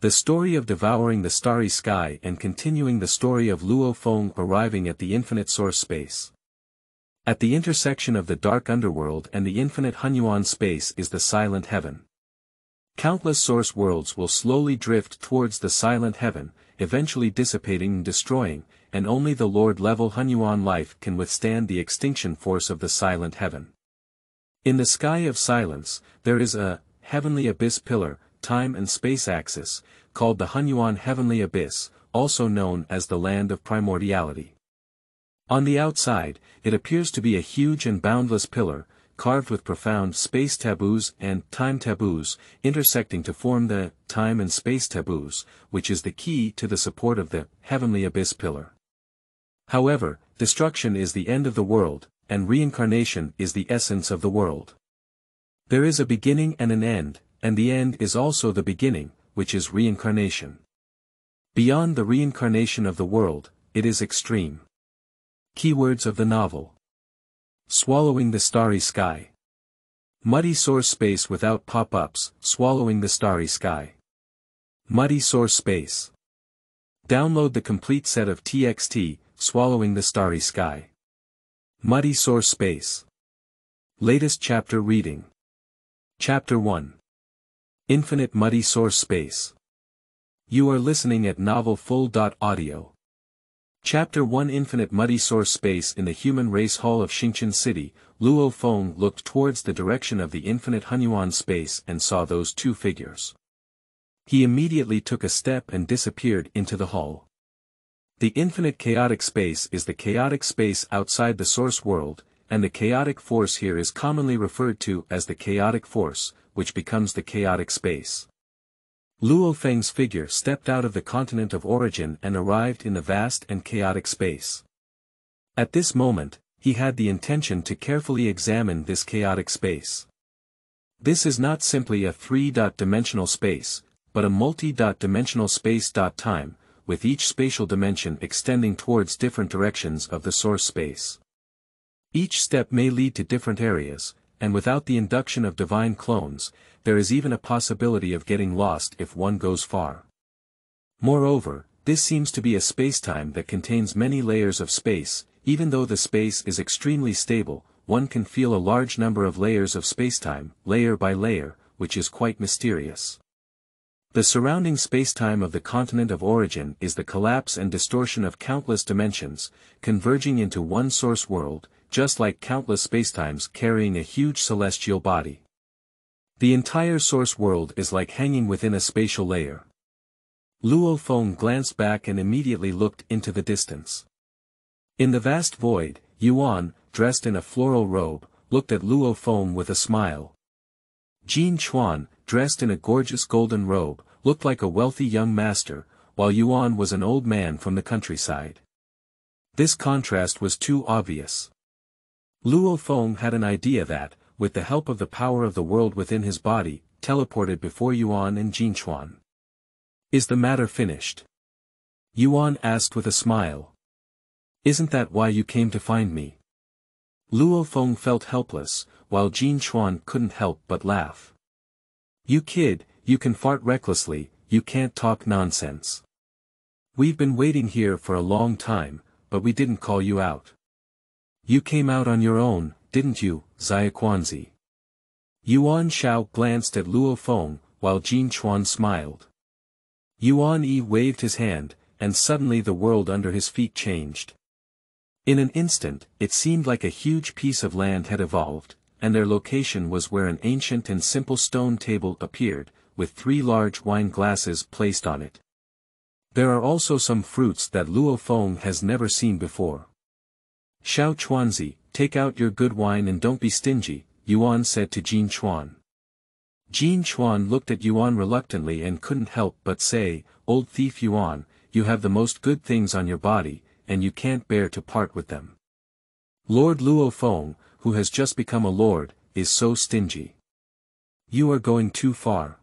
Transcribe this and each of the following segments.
The story of devouring the starry sky and continuing the story of Luo Feng arriving at the infinite source space. At the intersection of the dark underworld and the infinite Hunyuan space is the silent heaven. Countless source worlds will slowly drift towards the silent heaven, eventually dissipating and destroying, and only the Lord-level Hunyuan life can withstand the extinction force of the silent heaven. In the sky of silence, there is a heavenly abyss pillar, time and space axis, called the Hunyuan Heavenly Abyss, also known as the Land of Primordiality. On the outside, it appears to be a huge and boundless pillar, carved with profound space taboos and time taboos, intersecting to form the time and space taboos, which is the key to the support of the heavenly abyss pillar. However, destruction is the end of the world, and reincarnation is the essence of the world. There is a beginning and an end, and the end is also the beginning, which is reincarnation. Beyond the reincarnation of the world, it is extreme. Keywords of the novel. Swallowing the Starry Sky. Muddy source space without pop-ups, swallowing the starry sky. Muddy source space. Download the complete set of TXT, swallowing the starry sky. Muddy source space. Latest chapter reading. Chapter 1. Infinite muddy source space. You are listening at novelfull.audio. Chapter 1 Infinite Muddy Source Space In the Human Race Hall of Xingqian City, Luo Feng looked towards the direction of the infinite Hunyuan space and saw those two figures. He immediately took a step and disappeared into the hall. The infinite chaotic space is the chaotic space outside the source world, and the chaotic force here is commonly referred to as the chaotic force, which becomes the chaotic space. Luo Feng's figure stepped out of the continent of origin and arrived in the vast and chaotic space. At this moment, he had the intention to carefully examine this chaotic space. This is not simply a three-dimensional space, but a multi-dimensional space-time, with each spatial dimension extending towards different directions of the source space. Each step may lead to different areas, and without the induction of divine clones, there is even a possibility of getting lost if one goes far. Moreover, this seems to be a spacetime that contains many layers of space, even though the space is extremely stable, one can feel a large number of layers of spacetime, layer by layer, which is quite mysterious. The surrounding spacetime of the continent of origin is the collapse and distortion of countless dimensions, converging into one source world, just like countless spacetimes carrying a huge celestial body. The entire source world is like hanging within a spatial layer. Luo Feng glanced back and immediately looked into the distance. In the vast void, Yuan, dressed in a floral robe, looked at Luo Feng with a smile. Jin Chuan, dressed in a gorgeous golden robe, looked like a wealthy young master, while Yuan was an old man from the countryside. This contrast was too obvious. Luo Feng had an idea that, with the help of the power of the world within his body, teleported before Yuan and Jinchuan. Is the matter finished? Yuan asked with a smile. Isn't that why you came to find me? Luo Feng felt helpless, while Jin Chuan couldn't help but laugh. You kid, you can fart recklessly, you can't talk nonsense. We've been waiting here for a long time, but we didn't call you out. You came out on your own, didn't you, Xiaquanzi? Yuan Shao glanced at Luo Feng, while Jin Chuan smiled. Yuan Yi waved his hand, and suddenly the world under his feet changed. In an instant, it seemed like a huge piece of land had evolved, and their location was where an ancient and simple stone table appeared, with three large wine glasses placed on it. There are also some fruits that Luo Feng has never seen before. Shao Chuanzi, take out your good wine and don't be stingy, Yuan said to Jin Chuan. Jin Chuan looked at Yuan reluctantly and couldn't help but say, Old thief Yuan, you have the most good things on your body, and you can't bear to part with them. Lord Luo Feng, who has just become a lord, is so stingy. You are going too far.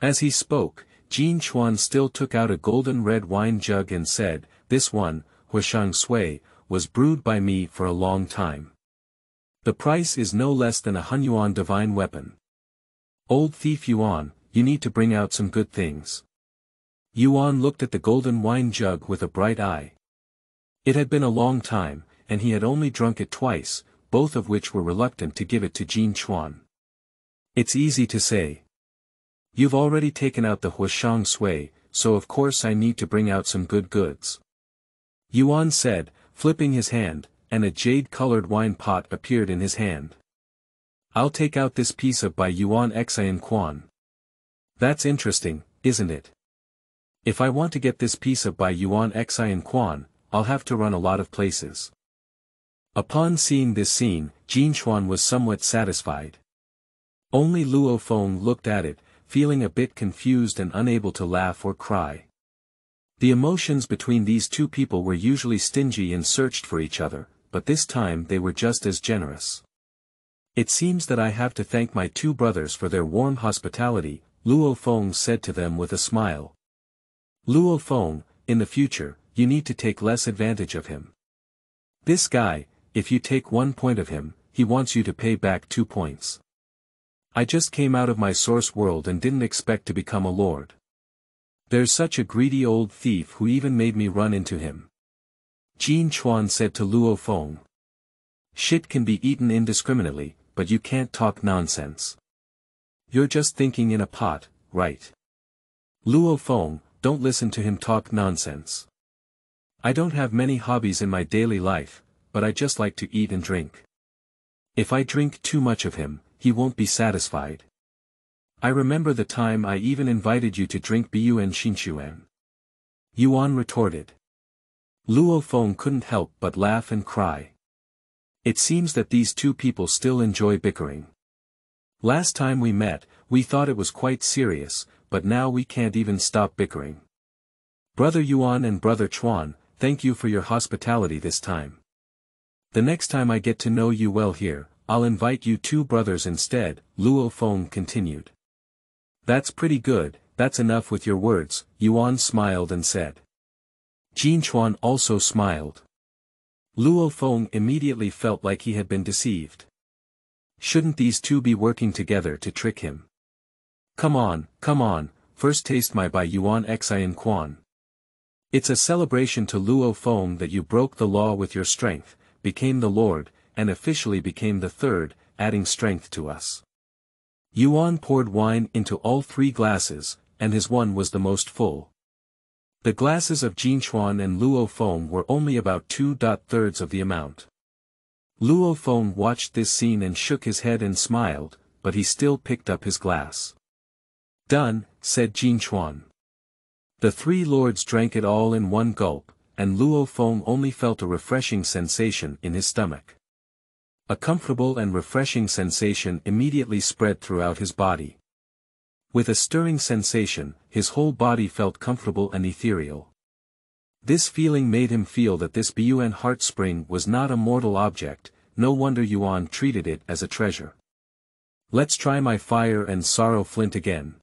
As he spoke, Jin Chuan still took out a golden red wine jug and said, This one, Huishang Sui, was brewed by me for a long time. The price is no less than a Hunyuan divine weapon. Old thief Yuan, you need to bring out some good things. Yuan looked at the golden wine jug with a bright eye. It had been a long time, and he had only drunk it twice, both of which were reluctant to give it to Jin Chuan. It's easy to say. You've already taken out the Huashang Sui, so of course I need to bring out some good goods. Yuan said, flipping his hand, and a jade-colored wine pot appeared in his hand. I'll take out this piece of by Yuan Xian Quan. That's interesting, isn't it? If I want to get this piece of by Yuan Xian Quan, I'll have to run a lot of places. Upon seeing this scene, Jin Chuan was somewhat satisfied. Only Luo Feng looked at it, feeling a bit confused and unable to laugh or cry. The emotions between these two people were usually stingy and searched for each other, but this time they were just as generous. It seems that I have to thank my two brothers for their warm hospitality, Luo Feng said to them with a smile. Luo Feng, in the future, you need to take less advantage of him. This guy, if you take one point of him, he wants you to pay back two points. I just came out of my source world and didn't expect to become a lord. There's such a greedy old thief who even made me run into him. Jin Chuan said to Luo Feng. Shit can be eaten indiscriminately, but you can't talk nonsense. You're just thinking in a pot, right? Luo Feng, don't listen to him talk nonsense. I don't have many hobbies in my daily life, but I just like to eat and drink. If I drink too much of him, he won't be satisfied. I remember the time I even invited you to drink Biyuan Xinchuan. Yuan retorted. Luo Feng couldn't help but laugh and cry. It seems that these two people still enjoy bickering. Last time we met, we thought it was quite serious, but now we can't even stop bickering. Brother Yuan and Brother Chuan, thank you for your hospitality this time. The next time I get to know you well here, I'll invite you two brothers instead, Luo Feng continued. That's pretty good, that's enough with your words, Yuan smiled and said. Jin Chuan also smiled. Luo Feng immediately felt like he had been deceived. Shouldn't these two be working together to trick him? Come on, come on, first taste my by Yuan Xian Quan. It's a celebration to Luo Feng that you broke the law with your strength, became the Lord, and officially became the third, adding strength to us. Yuan poured wine into all three glasses, and his one was the most full. The glasses of Jinchuan and Luo Feng were only about two-thirds of the amount. Luo Feng watched this scene and shook his head and smiled, but he still picked up his glass. Done, said Jin Chuan. The three lords drank it all in one gulp, and Luo Feng only felt a refreshing sensation in his stomach. A comfortable and refreshing sensation immediately spread throughout his body. With a stirring sensation, his whole body felt comfortable and ethereal. This feeling made him feel that this Biyuan heart spring was not a mortal object, no wonder Yuan treated it as a treasure. Let's try my fire and sorrow flint again.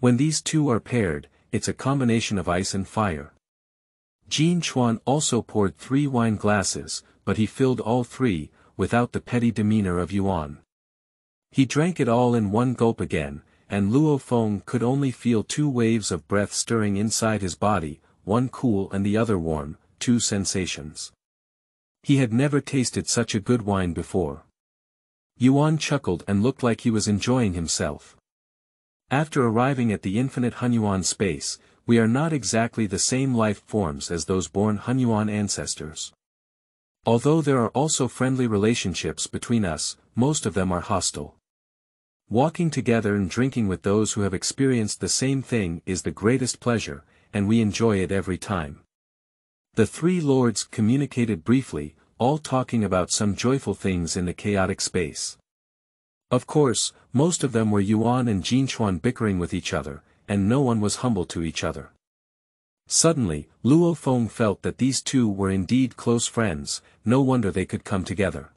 When these two are paired, it's a combination of ice and fire. Jin Chuan also poured three wine glasses, but he filled all three, without the petty demeanor of Yuan. He drank it all in one gulp again, and Luo Feng could only feel two waves of breath stirring inside his body, one cool and the other warm, two sensations. He had never tasted such a good wine before. Yuan chuckled and looked like he was enjoying himself. After arriving at the infinite Hunyuan space, we are not exactly the same life forms as those born Hunyuan ancestors. Although there are also friendly relationships between us, most of them are hostile. Walking together and drinking with those who have experienced the same thing is the greatest pleasure, and we enjoy it every time. The three lords communicated briefly, all talking about some joyful things in the chaotic space. Of course, most of them were Yuan and Jinchuan bickering with each other, and no one was humble to each other. Suddenly, Luo Feng felt that these two were indeed close friends, no wonder they could come together.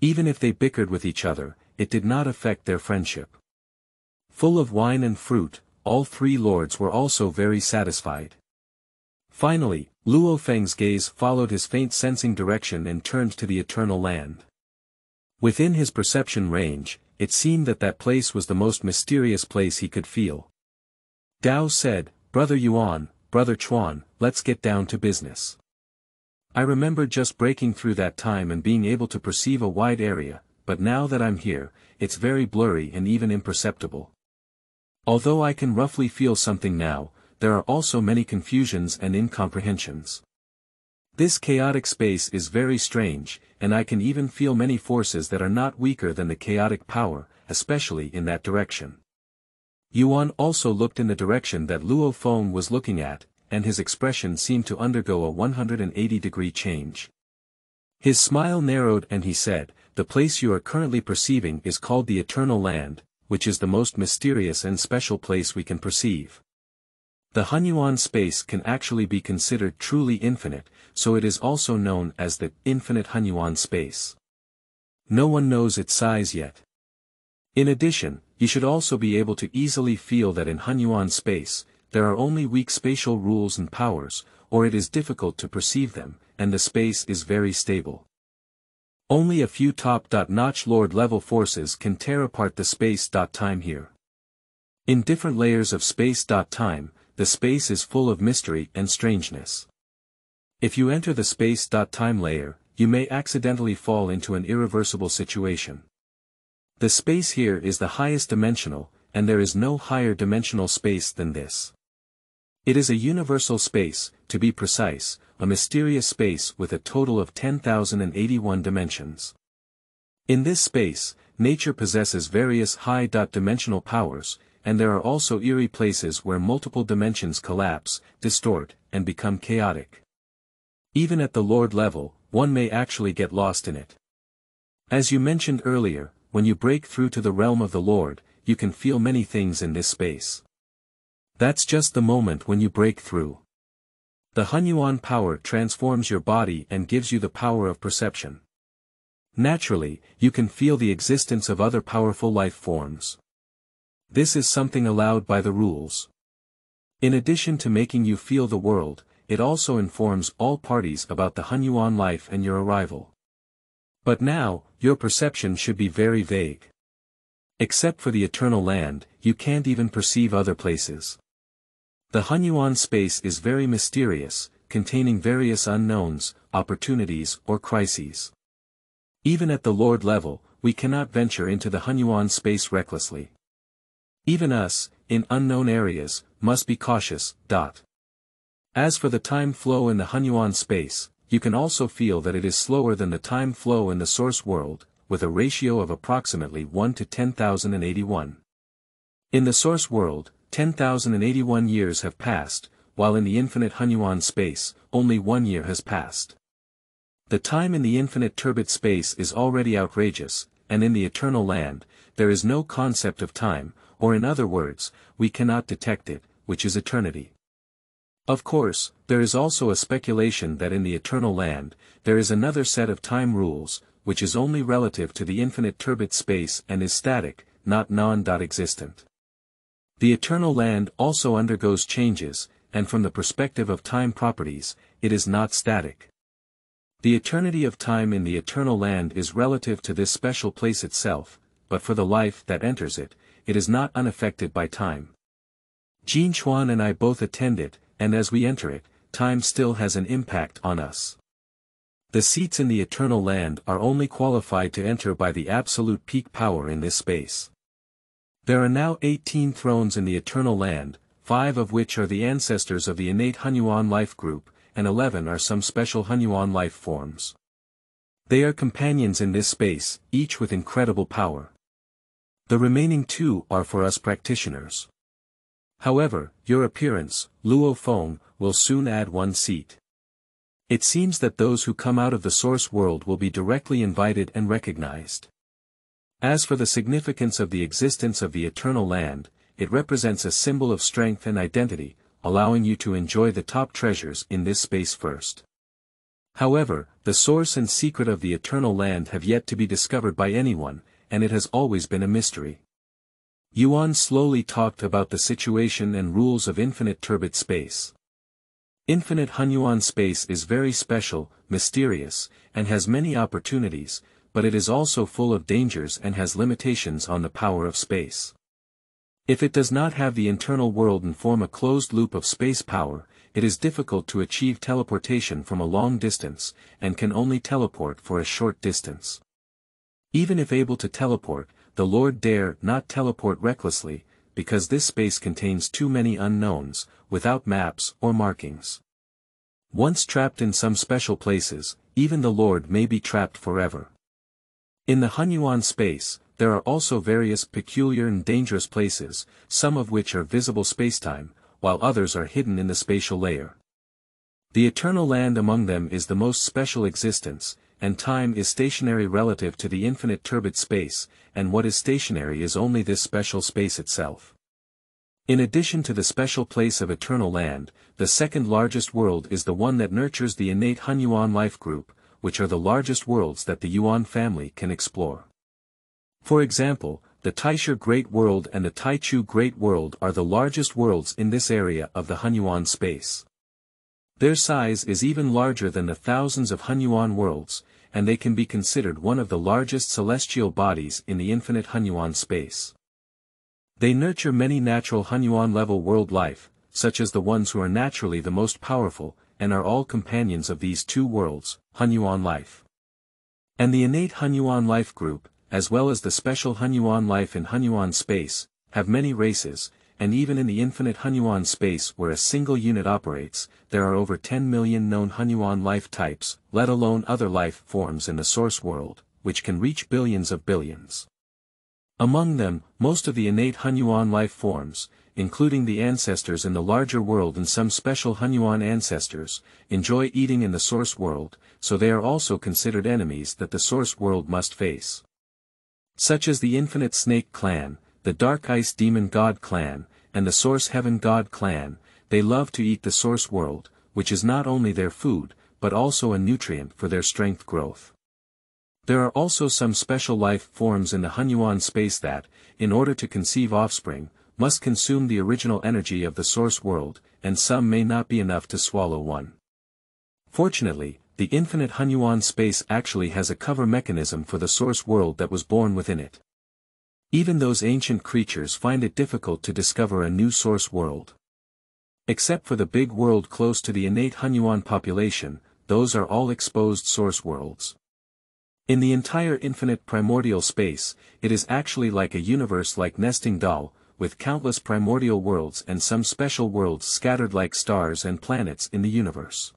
Even if they bickered with each other, it did not affect their friendship. Full of wine and fruit, all three lords were also very satisfied. Finally, Luo Feng's gaze followed his faint sensing direction and turned to the eternal land. Within his perception range, it seemed that that place was the most mysterious place he could feel. Dao said, Brother Yuan, Brother Chuan, let's get down to business. I remember just breaking through that time and being able to perceive a wide area, but now that I'm here, it's very blurry and even imperceptible. Although I can roughly feel something now, there are also many confusions and incomprehensions. This chaotic space is very strange, and I can even feel many forces that are not weaker than the chaotic power, especially in that direction. Yuan also looked in the direction that Luo Feng was looking at, and his expression seemed to undergo a 180-degree change. His smile narrowed and he said, the place you are currently perceiving is called the Eternal Land, which is the most mysterious and special place we can perceive. The Hunyuan space can actually be considered truly infinite, so it is also known as the infinite Hunyuan space. No one knows its size yet. In addition, you should also be able to easily feel that in Hunyuan space, there are only weak spatial rules and powers, or it is difficult to perceive them, and the space is very stable. Only a few top-notch Lord-level forces can tear apart the space-time here. In different layers of space-time, the space is full of mystery and strangeness. If you enter the space-time layer, you may accidentally fall into an irreversible situation. The space here is the highest dimensional, and there is no higher dimensional space than this. It is a universal space, to be precise, a mysterious space with a total of 10,081 dimensions. In this space, nature possesses various high-dimensional powers, and there are also eerie places where multiple dimensions collapse, distort, and become chaotic. Even at the Lord level, one may actually get lost in it. As you mentioned earlier, when you break through to the realm of the Lord, you can feel many things in this space. That's just the moment when you break through. The Hunyuan power transforms your body and gives you the power of perception. Naturally, you can feel the existence of other powerful life forms. This is something allowed by the rules. In addition to making you feel the world, it also informs all parties about the Hunyuan life and your arrival. But now, your perception should be very vague. Except for the eternal land, you can't even perceive other places. The Hunyuan space is very mysterious, containing various unknowns, opportunities or crises. Even at the Lord level, we cannot venture into the Hunyuan space recklessly. Even us, in unknown areas, must be cautious. Dot. As for the time flow in the Hunyuan space, you can also feel that it is slower than the time flow in the source world, with a ratio of approximately 1 to 10,081. In the source world, 10,081 years have passed, while in the infinite Hunyuan space, only one year has passed. The time in the infinite turbid space is already outrageous, and in the eternal land, there is no concept of time, or in other words, we cannot detect it, which is eternity. Of course, there is also a speculation that in the eternal land, there is another set of time rules, which is only relative to the infinite turbid space and is static, not non-existent. The eternal land also undergoes changes, and from the perspective of time properties, it is not static. The eternity of time in the eternal land is relative to this special place itself, but for the life that enters it, it is not unaffected by time. Jin Chuan and I both attend it, and as we enter it, time still has an impact on us. The seats in the eternal land are only qualified to enter by the absolute peak power in this space. There are now 18 thrones in the eternal land, five of which are the ancestors of the innate Hunyuan life group, and 11 are some special Hunyuan life forms. They are companions in this space, each with incredible power. The remaining two are for us practitioners. However, your appearance, Luo Feng, will soon add one seat. It seems that those who come out of the source world will be directly invited and recognized. As for the significance of the existence of the eternal land, it represents a symbol of strength and identity, allowing you to enjoy the top treasures in this space first. However, the source and secret of the eternal land have yet to be discovered by anyone, and it has always been a mystery. Yuan slowly talked about the situation and rules of infinite turbid space. Infinite Hunyuan space is very special, mysterious, and has many opportunities, but it is also full of dangers and has limitations on the power of space. If it does not have the internal world and form a closed loop of space power, it is difficult to achieve teleportation from a long distance, and can only teleport for a short distance. Even if able to teleport, the Lord dare not teleport recklessly, because this space contains too many unknowns, without maps or markings. Once trapped in some special places, even the Lord may be trapped forever. In the Hunyuan space, there are also various peculiar and dangerous places, some of which are visible spacetime, while others are hidden in the spatial layer. The eternal land among them is the most special existence, and time is stationary relative to the infinite turbid space, and what is stationary is only this special space itself. In addition to the special place of eternal land, the second largest world is the one that nurtures the innate Hunyuan life group, which are the largest worlds that the Yuan family can explore. For example, the Taishu Great World and the Taichu Great World are the largest worlds in this area of the Hunyuan space. Their size is even larger than the thousands of Hunyuan worlds, and they can be considered one of the largest celestial bodies in the infinite Hunyuan space. They nurture many natural Hunyuan level world life, such as the ones who are naturally the most powerful, and are all companions of these two worlds, Hunyuan life. And the innate Hunyuan life group, as well as the special Hunyuan life in Hunyuan space, have many races, and even in the infinite Hunyuan space where a single unit operates, there are over 10 million known Hunyuan life types, let alone other life forms in the source world, which can reach billions of billions. Among them, most of the innate Hunyuan life forms, including the ancestors in the larger world and some special Hunyuan ancestors, enjoy eating in the source world, so they are also considered enemies that the source world must face. Such as the Infinite Snake Clan, the Dark Ice Demon God Clan, and the Source Heaven God Clan, they love to eat the source world, which is not only their food, but also a nutrient for their strength growth. There are also some special life forms in the Hunyuan space that, in order to conceive offspring, must consume the original energy of the source world, and some may not be enough to swallow one. Fortunately, the infinite Hunyuan space actually has a cover mechanism for the source world that was born within it. Even those ancient creatures find it difficult to discover a new source world. Except for the big world close to the innate Hunyuan population, those are all exposed source worlds. In the entire infinite primordial space, it is actually like a universe like nesting doll, with countless primordial worlds and some special worlds scattered like stars and planets in the universe.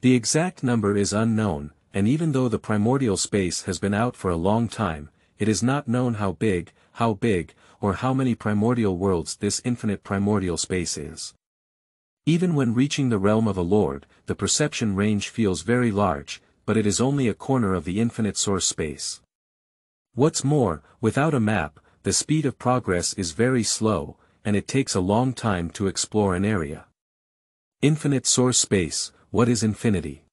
The exact number is unknown, and even though the primordial space has been out for a long time, it is not known how big, how big, or how many primordial worlds this infinite primordial space is. Even when reaching the realm of a lord, the perception range feels very large, but it is only a corner of the infinite source space. What's more, without a map, the speed of progress is very slow, and it takes a long time to explore an area. Infinite source space, what is infinity?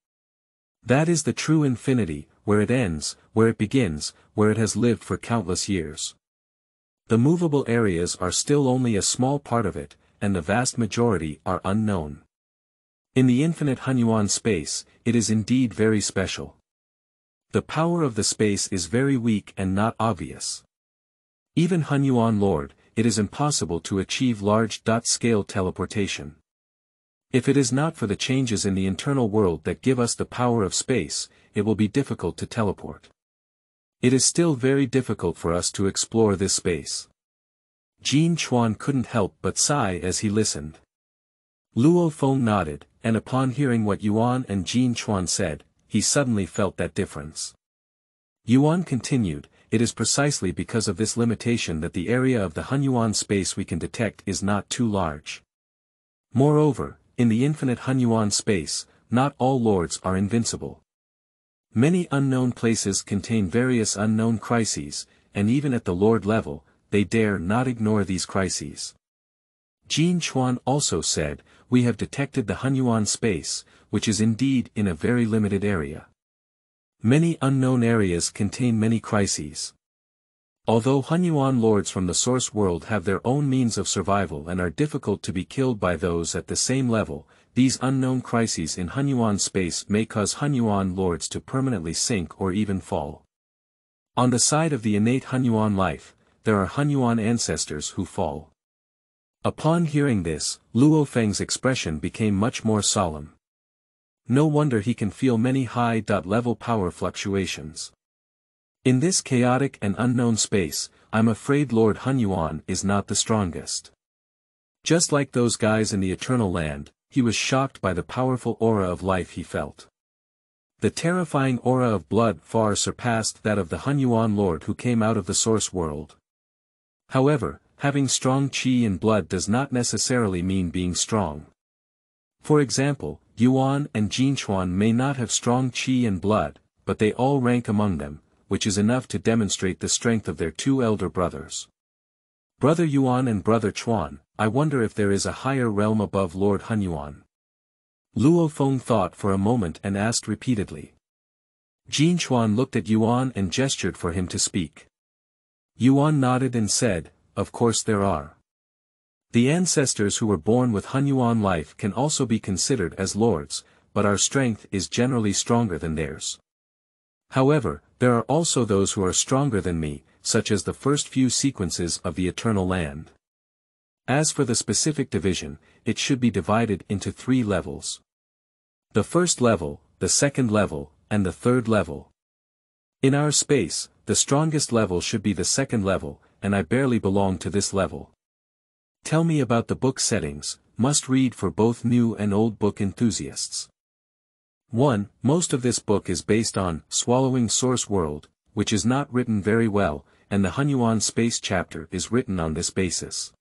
That is the true infinity, where it ends, where it begins, where it has lived for countless years. The movable areas are still only a small part of it, and the vast majority are unknown. In the infinite Hunyuan space, it is indeed very special. The power of the space is very weak and not obvious. Even Hunyuan Lord, it is impossible to achieve large dot-scale teleportation. If it is not for the changes in the internal world that give us the power of space, it will be difficult to teleport. It is still very difficult for us to explore this space. Jin Chuan couldn't help but sigh as he listened. Luo Feng nodded, and upon hearing what Yuan and Jin Chuan said, he suddenly felt that difference. Yuan continued, it is precisely because of this limitation that the area of the Hunyuan space we can detect is not too large. Moreover, in the infinite Hunyuan space, not all lords are invincible. Many unknown places contain various unknown crises, and even at the lord level, they dare not ignore these crises. Jin Chuan also said, we have detected the Hunyuan space, which is indeed in a very limited area. Many unknown areas contain many crises. Although Hunyuan lords from the source world have their own means of survival and are difficult to be killed by those at the same level, these unknown crises in Hunyuan space may cause Hunyuan lords to permanently sink or even fall. On the side of the innate Hunyuan life, there are Hunyuan ancestors who fall. Upon hearing this, Luo Feng's expression became much more solemn. No wonder he can feel many high-level power fluctuations. In this chaotic and unknown space, I'm afraid Lord Hunyuan is not the strongest. Just like those guys in the Eternal Land, he was shocked by the powerful aura of life he felt. The terrifying aura of blood far surpassed that of the Hunyuan Lord who came out of the Source World. However, having strong qi and blood does not necessarily mean being strong. For example, Yuan and Jinchuan may not have strong qi and blood, but they all rank among them, which is enough to demonstrate the strength of their two elder brothers. Brother Yuan and Brother Chuan, I wonder if there is a higher realm above Lord Hunyuan. Luo Feng thought for a moment and asked repeatedly. Jin Chuan looked at Yuan and gestured for him to speak. Yuan nodded and said, of course there are. The ancestors who were born with Hunyuan life can also be considered as lords, but our strength is generally stronger than theirs. However, there are also those who are stronger than me, such as the first few sequences of the Eternal Land. As for the specific division, it should be divided into three levels. The first level, the second level, and the third level. In our space, the strongest level should be the second level, and I barely belong to this level. Tell me about the book settings, must read for both new and old book enthusiasts. 1. Most of this book is based on Swallowing Source World, which is not written very well, and the Hunyuan Space chapter is written on this basis.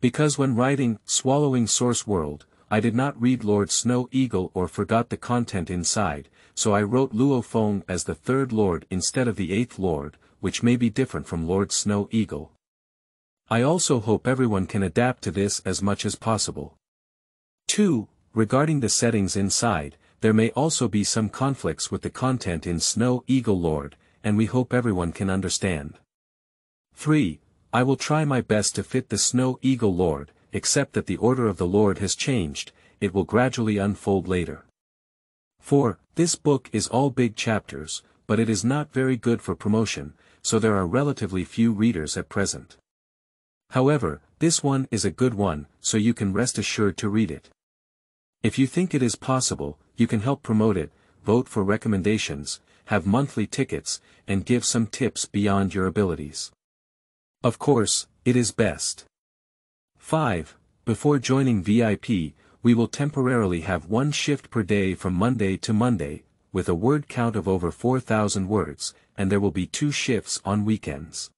Because when writing Swallowing Source World, I did not read Lord Snow Eagle or forgot the content inside, so I wrote Luo Feng as the third lord instead of the eighth lord, which may be different from Lord Snow Eagle. I also hope everyone can adapt to this as much as possible. 2. Regarding the settings inside, there may also be some conflicts with the content in Snow Eagle Lord, and we hope everyone can understand. 3. I will try my best to fit the Snow Eagle Lord, except that the order of the Lord has changed, it will gradually unfold later. 4. This book is all big chapters, but it is not very good for promotion, so there are relatively few readers at present. However, this one is a good one, so you can rest assured to read it. If you think it is possible, you can help promote it, vote for recommendations, have monthly tickets, and give some tips beyond your abilities. Of course, it is best. 5. Before joining VIP, we will temporarily have one shift per day from Monday to Monday, with a word count of over 4,000 words, and there will be two shifts on weekends.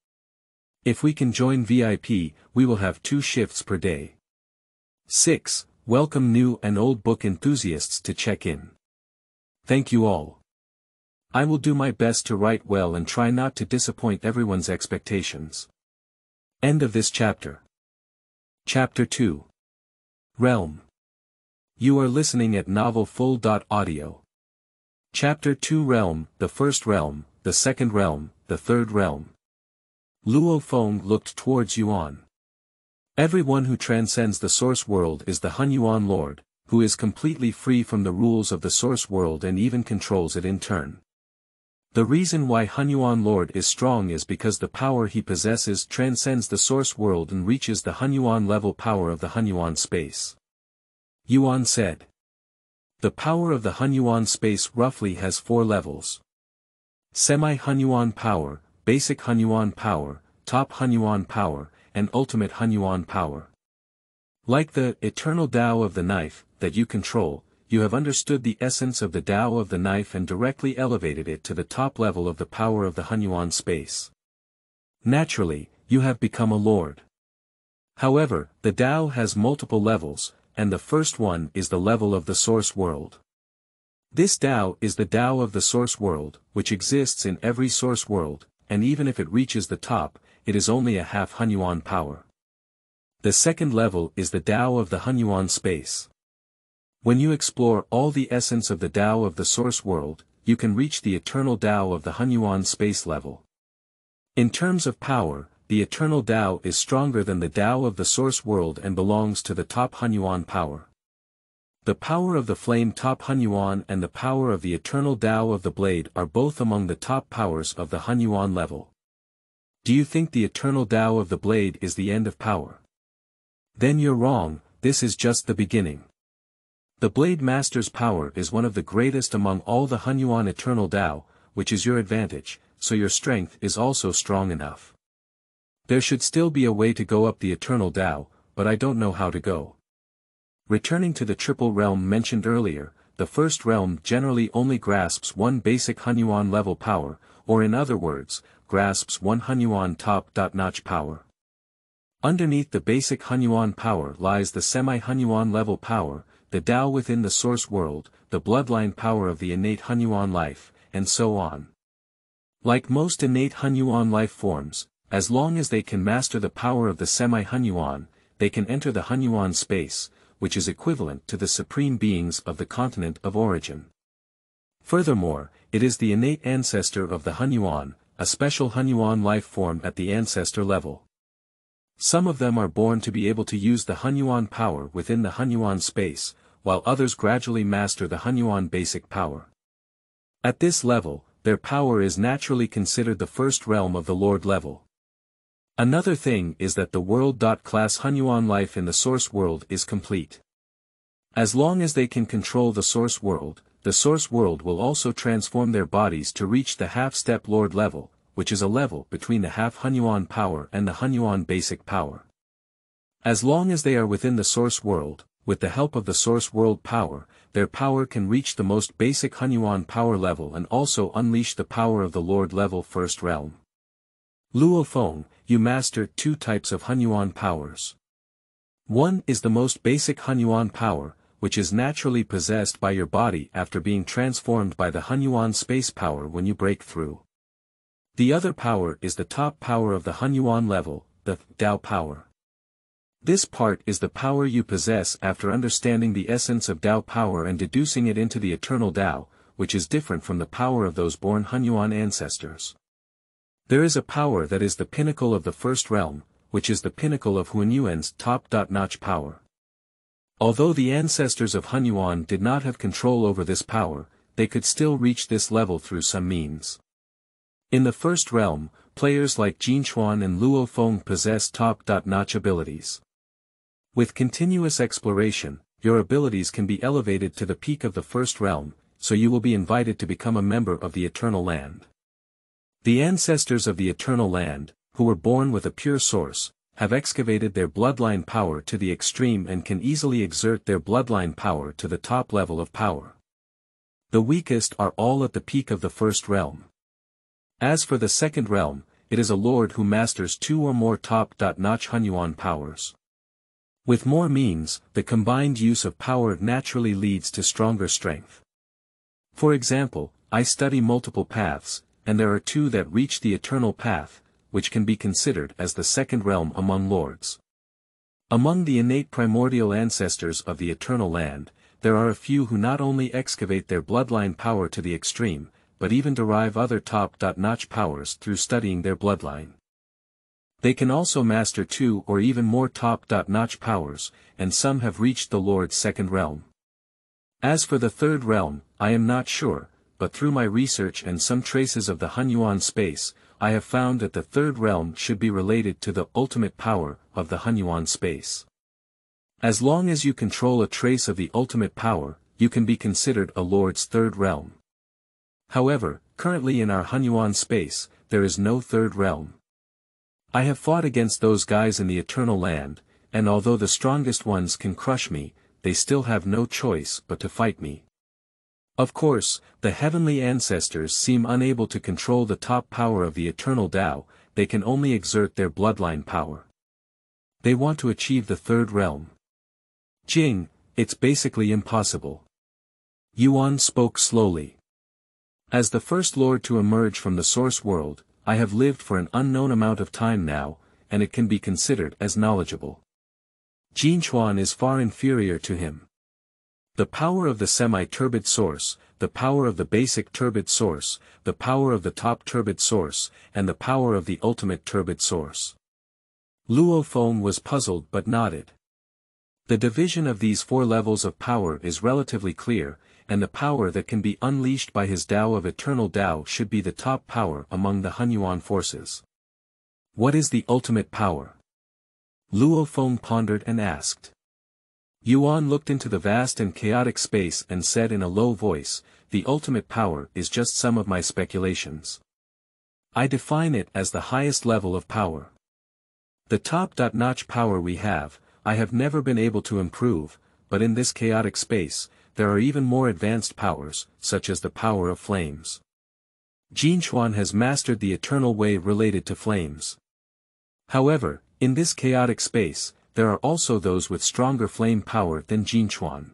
If we can join VIP, we will have two shifts per day. 6. Welcome new and old book enthusiasts to check in. Thank you all. I will do my best to write well and try not to disappoint everyone's expectations. End of this chapter. Chapter 2. Realm. You are listening at novelfull.audio. Chapter 2 Realm, the first realm, the second realm, the third realm. Luo Feng looked towards Yuan. Everyone who transcends the source world is the Hunyuan Lord, who is completely free from the rules of the source world and even controls it in turn. The reason why Hunyuan Lord is strong is because the power he possesses transcends the source world and reaches the Hunyuan level power of the Hunyuan space. Yuan said. The power of the Hunyuan space roughly has four levels. Semi-Hunyuan power, basic Hunyuan power, top Hunyuan power, and ultimate Hunyuan power. Like the eternal Tao of the knife, that you control, you have understood the essence of the Tao of the knife and directly elevated it to the top level of the power of the Hunyuan space. Naturally, you have become a lord. However, the Tao has multiple levels, and the first one is the level of the source world. This Tao is the Tao of the source world, which exists in every source world, and even if it reaches the top, it is only a half Hunyuan power. The second level is the Tao of the Hunyuan space. When you explore all the essence of the Tao of the source world, you can reach the eternal Tao of the Hunyuan space level. In terms of power, the eternal Tao is stronger than the Tao of the source world and belongs to the top Hunyuan power. The power of the flame top Hunyuan and the power of the eternal Tao of the blade are both among the top powers of the Hunyuan level. Do you think the eternal Tao of the blade is the end of power? Then you're wrong, this is just the beginning. The Blade Master's power is one of the greatest among all the Hunyuan Eternal Tao, which is your advantage, so your strength is also strong enough. There should still be a way to go up the Eternal Tao, but I don't know how to go. Returning to the triple realm mentioned earlier, the first realm generally only grasps one basic Hunyuan level power, or in other words, grasps one Hunyuan top-notch power. Underneath the basic Hunyuan power lies the semi-Hunyuan level power, the Tao within the source world, the bloodline power of the innate Hunyuan life, and so on. Like most innate Hunyuan life forms, as long as they can master the power of the semi-Hunyuan, they can enter the Hunyuan space, which is equivalent to the supreme beings of the continent of origin. Furthermore, it is the innate ancestor of the Hunyuan, a special Hunyuan life form at the ancestor level. Some of them are born to be able to use the Hunyuan power within the Hunyuan space, while others gradually master the Hunyuan basic power. At this level, their power is naturally considered the first realm of the Lord level. Another thing is that the world.class Hunyuan life in the source world is complete. As long as they can control the source world, the source world will also transform their bodies to reach the half-step Lord level, which is a level between the half Hunyuan power and the Hunyuan basic power. As long as they are within the source world, with the help of the source world power, their power can reach the most basic Hunyuan power level and also unleash the power of the Lord level first realm. Luo Feng, you master two types of Hunyuan powers. One is the most basic Hunyuan power, which is naturally possessed by your body after being transformed by the Hunyuan space power when you break through. The other power is the top power of the Hunyuan level, the Dao power. This part is the power you possess after understanding the essence of Dao power and deducing it into the eternal Dao, which is different from the power of those born Hunyuan ancestors. There is a power that is the pinnacle of the first realm, which is the pinnacle of Hunyuan's top-notch power. Although the ancestors of Hunyuan did not have control over this power, they could still reach this level through some means. In the first realm, players like Jin Chuan and Luo Feng possess top-notch abilities. With continuous exploration, your abilities can be elevated to the peak of the first realm, so you will be invited to become a member of the Eternal Land. The ancestors of the Eternal Land, who were born with a pure source, have excavated their bloodline power to the extreme and can easily exert their bloodline power to the top level of power. The weakest are all at the peak of the first realm. As for the second realm, it is a lord who masters two or more top-notch Hunyuan powers. With more means, the combined use of power naturally leads to stronger strength. For example, I study multiple paths, and there are two that reach the eternal path, which can be considered as the second realm among lords. Among the innate primordial ancestors of the eternal land, there are a few who not only excavate their bloodline power to the extreme, but even derive other top-notch powers through studying their bloodline. They can also master two or even more top-notch powers, and some have reached the Lord's second realm. As for the third realm, I am not sure, but through my research and some traces of the Hunyuan space, I have found that the third realm should be related to the ultimate power of the Hunyuan space. As long as you control a trace of the ultimate power, you can be considered a lord's third realm. However, currently in our Hunyuan space, there is no third realm. I have fought against those guys in the eternal land, and although the strongest ones can crush me, they still have no choice but to fight me. Of course, the heavenly ancestors seem unable to control the top power of the eternal Tao, they can only exert their bloodline power. They want to achieve the third realm. Jing, it's basically impossible. Yuan spoke slowly. As the first lord to emerge from the source world, I have lived for an unknown amount of time now, and it can be considered as knowledgeable. Jin Chuan is far inferior to him. The power of the semi-turbid source, the power of the basic turbid source, the power of the top turbid source, and the power of the ultimate turbid source. Luo Feng was puzzled but nodded. The division of these four levels of power is relatively clear, and the power that can be unleashed by his Tao of eternal Tao should be the top power among the Hunyuan forces. What is the ultimate power? Luo Feng pondered and asked. Yuan looked into the vast and chaotic space and said in a low voice, the ultimate power is just some of my speculations. I define it as the highest level of power. The top-notch power we have, I have never been able to improve, but in this chaotic space, there are even more advanced powers, such as the power of flames. Jin Jinchuan has mastered the eternal way related to flames. However, in this chaotic space, there are also those with stronger flame power than Jin Jinchuan.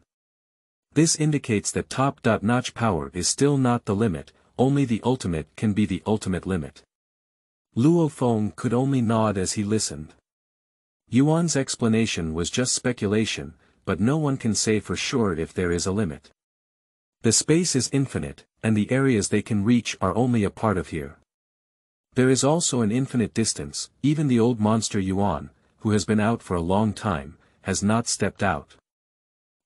This indicates that top-notch power is still not the limit, only the ultimate can be the ultimate limit. Luo Feng could only nod as he listened. Yuan's explanation was just speculation, but no one can say for sure if there is a limit. The space is infinite, and the areas they can reach are only a part of here. There is also an infinite distance, even the old monster Yuan, who has been out for a long time, has not stepped out.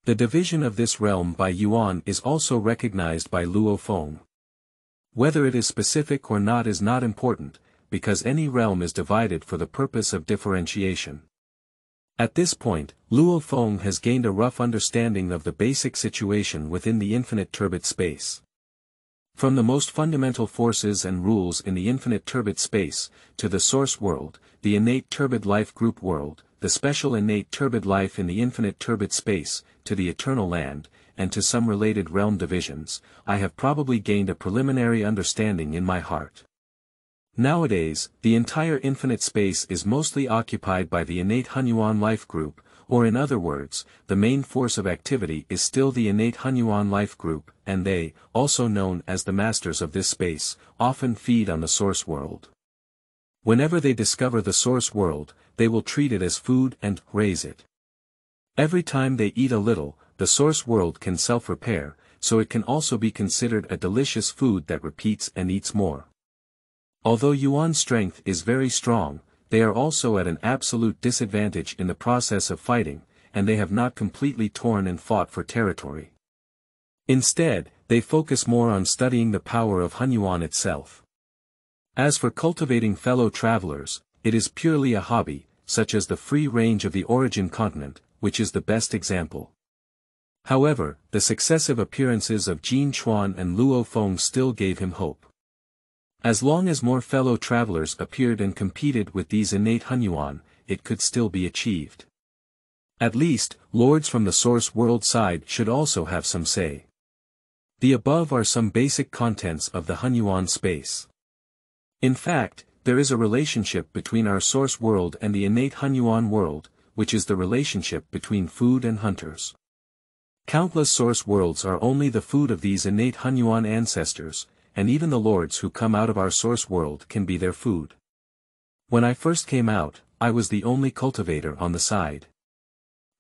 The division of this realm by Yuan is also recognized by Luo Feng. Whether it is specific or not is not important, because any realm is divided for the purpose of differentiation. At this point, Luo Feng has gained a rough understanding of the basic situation within the infinite turbid space. From the most fundamental forces and rules in the infinite turbid space, to the source world, the innate turbid life group world, the special innate turbid life in the infinite turbid space, to the eternal land, and to some related realm divisions, I have probably gained a preliminary understanding in my heart. Nowadays, the entire infinite space is mostly occupied by the innate Hunyuan life group, or in other words, the main force of activity is still the innate Hunyuan life group, and they, also known as the masters of this space, often feed on the source world. Whenever they discover the source world, they will treat it as food and raise it. Every time they eat a little, the source world can self-repair, so it can also be considered a delicious food that repeats and eats more. Although Yuan's strength is very strong, they are also at an absolute disadvantage in the process of fighting, and they have not completely torn and fought for territory. Instead, they focus more on studying the power of Hunyuan itself. As for cultivating fellow travelers, it is purely a hobby, such as the free range of the origin continent, which is the best example. However, the successive appearances of Jin Chuan and Luo Feng still gave him hope. As long as more fellow travelers appeared and competed with these innate Hunyuan, it could still be achieved. At least, lords from the source world side should also have some say. The above are some basic contents of the Hunyuan space. In fact, there is a relationship between our source world and the innate Hunyuan world, which is the relationship between food and hunters. Countless source worlds are only the food of these innate Hunyuan ancestors, and even the lords who come out of our source world can be their food. When I first came out, I was the only cultivator on the side.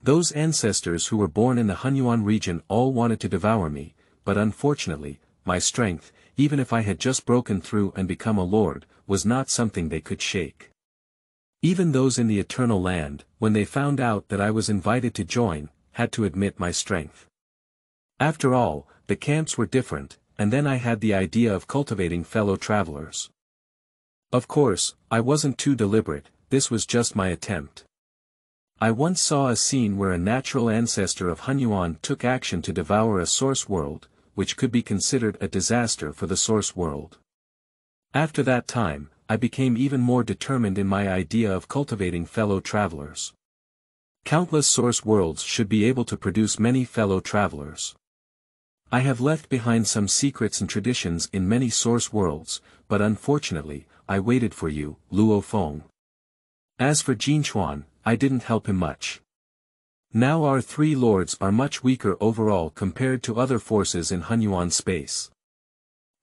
Those ancestors who were born in the Hunyuan region all wanted to devour me, but unfortunately, my strength, even if I had just broken through and become a lord, was not something they could shake. Even those in the eternal land, when they found out that I was invited to join, had to admit my strength. After all, the camps were different, and then I had the idea of cultivating fellow travelers. Of course, I wasn't too deliberate, this was just my attempt. I once saw a scene where a natural ancestor of Hunyuan took action to devour a source world, which could be considered a disaster for the source world. After that time, I became even more determined in my idea of cultivating fellow travelers. Countless source worlds should be able to produce many fellow travelers. I have left behind some secrets and traditions in many source worlds, but unfortunately, I waited for you, Luo Feng. As for Jin Chuan, I didn't help him much. Now our three lords are much weaker overall compared to other forces in Hunyuan space.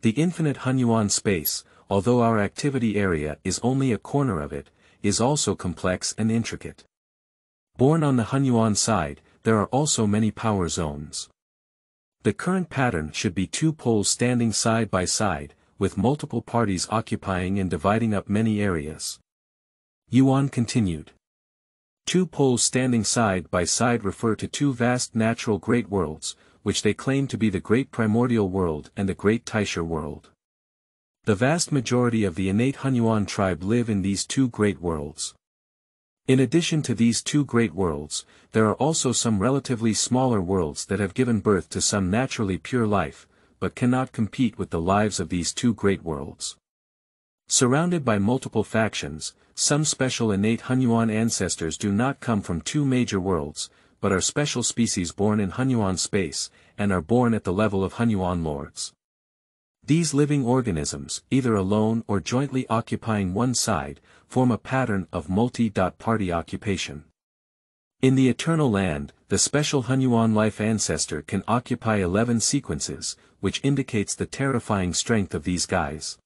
The infinite Hunyuan space, although our activity area is only a corner of it, is also complex and intricate. Born on the Hunyuan side, there are also many power zones. The current pattern should be two poles standing side by side, with multiple parties occupying and dividing up many areas. Yuan continued. Two poles standing side by side refer to two vast natural great worlds, which they claim to be the great primordial world and the great Taisha world. The vast majority of the innate Hunyuan tribe live in these two great worlds. In addition to these two great worlds, there are also some relatively smaller worlds that have given birth to some naturally pure life, but cannot compete with the lives of these two great worlds. Surrounded by multiple factions, some special innate Hunyuan ancestors do not come from two major worlds, but are special species born in Hunyuan space, and are born at the level of Hunyuan lords. These living organisms, either alone or jointly occupying one side, form a pattern of multi-party occupation. In the Eternal Land, the special Hunyuan life ancestor can occupy 11 sequences, which indicates the terrifying strength of these guys.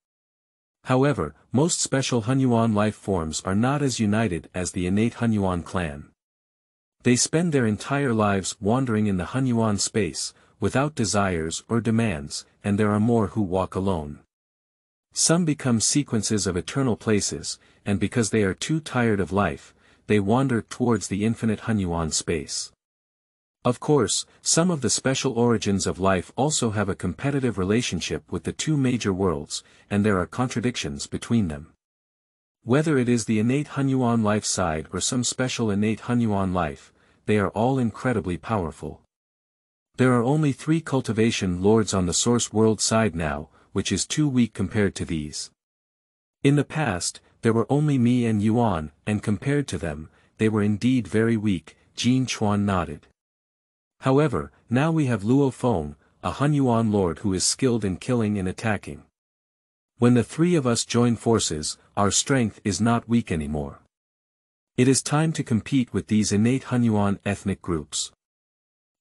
However, most special Hunyuan life forms are not as united as the innate Hunyuan clan. They spend their entire lives wandering in the Hunyuan space, without desires or demands, and there are more who walk alone. Some become sequences of eternal places, and because they are too tired of life, they wander towards the infinite Hunyuan space. Of course, some of the special origins of life also have a competitive relationship with the two major worlds, and there are contradictions between them. Whether it is the innate Hunyuan life side or some special innate Hunyuan life, they are all incredibly powerful. There are only three cultivation lords on the source world side now, which is too weak compared to these. In the past, there were only me and Yuan, and compared to them, they were indeed very weak, Jin Chuan nodded. However, now we have Luo Feng, a Hunyuan lord who is skilled in killing and attacking. When the three of us join forces, our strength is not weak anymore. It is time to compete with these innate Hunyuan ethnic groups.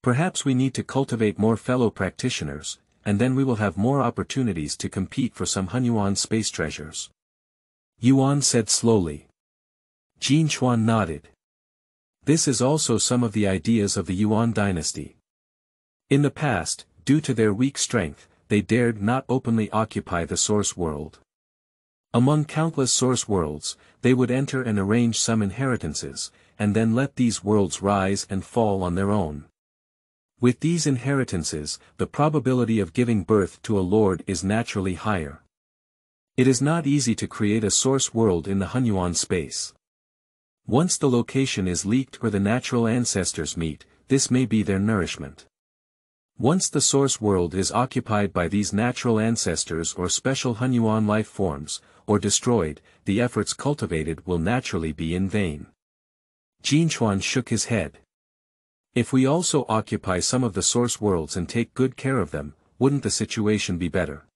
Perhaps we need to cultivate more fellow practitioners, and then we will have more opportunities to compete for some Hunyuan space treasures. Yuan said slowly. Jin Chuan nodded. This is also some of the ideas of the Yuan dynasty. In the past, due to their weak strength, they dared not openly occupy the source world. Among countless source worlds, they would enter and arrange some inheritances, and then let these worlds rise and fall on their own. With these inheritances, the probability of giving birth to a lord is naturally higher. It is not easy to create a source world in the Hunyuan space. Once the location is leaked or the natural ancestors meet, this may be their nourishment. Once the source world is occupied by these natural ancestors or special Hunyuan life forms, or destroyed, the efforts cultivated will naturally be in vain. Jin Jinchuan shook his head. If we also occupy some of the source worlds and take good care of them, wouldn't the situation be better?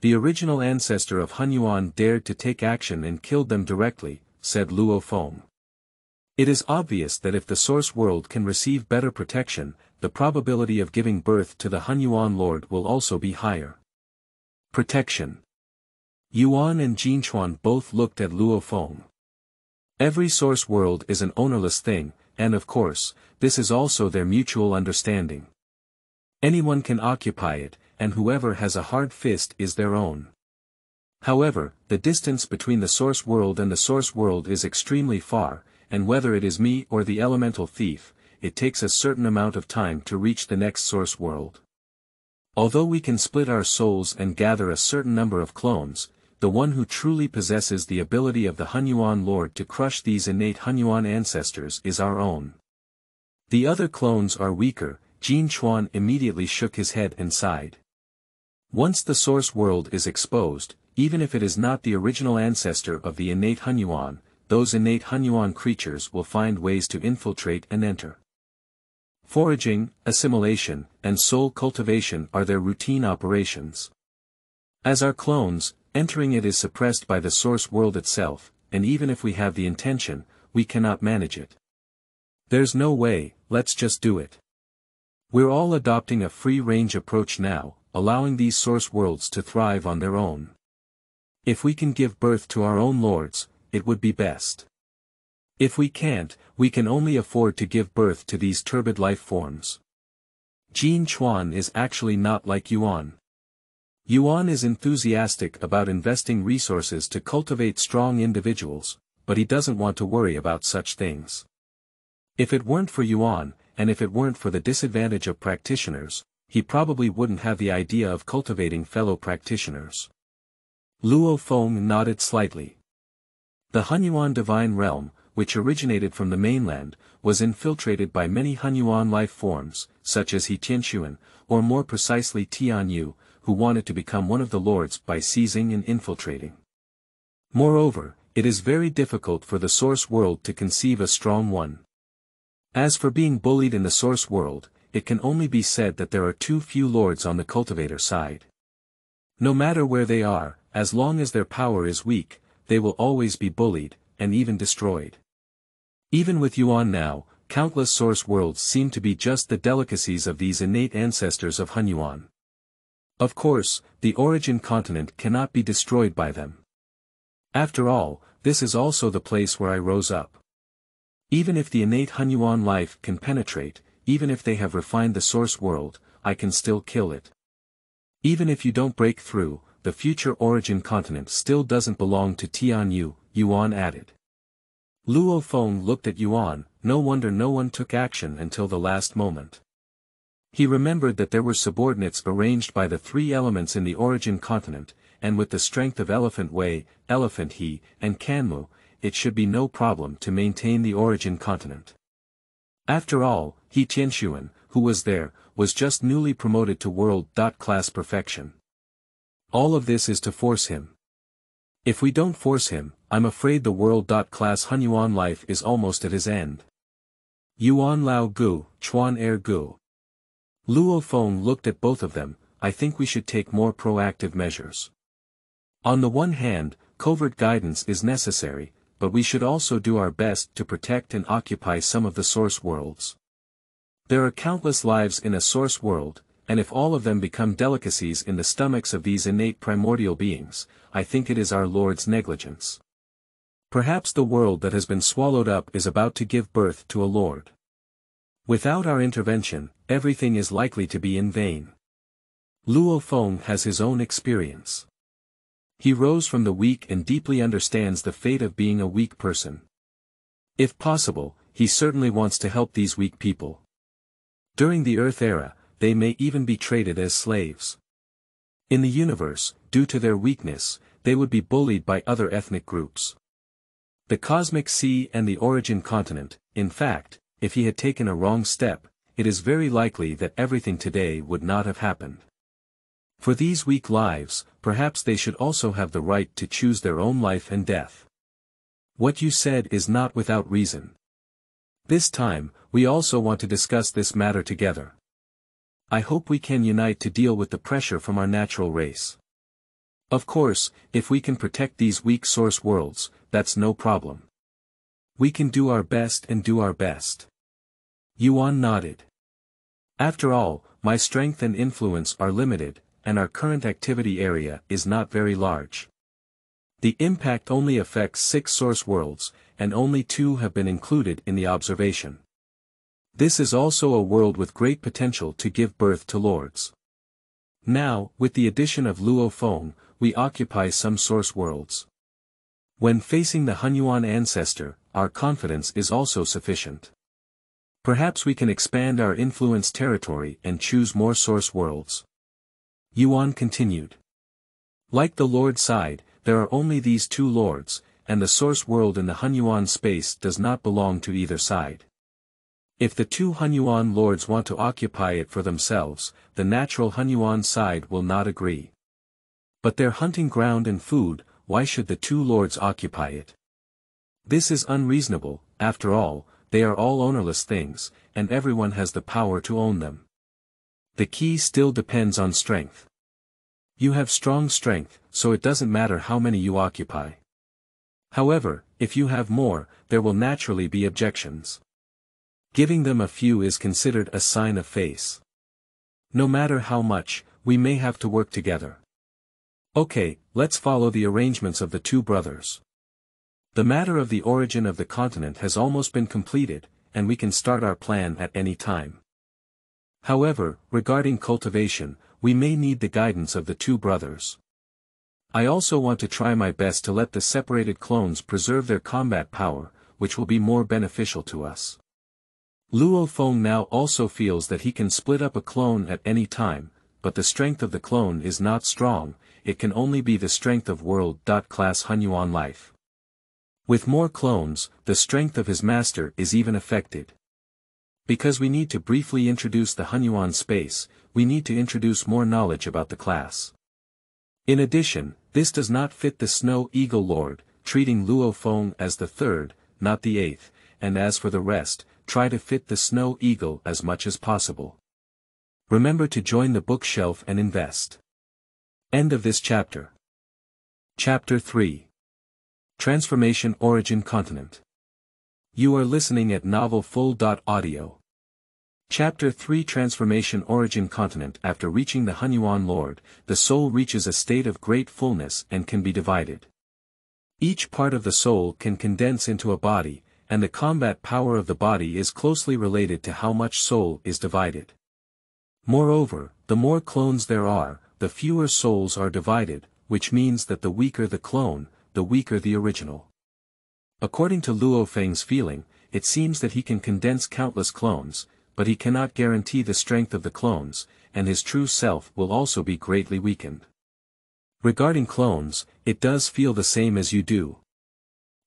The original ancestor of Hunyuan dared to take action and killed them directly, said Luo Feng. It is obvious that if the source world can receive better protection, the probability of giving birth to the Hunyuan Lord will also be higher. Protection Yuan and Jin Chuan both looked at Luo Feng. Every source world is an ownerless thing, and of course, this is also their mutual understanding. Anyone can occupy it, and whoever has a hard fist is their own. However, the distance between the source world and the source world is extremely far, and whether it is me or the elemental thief, it takes a certain amount of time to reach the next source world. Although we can split our souls and gather a certain number of clones, the one who truly possesses the ability of the Hunyuan Lord to crush these innate Hunyuan ancestors is our own. The other clones are weaker, Jin Chuan immediately shook his head and sighed. Once the source world is exposed, even if it is not the original ancestor of the innate Hunyuan, those innate Hunyuan creatures will find ways to infiltrate and enter. Foraging, assimilation, and soul cultivation are their routine operations. As our clones, Entering it is suppressed by the source world itself, and even if we have the intention, we cannot manage it. There's no way, let's just do it. We're all adopting a free-range approach now, allowing these source worlds to thrive on their own. If we can give birth to our own lords, it would be best. If we can't, we can only afford to give birth to these turbid life forms. Jin Chuan is actually not like Yuan. Yuan is enthusiastic about investing resources to cultivate strong individuals, but he doesn't want to worry about such things. If it weren't for Yuan, and if it weren't for the disadvantage of practitioners, he probably wouldn't have the idea of cultivating fellow practitioners. Luo Feng nodded slightly. The Hunyuan divine realm, which originated from the mainland, was infiltrated by many Hunyuan life forms, such as He Tianxuan, or more precisely Tian Yu, who wanted to become one of the lords by seizing and infiltrating. Moreover, it is very difficult for the source world to conceive a strong one. As for being bullied in the source world, it can only be said that there are too few lords on the cultivator side. No matter where they are, as long as their power is weak, they will always be bullied, and even destroyed. Even with Yuan now, countless source worlds seem to be just the delicacies of these innate ancestors of Hunyuan. Of course, the origin continent cannot be destroyed by them. After all, this is also the place where I rose up. Even if the innate Hunyuan life can penetrate, even if they have refined the source world, I can still kill it. Even if you don't break through, the future origin continent still doesn't belong to Tian Yu, Yuan added. Luo Feng looked at Yuan, no wonder no one took action until the last moment. He remembered that there were subordinates arranged by the three elements in the origin continent, and with the strength of Elephant Wei, Elephant He, and Kanmu, it should be no problem to maintain the origin continent. After all, He Tianxuan, who was there, was just newly promoted to world-class perfection. All of this is to force him. If we don't force him, I'm afraid the world-class Hunyuan life is almost at his end. Yuan Lao Gu, Chuan Er Gu. Luo Feng looked at both of them, I think we should take more proactive measures. On the one hand, covert guidance is necessary, but we should also do our best to protect and occupy some of the source worlds. There are countless lives in a source world, and if all of them become delicacies in the stomachs of these innate primordial beings, I think it is our Lord's negligence. Perhaps the world that has been swallowed up is about to give birth to a Lord. Without our intervention, everything is likely to be in vain. Luo Feng has his own experience. He rose from the weak and deeply understands the fate of being a weak person. If possible, he certainly wants to help these weak people. During the Earth era, they may even be traded as slaves. In the universe, due to their weakness, they would be bullied by other ethnic groups. The cosmic sea and the origin continent, in fact, if he had taken a wrong step, it is very likely that everything today would not have happened. For these weak lives, perhaps they should also have the right to choose their own life and death. What you said is not without reason. This time, we also want to discuss this matter together. I hope we can unite to deal with the pressure from our natural race. Of course, if we can protect these weak source worlds, that's no problem. We can do our best and do our best. Yuan nodded. After all, my strength and influence are limited, and our current activity area is not very large. The impact only affects six source worlds, and only two have been included in the observation. This is also a world with great potential to give birth to lords. Now, with the addition of Luo Feng, we occupy some source worlds. When facing the Hunyuan ancestor, our confidence is also sufficient. Perhaps we can expand our influence territory and choose more source worlds. Yuan continued. Like the Lord side, there are only these two lords, and the source world in the Hunyuan space does not belong to either side. If the two Hunyuan lords want to occupy it for themselves, the natural Hunyuan side will not agree. But their hunting ground and food, why should the two lords occupy it? This is unreasonable, after all, they are all ownerless things, and everyone has the power to own them. The key still depends on strength. You have strong strength, so it doesn't matter how many you occupy. However, if you have more, there will naturally be objections. Giving them a few is considered a sign of face. No matter how much, we may have to work together. Okay, let's follow the arrangements of the two brothers. The matter of the origin of the continent has almost been completed, and we can start our plan at any time. However, regarding cultivation, we may need the guidance of the two brothers. I also want to try my best to let the separated clones preserve their combat power, which will be more beneficial to us. Luo Feng now also feels that he can split up a clone at any time, but the strength of the clone is not strong, it can only be the strength of world-class Hunyuan life. With more clones, the strength of his master is even affected. Because we need to briefly introduce the Hunyuan space, we need to introduce more knowledge about the class. In addition, this does not fit the Snow Eagle Lord, treating Luo Feng as the third, not the eighth, and as for the rest, try to fit the Snow Eagle as much as possible. Remember to join the bookshelf and invest. End of this chapter. Chapter 3 Transformation Origin Continent. You are listening at Novel Full. Audio. Chapter 3 Transformation Origin Continent After reaching the Hunyuan Lord, the soul reaches a state of great fullness and can be divided. Each part of the soul can condense into a body, and the combat power of the body is closely related to how much soul is divided. Moreover, the more clones there are, the fewer souls are divided, which means that the weaker the clone, the weaker the original. According to Luo Feng's feeling, it seems that he can condense countless clones, but he cannot guarantee the strength of the clones, and his true self will also be greatly weakened. Regarding clones, it does feel the same as you do.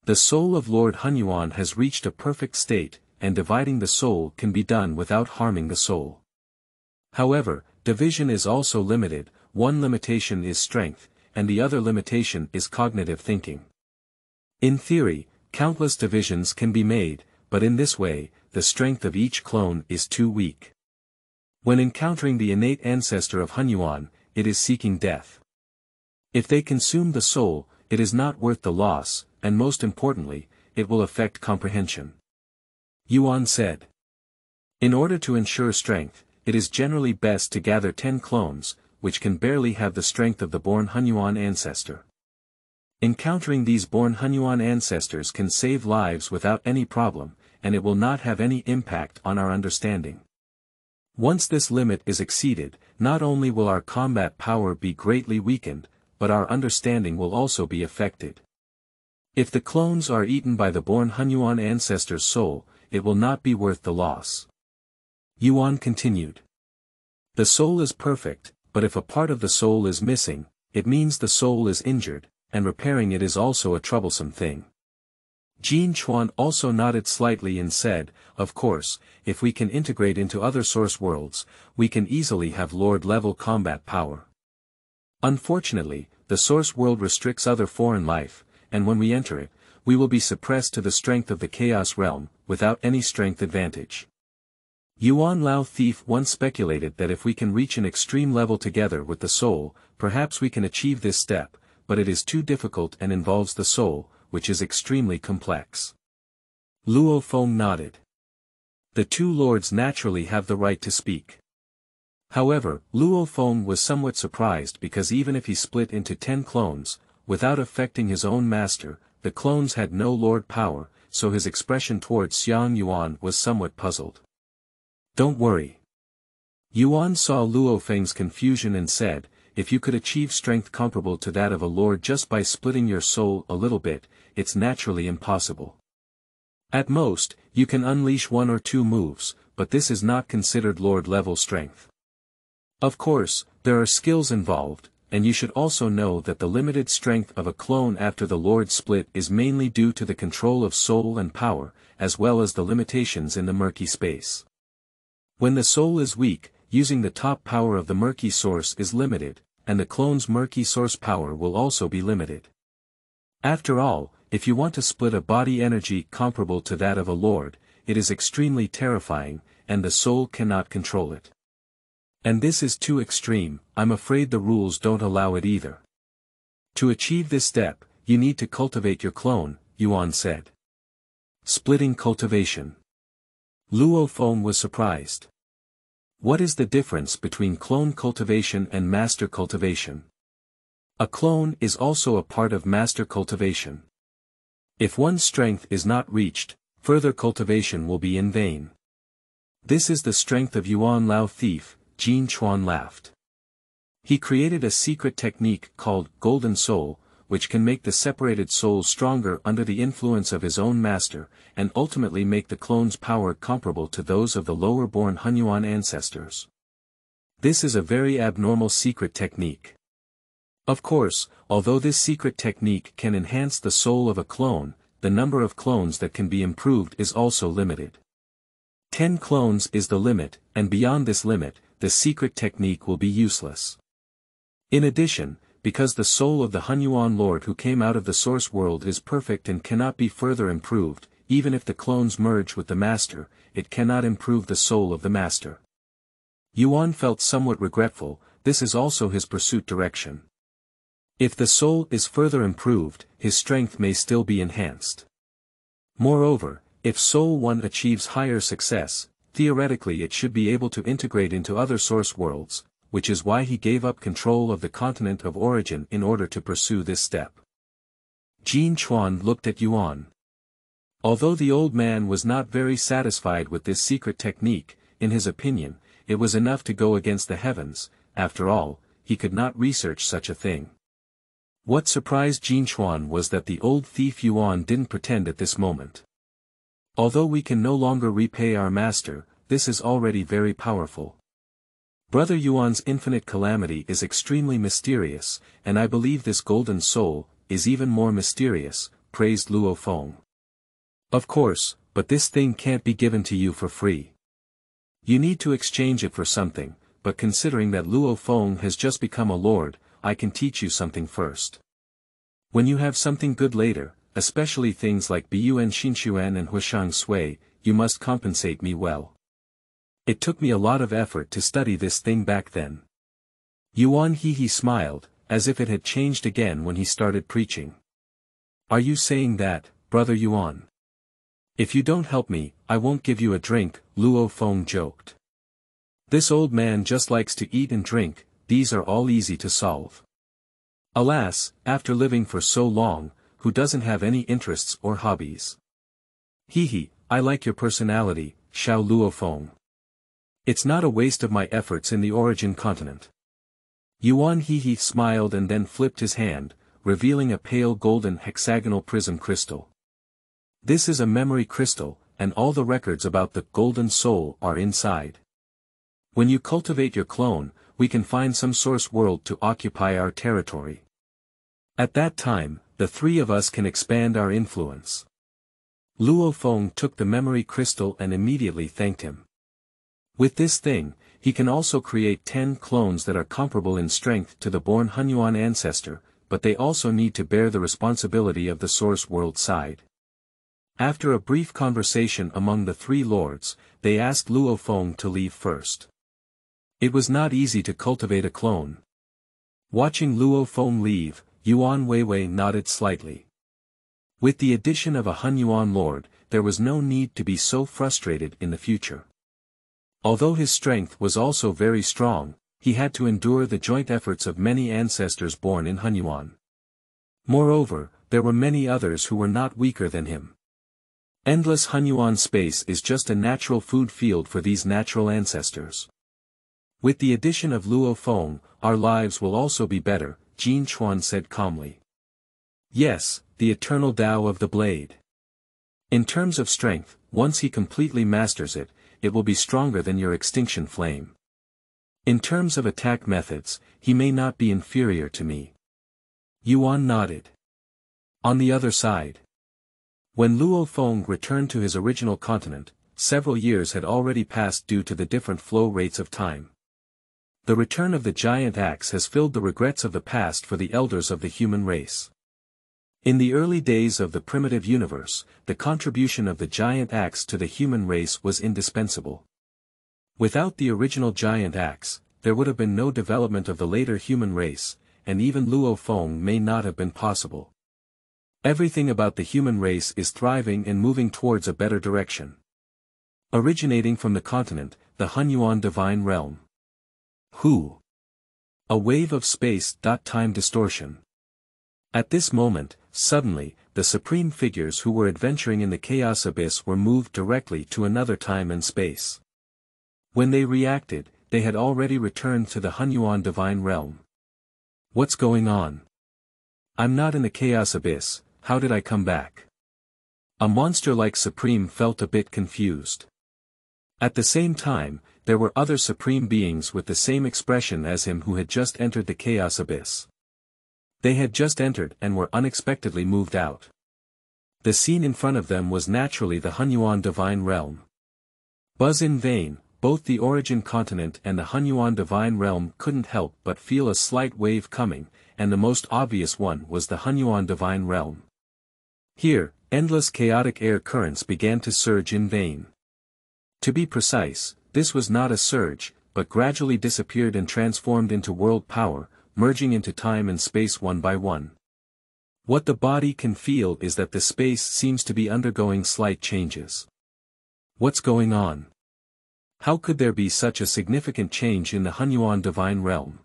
The soul of Lord Hunyuan has reached a perfect state, and dividing the soul can be done without harming the soul. However, division is also limited, one limitation is strength, and the other limitation is cognitive thinking. In theory, countless divisions can be made, but in this way, the strength of each clone is too weak. When encountering the innate ancestor of Hunyuan, it is seeking death. If they consume the soul, it is not worth the loss, and most importantly, it will affect comprehension. Yuan said. In order to ensure strength, it is generally best to gather ten clones, which can barely have the strength of the born Hunyuan ancestor. Encountering these born Hunyuan ancestors can save lives without any problem, and it will not have any impact on our understanding. Once this limit is exceeded, not only will our combat power be greatly weakened, but our understanding will also be affected. If the clones are eaten by the born Hunyuan ancestor's soul, it will not be worth the loss. Yuan continued. The soul is perfect, but if a part of the soul is missing, it means the soul is injured, and repairing it is also a troublesome thing. Jin Chuan also nodded slightly and said, of course, if we can integrate into other source worlds, we can easily have Lord-level combat power. Unfortunately, the source world restricts other foreign life, and when we enter it, we will be suppressed to the strength of the Chaos Realm, without any strength advantage. Yuan Lao Thief once speculated that if we can reach an extreme level together with the soul, perhaps we can achieve this step, but it is too difficult and involves the soul, which is extremely complex. Luo Feng nodded. The two lords naturally have the right to speak. However, Luo Feng was somewhat surprised because even if he split into ten clones, without affecting his own master, the clones had no lord power, so his expression towards Xiang Yuan was somewhat puzzled. Don't worry. Yuan saw Luo Feng's confusion and said, if you could achieve strength comparable to that of a lord just by splitting your soul a little bit, it's naturally impossible. At most, you can unleash one or two moves, but this is not considered lord-level strength. Of course, there are skills involved, and you should also know that the limited strength of a clone after the lord split is mainly due to the control of soul and power, as well as the limitations in the murky space. When the soul is weak, using the top power of the murky source is limited, and the clone's murky source power will also be limited. After all, if you want to split a body energy comparable to that of a lord, it is extremely terrifying, and the soul cannot control it. And this is too extreme, I'm afraid the rules don't allow it either. To achieve this step, you need to cultivate your clone, Yuan said. Splitting cultivation. Luo Feng was surprised. What is the difference between clone cultivation and master cultivation? A clone is also a part of master cultivation. If one's strength is not reached, further cultivation will be in vain. This is the strength of Yuan Lao Thief, Jin Chuan laughed. He created a secret technique called Golden Soul, which can make the separated soul stronger under the influence of his own master, and ultimately make the clone's power comparable to those of the lower-born Hunyuan ancestors. This is a very abnormal secret technique. Of course, although this secret technique can enhance the soul of a clone, the number of clones that can be improved is also limited. 10 clones is the limit, and beyond this limit, the secret technique will be useless. In addition, because the soul of the Hunyuan Lord who came out of the source world is perfect and cannot be further improved, even if the clones merge with the Master, it cannot improve the soul of the Master. Yuan felt somewhat regretful, this is also his pursuit direction. If the soul is further improved, his strength may still be enhanced. Moreover, if Soul 1 achieves higher success, theoretically it should be able to integrate into other source worlds, which is why he gave up control of the continent of origin in order to pursue this step. Jin Chuan looked at Yuan. Although the old man was not very satisfied with this secret technique, in his opinion, it was enough to go against the heavens, after all, he could not research such a thing. What surprised Jin Chuan was that the old thief Yuan didn't pretend at this moment. Although we can no longer repay our master, this is already very powerful. Brother Yuan's infinite calamity is extremely mysterious, and I believe this golden soul, is even more mysterious, praised Luo Feng. Of course, but this thing can't be given to you for free. You need to exchange it for something, but considering that Luo Feng has just become a lord, I can teach you something first. When you have something good later, especially things like Bun Xinchuan and Huishang Sui, you must compensate me well. It took me a lot of effort to study this thing back then. Yuan He smiled, as if it had changed again when he started preaching. Are you saying that, brother Yuan? If you don't help me, I won't give you a drink, Luo Feng joked. This old man just likes to eat and drink, these are all easy to solve. Alas, after living for so long, who doesn't have any interests or hobbies? Hehe, I like your personality, Xiao Luo Feng. It's not a waste of my efforts in the origin continent. Yuan Hehe smiled and then flipped his hand, revealing a pale golden hexagonal prism crystal. This is a memory crystal, and all the records about the golden soul are inside. When you cultivate your clone, we can find some source world to occupy our territory. At that time, the three of us can expand our influence. Luo Feng took the memory crystal and immediately thanked him. With this thing, he can also create ten clones that are comparable in strength to the born Hunyuan ancestor, but they also need to bear the responsibility of the source world side. After a brief conversation among the three lords, they asked Luo Feng to leave first. It was not easy to cultivate a clone. Watching Luo Feng leave, Yuan Weiwei nodded slightly. With the addition of a Hunyuan lord, there was no need to be so frustrated in the future. Although his strength was also very strong, he had to endure the joint efforts of many ancestors born in Hunyuan. Moreover, there were many others who were not weaker than him. Endless Hunyuan space is just a natural food field for these natural ancestors. With the addition of Luo Feng, our lives will also be better, Jin Chuan said calmly. Yes, the eternal Tao of the blade. In terms of strength, once he completely masters it, it will be stronger than your extinction flame. In terms of attack methods, he may not be inferior to me. Yuan nodded. On the other side. When Luo Feng returned to his original continent, several years had already passed due to the different flow rates of time. The return of the giant axe has filled the regrets of the past for the elders of the human race. In the early days of the primitive universe, the contribution of the giant axe to the human race was indispensable. Without the original giant axe, there would have been no development of the later human race, and even Luo Feng may not have been possible. Everything about the human race is thriving and moving towards a better direction. Originating from the continent, the Hunyuan divine realm. Who? A wave of space-time distortion. At this moment, suddenly, the supreme figures who were adventuring in the chaos abyss were moved directly to another time and space. When they reacted, they had already returned to the Hunyuan divine realm. What's going on? I'm not in the chaos abyss, how did I come back? A monster like Supreme felt a bit confused. At the same time, there were other supreme beings with the same expression as him who had just entered the chaos abyss. They had just entered and were unexpectedly moved out. The scene in front of them was naturally the Hunyuan divine realm. Buzz in vain, both the origin continent and the Hunyuan divine realm couldn't help but feel a slight wave coming, and the most obvious one was the Hunyuan divine realm. Here, endless chaotic air currents began to surge in vain. To be precise, this was not a surge, but gradually disappeared and transformed into world power, merging into time and space one by one. What the body can feel is that the space seems to be undergoing slight changes. What's going on? How could there be such a significant change in the Hunyuan divine realm?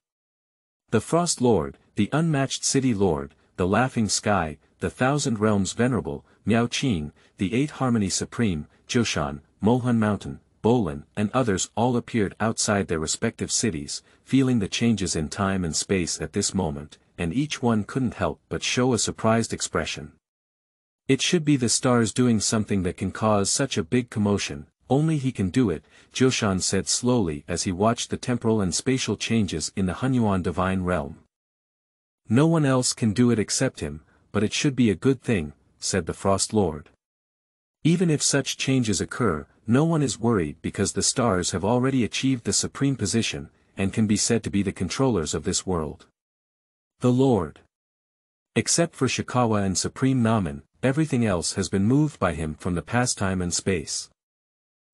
The Frost Lord, the unmatched City Lord, the Laughing Sky, the Thousand Realms Venerable, Miao Qing, the Eight Harmony Supreme, Joshan, Mohan Mountain, Bolin, and others all appeared outside their respective cities, feeling the changes in time and space at this moment, and each one couldn't help but show a surprised expression. It should be the stars doing something that can cause such a big commotion, only he can do it, Joshan said slowly as he watched the temporal and spatial changes in the Hunyuan divine realm. No one else can do it except him, but it should be a good thing, said the Frost Lord. Even if such changes occur, no one is worried because the stars have already achieved the supreme position, and can be said to be the controllers of this world. The Lord. Except for Shikawa and Supreme Namen, everything else has been moved by him from the past time and space.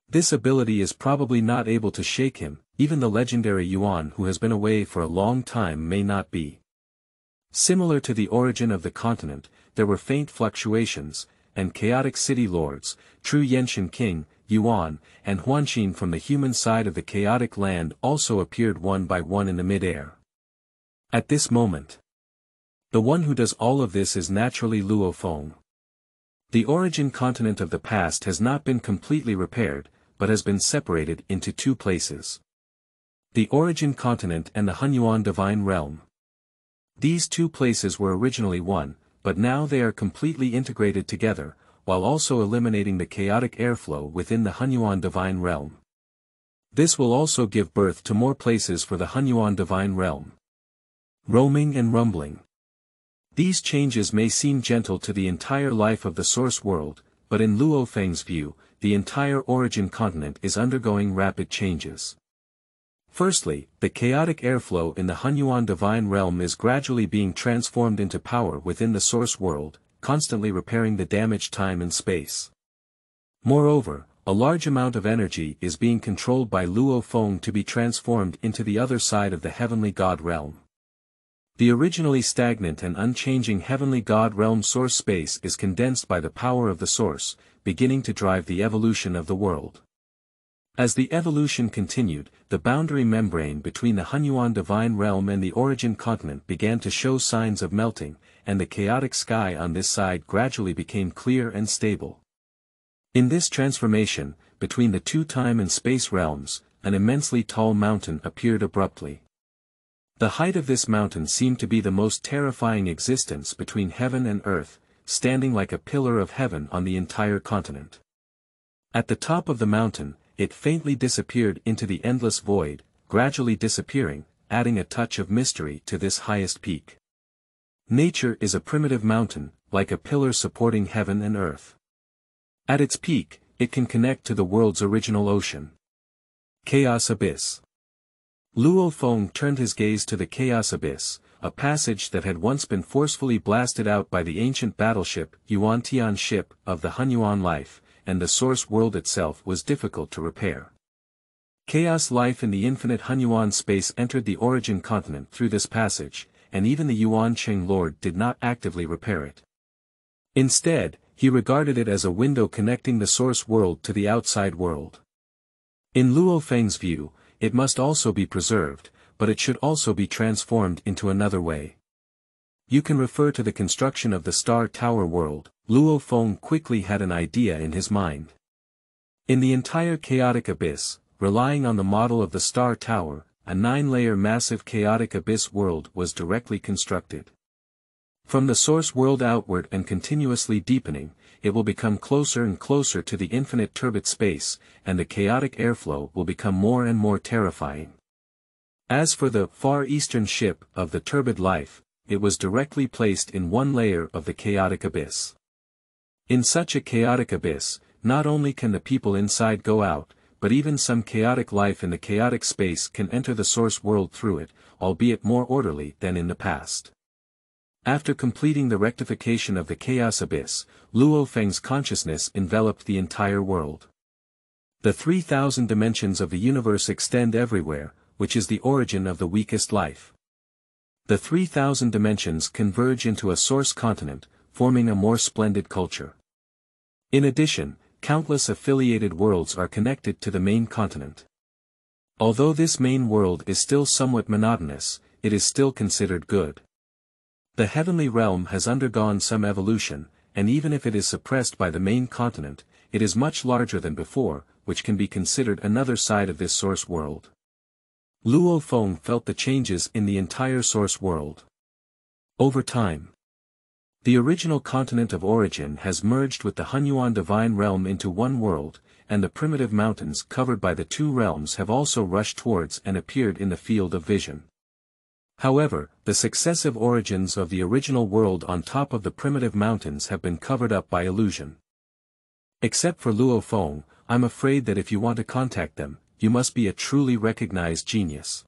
This ability is probably not able to shake him, even the legendary Yuan who has been away for a long time may not be. Similar to the origin of the continent, there were faint fluctuations, and chaotic city lords, true Yenshin king, Yuan, and Huanxin from the human side of the chaotic land also appeared one by one in the mid-air. At this moment. The one who does all of this is naturally Luo Feng. The origin continent of the past has not been completely repaired, but has been separated into two places. The origin continent and the Hunyuan divine realm. These two places were originally one, but now they are completely integrated together, while also eliminating the chaotic airflow within the Hunyuan divine realm. This will also give birth to more places for the Hunyuan divine realm. Roaming and rumbling. These changes may seem gentle to the entire life of the source world, but in Luo Feng's view, the entire origin continent is undergoing rapid changes. Firstly, the chaotic airflow in the Hunyuan divine realm is gradually being transformed into power within the source world, constantly repairing the damaged time and space. Moreover, a large amount of energy is being controlled by Luo Feng to be transformed into the other side of the heavenly god realm. The originally stagnant and unchanging heavenly god realm source space is condensed by the power of the source, beginning to drive the evolution of the world. As the evolution continued, the boundary membrane between the Hunyuan divine realm and the origin continent began to show signs of melting, and the chaotic sky on this side gradually became clear and stable. In this transformation, between the two time and space realms, an immensely tall mountain appeared abruptly. The height of this mountain seemed to be the most terrifying existence between heaven and earth, standing like a pillar of heaven on the entire continent. At the top of the mountain, it faintly disappeared into the endless void, gradually disappearing, adding a touch of mystery to this highest peak. Nature is a primitive mountain, like a pillar supporting heaven and earth. At its peak, it can connect to the world's original ocean. Chaos Abyss Luo Feng turned his gaze to the Chaos Abyss, a passage that had once been forcefully blasted out by the ancient battleship Yuan Tian ship of the Hunyuan life, and the source world itself was difficult to repair. Chaos life in the infinite Hunyuan space entered the origin continent through this passage, and even the Yuan Cheng Lord did not actively repair it. Instead, he regarded it as a window connecting the source world to the outside world. In Luo Feng's view, it must also be preserved, but it should also be transformed into another way. You can refer to the construction of the Star Tower world, Luo Feng quickly had an idea in his mind. In the entire chaotic abyss, relying on the model of the Star Tower, a nine-layer massive chaotic abyss world was directly constructed. From the source world outward and continuously deepening, it will become closer and closer to the infinite turbid space, and the chaotic airflow will become more and more terrifying. As for the far eastern ship of the turbid life, it was directly placed in one layer of the chaotic abyss. In such a chaotic abyss, not only can the people inside go out, but even some chaotic life in the chaotic space can enter the source world through it, albeit more orderly than in the past. After completing the rectification of the chaos abyss, Luo Feng's consciousness enveloped the entire world. The 3,000 dimensions of the universe extend everywhere, which is the origin of the weakest life. The 3,000 dimensions converge into a source continent, forming a more splendid culture. In addition, countless affiliated worlds are connected to the main continent. Although this main world is still somewhat monotonous, it is still considered good. The heavenly realm has undergone some evolution, and even if it is suppressed by the main continent, it is much larger than before, which can be considered another side of this source world. Luo Feng felt the changes in the entire source world. Over time, the original continent of origin has merged with the Hunyuan divine realm into one world, and the primitive mountains covered by the two realms have also rushed towards and appeared in the field of vision. However, the successive origins of the original world on top of the primitive mountains have been covered up by illusion. Except for Luo Feng, I'm afraid that if you want to contact them, you must be a truly recognized genius.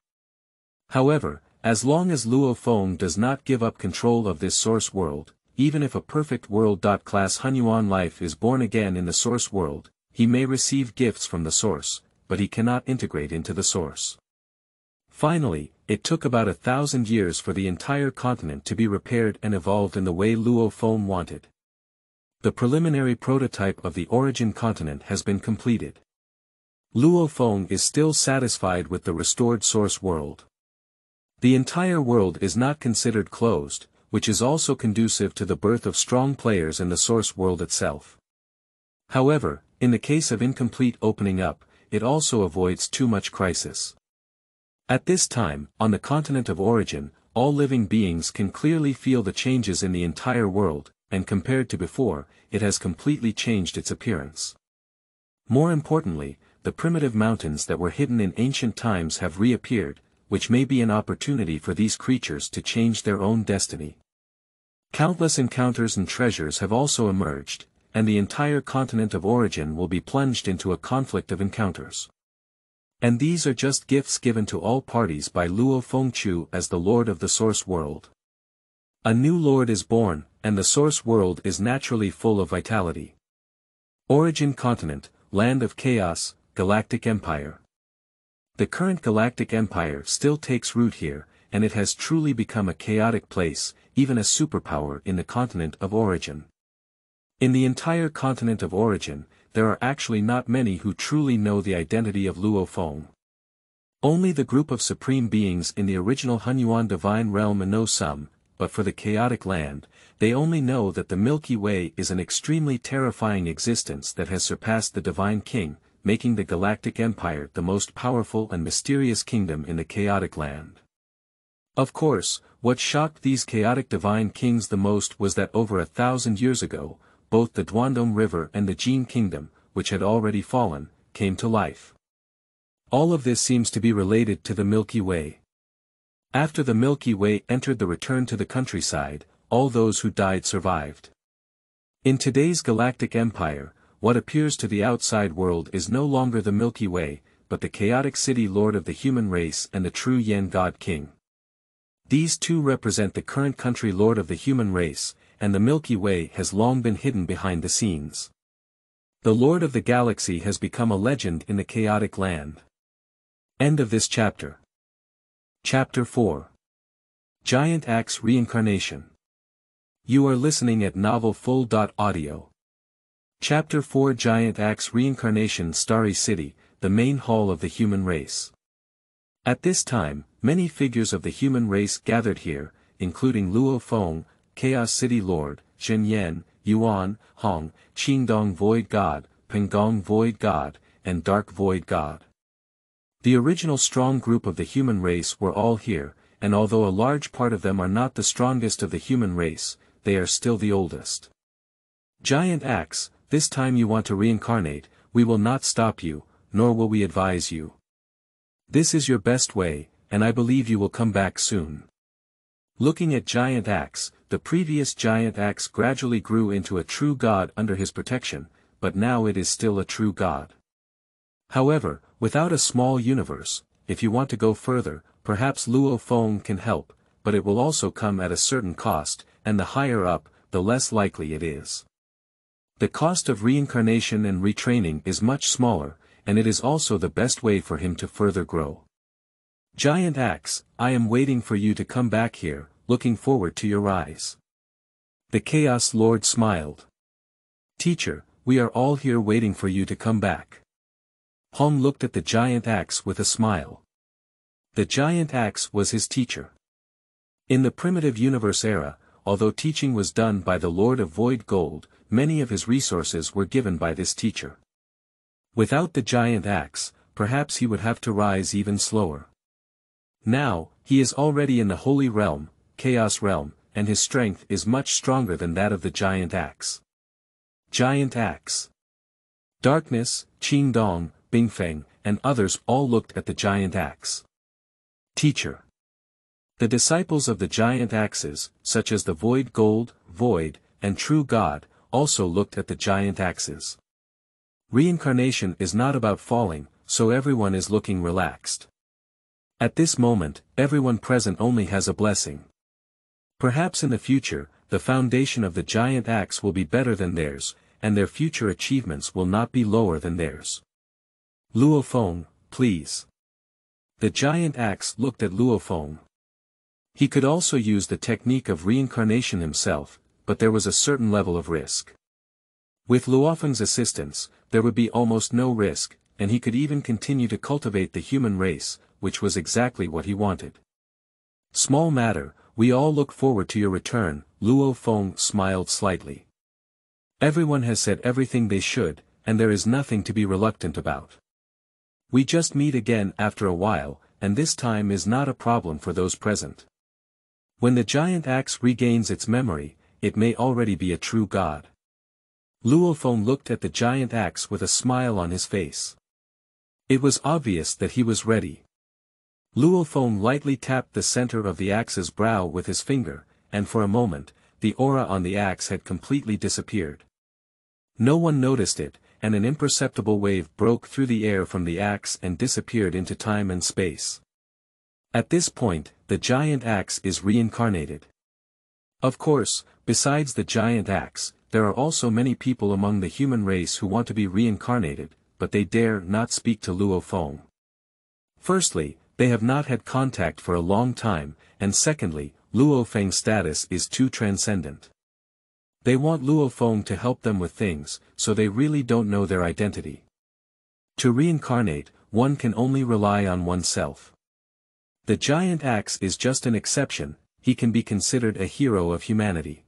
However, as long as Luo Feng does not give up control of this source world, even if a perfect world-class Hunyuan life is born again in the source world, he may receive gifts from the source, but he cannot integrate into the source. Finally, it took about a thousand years for the entire continent to be repaired and evolved in the way Luo Feng wanted. The preliminary prototype of the origin continent has been completed. Luo Feng is still satisfied with the restored source world. The entire world is not considered closed, which is also conducive to the birth of strong players in the source world itself. However, in the case of incomplete opening up, it also avoids too much crisis. At this time, on the continent of origin, all living beings can clearly feel the changes in the entire world, and compared to before, it has completely changed its appearance. More importantly, the primitive mountains that were hidden in ancient times have reappeared, which may be an opportunity for these creatures to change their own destiny. Countless encounters and treasures have also emerged, and the entire continent of origin will be plunged into a conflict of encounters. And these are just gifts given to all parties by Luo Fengchu as the Lord of the Source World. A new Lord is born, and the Source World is naturally full of vitality. Origin Continent, Land of Chaos, Galactic Empire. The current Galactic Empire still takes root here, and it has truly become a chaotic place, even a superpower in the continent of origin. In the entire continent of origin, there are actually not many who truly know the identity of Luo Feng. Only the group of supreme beings in the original Hunyuan divine realm know some, but for the chaotic land, they only know that the Milky Way is an extremely terrifying existence that has surpassed the divine king, making the galactic empire the most powerful and mysterious kingdom in the chaotic land. Of course, what shocked these chaotic divine kings the most was that over a thousand years ago, both the Duandong River and the Jin Kingdom, which had already fallen, came to life. All of this seems to be related to the Milky Way. After the Milky Way entered the return to the countryside, all those who died survived. In today's galactic empire, what appears to the outside world is no longer the Milky Way, but the chaotic city lord of the human race and the true Yen God King. These two represent the current country lord of the human race, and the Milky Way has long been hidden behind the scenes. The Lord of the Galaxy has become a legend in the chaotic land. End of this chapter. Chapter 4 Giant Axe Reincarnation You are listening at novelfull.audio. Chapter 4 Giant Axe Reincarnation Starry City, the main hall of the human race. At this time, many figures of the human race gathered here, including Luo Feng, Chaos City Lord, Zhen Yan, Yuan, Hong, Qingdong Void God, Pengong Void God, and Dark Void God. The original strong group of the human race were all here, and although a large part of them are not the strongest of the human race, they are still the oldest. Giant Axe, this time you want to reincarnate, we will not stop you, nor will we advise you. This is your best way, and I believe you will come back soon. Looking at Giant Axe, the previous Giant Axe gradually grew into a true god under his protection, but now it is still a true god. However, without a small universe, if you want to go further, perhaps Luo Feng can help, but it will also come at a certain cost, and the higher up, the less likely it is. The cost of reincarnation and retraining is much smaller, and it is also the best way for him to further grow. Giant Axe, I am waiting for you to come back here, looking forward to your rise. The Chaos Lord smiled. Teacher, we are all here waiting for you to come back. Hong looked at the giant axe with a smile. The giant axe was his teacher. In the primitive universe era, although teaching was done by the Lord of Void Gold, many of his resources were given by this teacher. Without the giant axe, perhaps he would have to rise even slower. Now, he is already in the Holy Realm, Chaos Realm, and his strength is much stronger than that of the giant axe. Giant Axe Darkness, Qing Dong, Bingfeng, and others all looked at the giant axe. Teacher the disciples of the giant axes, such as the Void Gold, Void, and True God, also looked at the giant axes. Reincarnation is not about falling, so everyone is looking relaxed. At this moment, everyone present only has a blessing. Perhaps in the future, the foundation of the giant axe will be better than theirs, and their future achievements will not be lower than theirs. Luo Feng, please. The giant axe looked at Luo Feng. He could also use the technique of reincarnation himself, but there was a certain level of risk. With Luofeng's assistance, there would be almost no risk, and he could even continue to cultivate the human race, which was exactly what he wanted. Small matter, we all look forward to your return, Luo Feng smiled slightly. Everyone has said everything they should, and there is nothing to be reluctant about. We just meet again after a while, and this time is not a problem for those present. When the giant axe regains its memory, it may already be a true god. Luo Feng looked at the giant axe with a smile on his face. It was obvious that he was ready. Luo Feng lightly tapped the center of the axe's brow with his finger, and for a moment, the aura on the axe had completely disappeared. No one noticed it, and an imperceptible wave broke through the air from the axe and disappeared into time and space. At this point, the giant axe is reincarnated. Of course, besides the giant axe, there are also many people among the human race who want to be reincarnated, but they dare not speak to Luo Feng. Firstly, they have not had contact for a long time, and secondly, Luo Feng's status is too transcendent. They want Luo Feng to help them with things, so they really don't know their identity. To reincarnate, one can only rely on oneself. The giant axe is just an exception, he can be considered a hero of humanity.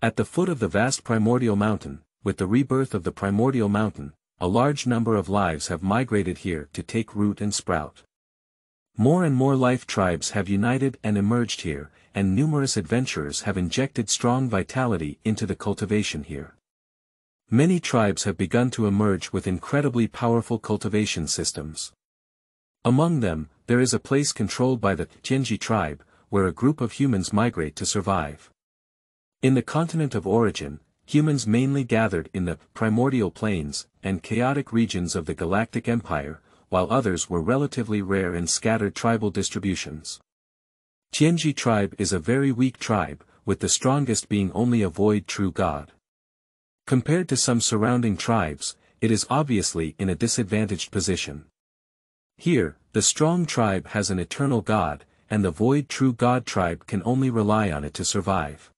At the foot of the vast primordial mountain, with the rebirth of the primordial mountain, a large number of lives have migrated here to take root and sprout. More and more life tribes have united and emerged here, and numerous adventurers have injected strong vitality into the cultivation here. Many tribes have begun to emerge with incredibly powerful cultivation systems. Among them, there is a place controlled by the Tianji tribe, where a group of humans migrate to survive. In the continent of origin, humans mainly gathered in the primordial plains and chaotic regions of the Galactic Empire, while others were relatively rare and scattered tribal distributions. Tianji tribe is a very weak tribe, with the strongest being only a void true god. Compared to some surrounding tribes, it is obviously in a disadvantaged position. Here, the strong tribe has an eternal God, and the void true God tribe can only rely on it to survive.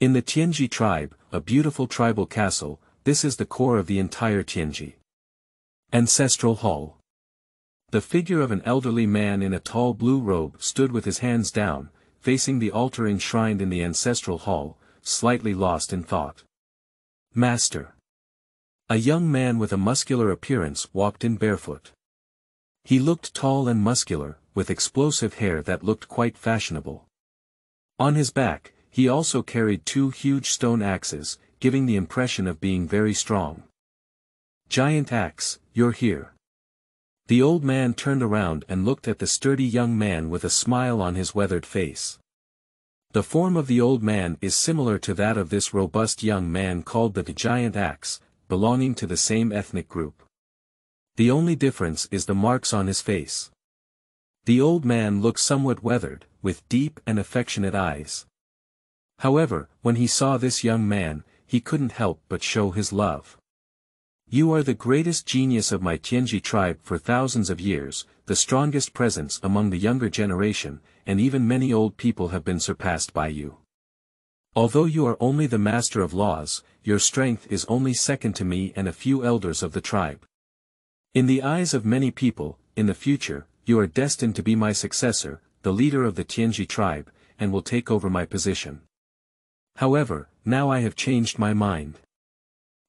In the Tianji tribe, a beautiful tribal castle, this is the core of the entire Tianji. Ancestral Hall The figure of an elderly man in a tall blue robe stood with his hands down, facing the altar enshrined in the ancestral hall, slightly lost in thought. Master. A young man with a muscular appearance walked in barefoot. He looked tall and muscular, with explosive hair that looked quite fashionable. On his back, he also carried two huge stone axes, giving the impression of being very strong. Giant axe, you're here. The old man turned around and looked at the sturdy young man with a smile on his weathered face. The form of the old man is similar to that of this robust young man called the giant axe, belonging to the same ethnic group. The only difference is the marks on his face. The old man looked somewhat weathered, with deep and affectionate eyes. However, when he saw this young man, he couldn't help but show his love. You are the greatest genius of my Tianji tribe for thousands of years, the strongest presence among the younger generation, and even many old people have been surpassed by you. Although you are only the master of laws, your strength is only second to me and a few elders of the tribe. In the eyes of many people, in the future, you are destined to be my successor, the leader of the Tianji tribe, and will take over my position. However, now I have changed my mind.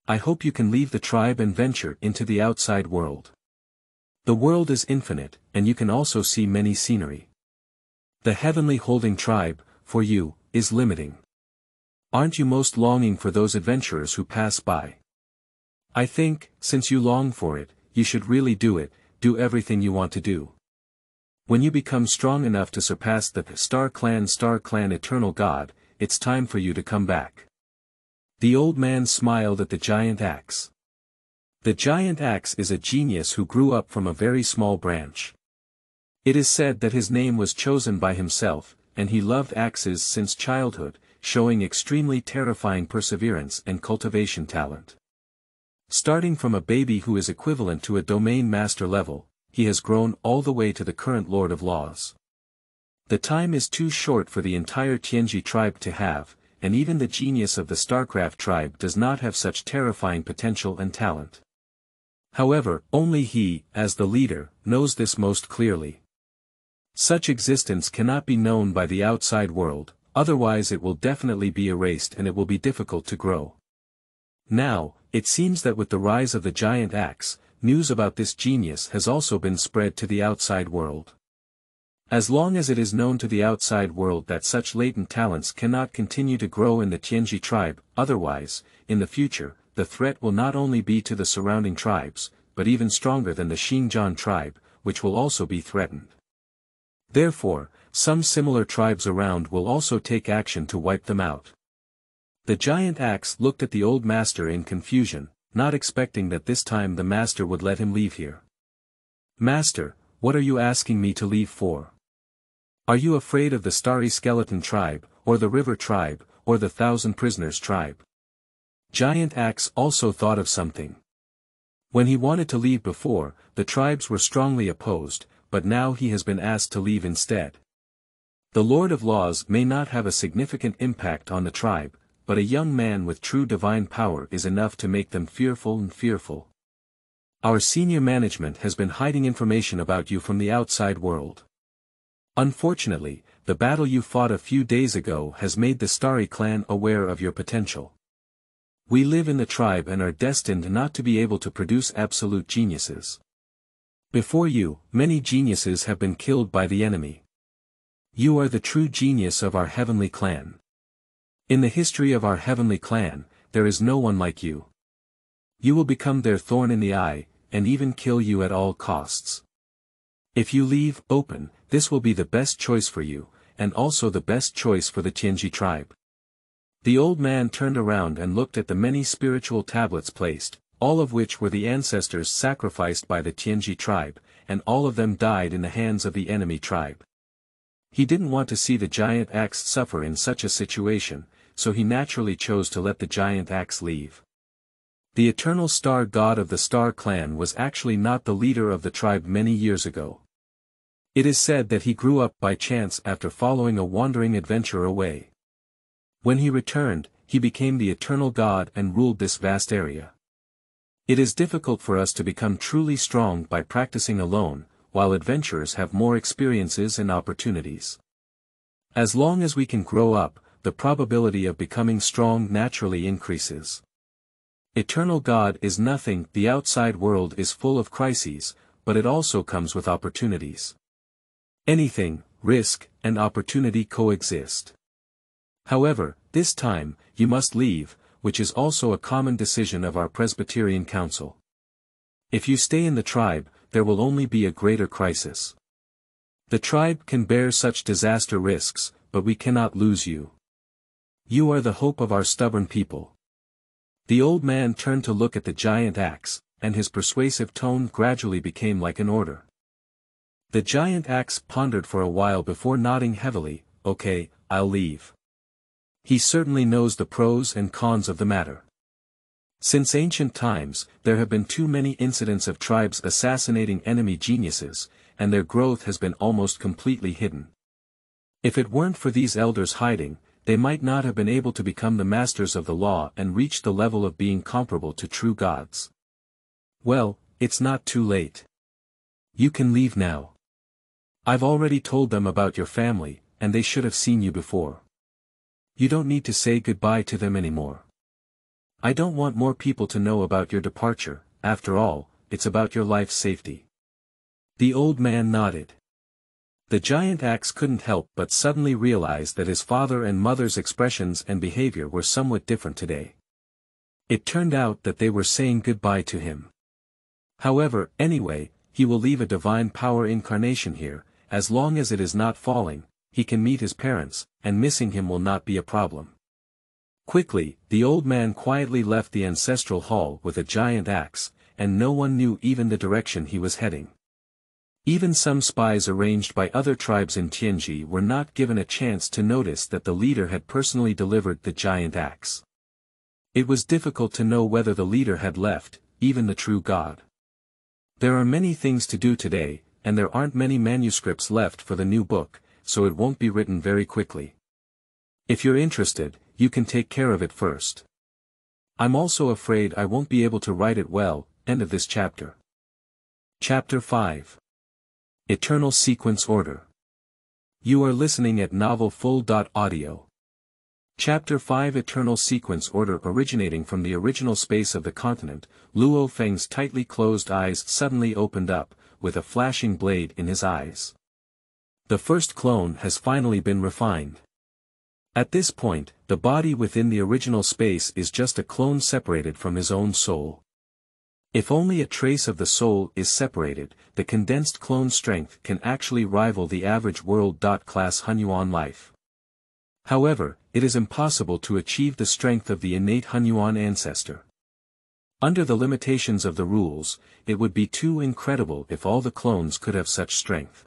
I hope you can leave the tribe and venture into the outside world. The world is infinite, and you can also see many scenery. The heavenly holding tribe, for you, is limiting. Aren't you most longing for those adventurers who pass by? I think, since you long for it, you should really do it, do everything you want to do. When you become strong enough to surpass the Star Clan Star Clan Eternal God, it's time for you to come back. The old man smiled at the giant axe. The giant axe is a genius who grew up from a very small branch. It is said that his name was chosen by himself, and he loved axes since childhood, showing extremely terrifying perseverance and cultivation talent. Starting from a baby who is equivalent to a domain master level, he has grown all the way to the current Lord of Laws. The time is too short for the entire Tianji tribe to have, and even the genius of the StarCraft tribe does not have such terrifying potential and talent. However, only he, as the leader, knows this most clearly. Such existence cannot be known by the outside world, otherwise it will definitely be erased and it will be difficult to grow. Now, it seems that with the rise of the giant axe, news about this genius has also been spread to the outside world. As long as it is known to the outside world that such latent talents cannot continue to grow in the Tianji tribe, otherwise, in the future, the threat will not only be to the surrounding tribes, but even stronger than the Xinjiang tribe, which will also be threatened. Therefore, some similar tribes around will also take action to wipe them out. The giant axe looked at the old master in confusion, not expecting that this time the master would let him leave here. Master, what are you asking me to leave for? Are you afraid of the starry skeleton tribe, or the river tribe, or the thousand prisoners tribe? Giant Axe also thought of something. When he wanted to leave before, the tribes were strongly opposed, but now he has been asked to leave instead. The Lord of Laws may not have a significant impact on the tribe, but a young man with true divine power is enough to make them fearful and fearful. Our senior management has been hiding information about you from the outside world. Unfortunately, the battle you fought a few days ago has made the Starry clan aware of your potential. We live in the tribe and are destined not to be able to produce absolute geniuses. Before you, many geniuses have been killed by the enemy. You are the true genius of our heavenly clan. In the history of our heavenly clan, there is no one like you. You will become their thorn in the eye, and even kill you at all costs. If you leave open, this will be the best choice for you, and also the best choice for the Tianji tribe. The old man turned around and looked at the many spiritual tablets placed, all of which were the ancestors sacrificed by the Tianji tribe, and all of them died in the hands of the enemy tribe. He didn't want to see the giant axe suffer in such a situation, so he naturally chose to let the giant axe leave. The eternal star god of the star clan was actually not the leader of the tribe many years ago. It is said that he grew up by chance after following a wandering adventure away. When he returned, he became the eternal god and ruled this vast area. It is difficult for us to become truly strong by practicing alone, while adventurers have more experiences and opportunities. As long as we can grow up, the probability of becoming strong naturally increases. Eternal God is nothing, the outside world is full of crises, but it also comes with opportunities. Anything, risk, and opportunity coexist. However, this time, you must leave, which is also a common decision of our Presbyterian Council. If you stay in the tribe, there will only be a greater crisis. The tribe can bear such disaster risks, but we cannot lose you. You are the hope of our stubborn people. The old man turned to look at the giant axe, and his persuasive tone gradually became like an order. The giant axe pondered for a while before nodding heavily, okay, I'll leave. He certainly knows the pros and cons of the matter. Since ancient times, there have been too many incidents of tribes assassinating enemy geniuses, and their growth has been almost completely hidden. If it weren't for these elders hiding, they might not have been able to become the masters of the law and reach the level of being comparable to true gods. Well, it's not too late. You can leave now. I've already told them about your family, and they should have seen you before. You don't need to say goodbye to them anymore. I don't want more people to know about your departure, after all, it's about your life's safety. The old man nodded. The giant axe couldn't help but suddenly realize that his father and mother's expressions and behavior were somewhat different today. It turned out that they were saying goodbye to him. However, anyway, he will leave a divine power incarnation here, as long as it is not falling, he can meet his parents, and missing him will not be a problem. Quickly, the old man quietly left the ancestral hall with a giant axe, and no one knew even the direction he was heading. Even some spies arranged by other tribes in Tianji were not given a chance to notice that the leader had personally delivered the giant axe. It was difficult to know whether the leader had left, even the true god. There are many things to do today, and there aren't many manuscripts left for the new book, so it won't be written very quickly. If you're interested, you can take care of it first. I'm also afraid I won't be able to write it well, end of this chapter. Chapter 5 Eternal Sequence Order You are listening at novelfull.audio. Chapter 5 Eternal Sequence Order Originating from the original space of the continent, Luo Feng's tightly closed eyes suddenly opened up, with a flashing blade in his eyes. The first clone has finally been refined. At this point, the body within the original space is just a clone separated from his own soul. If only a trace of the soul is separated, the condensed clone strength can actually rival the average world-class Hunyuan life. However, it is impossible to achieve the strength of the innate Hunyuan ancestor. Under the limitations of the rules, it would be too incredible if all the clones could have such strength.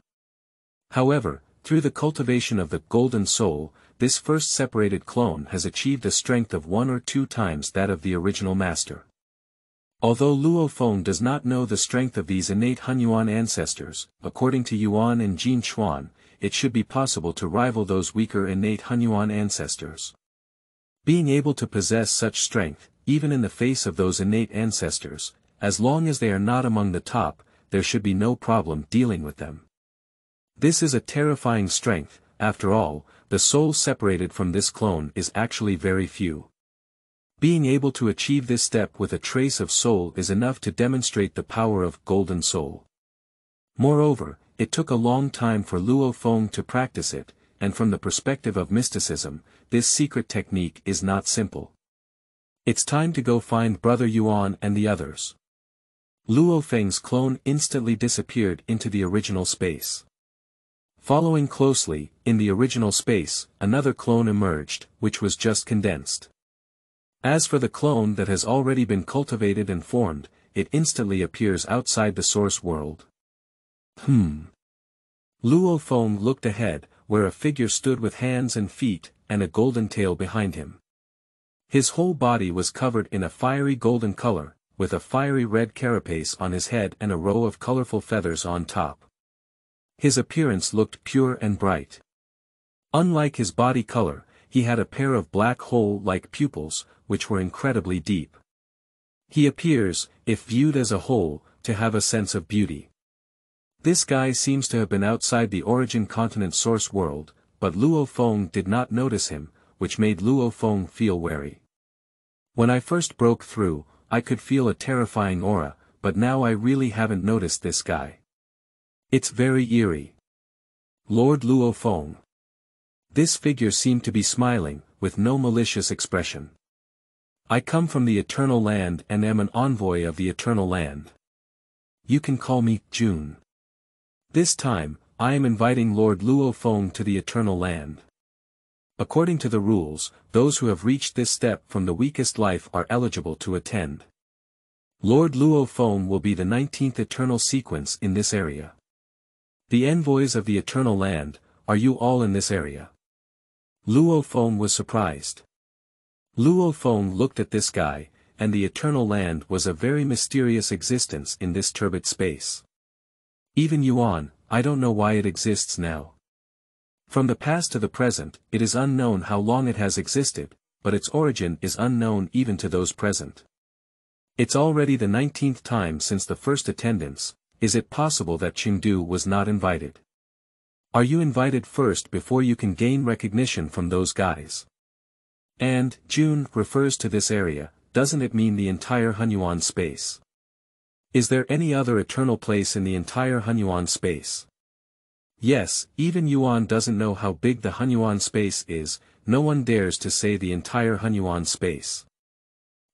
However, through the cultivation of the golden soul, this first separated clone has achieved a strength of one or two times that of the original master. Although Luo Feng does not know the strength of these innate Hunyuan ancestors, according to Yuan and Jin Chuan, it should be possible to rival those weaker innate Hunyuan ancestors. Being able to possess such strength, even in the face of those innate ancestors, as long as they are not among the top, there should be no problem dealing with them. This is a terrifying strength, after all, the soul separated from this clone is actually very few. Being able to achieve this step with a trace of soul is enough to demonstrate the power of golden soul. Moreover, it took a long time for Luo Feng to practice it, and from the perspective of mysticism, this secret technique is not simple. It's time to go find Brother Yuan and the others. Luo Feng's clone instantly disappeared into the original space. Following closely, in the original space, another clone emerged, which was just condensed. As for the clone that has already been cultivated and formed, it instantly appears outside the source world. Hmm. Luo Feng looked ahead, where a figure stood with hands and feet, and a golden tail behind him. His whole body was covered in a fiery golden color, with a fiery red carapace on his head and a row of colorful feathers on top. His appearance looked pure and bright. Unlike his body color, he had a pair of black hole-like pupils, which were incredibly deep. He appears, if viewed as a whole, to have a sense of beauty. This guy seems to have been outside the origin continent source world, but Luo Feng did not notice him, which made Luo Feng feel wary. When I first broke through, I could feel a terrifying aura, but now I really haven't noticed this guy. It's very eerie. Lord Luo Feng. This figure seemed to be smiling, with no malicious expression. I come from the Eternal Land and am an envoy of the Eternal Land. You can call me, June. This time, I am inviting Lord Luo Feng to the Eternal Land. According to the rules, those who have reached this step from the weakest life are eligible to attend. Lord Luo Feng will be the 19th eternal sequence in this area. The envoys of the eternal land, are you all in this area? Luo Feng was surprised. Luo Feng looked at this guy, and the eternal land was a very mysterious existence in this turbid space. Even Yuan, I don't know why it exists now. From the past to the present, it is unknown how long it has existed, but its origin is unknown even to those present. It's already the nineteenth time since the first attendance, is it possible that Chengdu was not invited? Are you invited first before you can gain recognition from those guys? And, June refers to this area, doesn't it mean the entire Hunyuan space? Is there any other eternal place in the entire Hunyuan space? Yes, even Yuan doesn't know how big the Hunyuan space is, no one dares to say the entire Hunyuan space.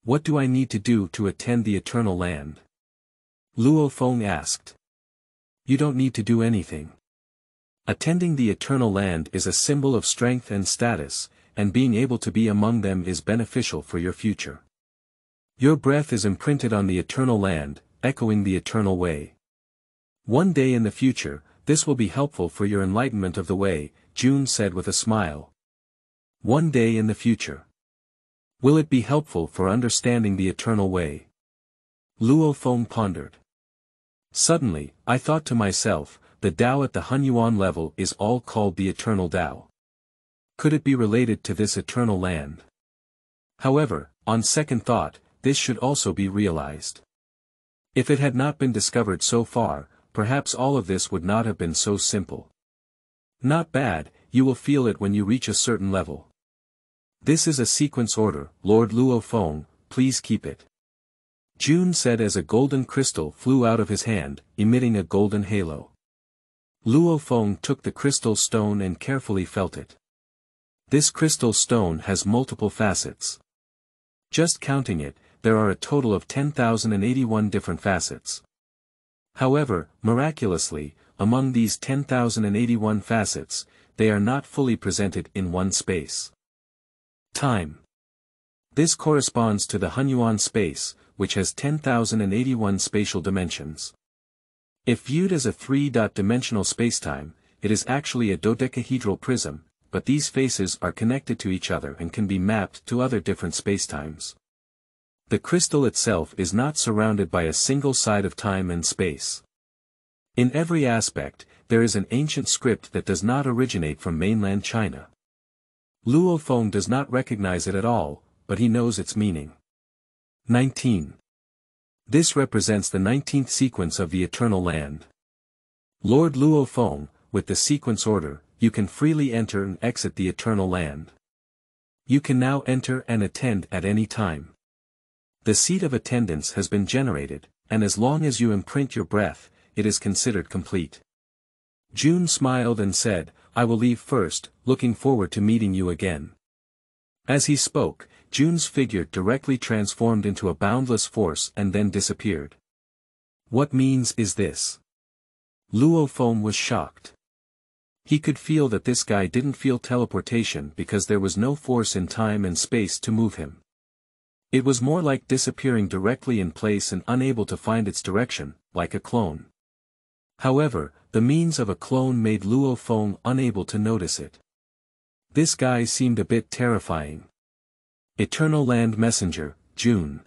What do I need to do to attend the eternal land? Luo Feng asked. You don't need to do anything. Attending the eternal land is a symbol of strength and status, and being able to be among them is beneficial for your future. Your breath is imprinted on the eternal land, echoing the eternal way. One day in the future, this will be helpful for your enlightenment of the way, June said with a smile. One day in the future. Will it be helpful for understanding the eternal way? Luo Feng pondered. Suddenly, I thought to myself, the Tao at the Hunyuan level is all called the eternal Tao. Could it be related to this eternal land? However, on second thought, this should also be realized. If it had not been discovered so far, perhaps all of this would not have been so simple. Not bad, you will feel it when you reach a certain level. This is a sequence order, Lord Luo Feng, please keep it. June said as a golden crystal flew out of his hand, emitting a golden halo. Luo Feng took the crystal stone and carefully felt it. This crystal stone has multiple facets. Just counting it, there are a total of 10,081 different facets. However, miraculously, among these 10,081 facets, they are not fully presented in one space. Time. This corresponds to the Hunyuan space, which has 10,081 spatial dimensions. If viewed as a three-dimensional spacetime, it is actually a dodecahedral prism, but these faces are connected to each other and can be mapped to other different spacetimes. The crystal itself is not surrounded by a single side of time and space. In every aspect, there is an ancient script that does not originate from mainland China. Luo Feng does not recognize it at all, but he knows its meaning. 19. This represents the 19th sequence of the Eternal Land. Lord Luo Feng, with the sequence order, you can freely enter and exit the Eternal Land. You can now enter and attend at any time. The seat of attendance has been generated, and as long as you imprint your breath, it is considered complete. June smiled and said, I will leave first, looking forward to meeting you again. As he spoke, June's figure directly transformed into a boundless force and then disappeared. What means is this? Luo Feng was shocked. He could feel that this guy didn't feel teleportation because there was no force in time and space to move him. It was more like disappearing directly in place and unable to find its direction, like a clone. However, the means of a clone made Luo Feng unable to notice it. This guy seemed a bit terrifying. Eternal Land Messenger, June.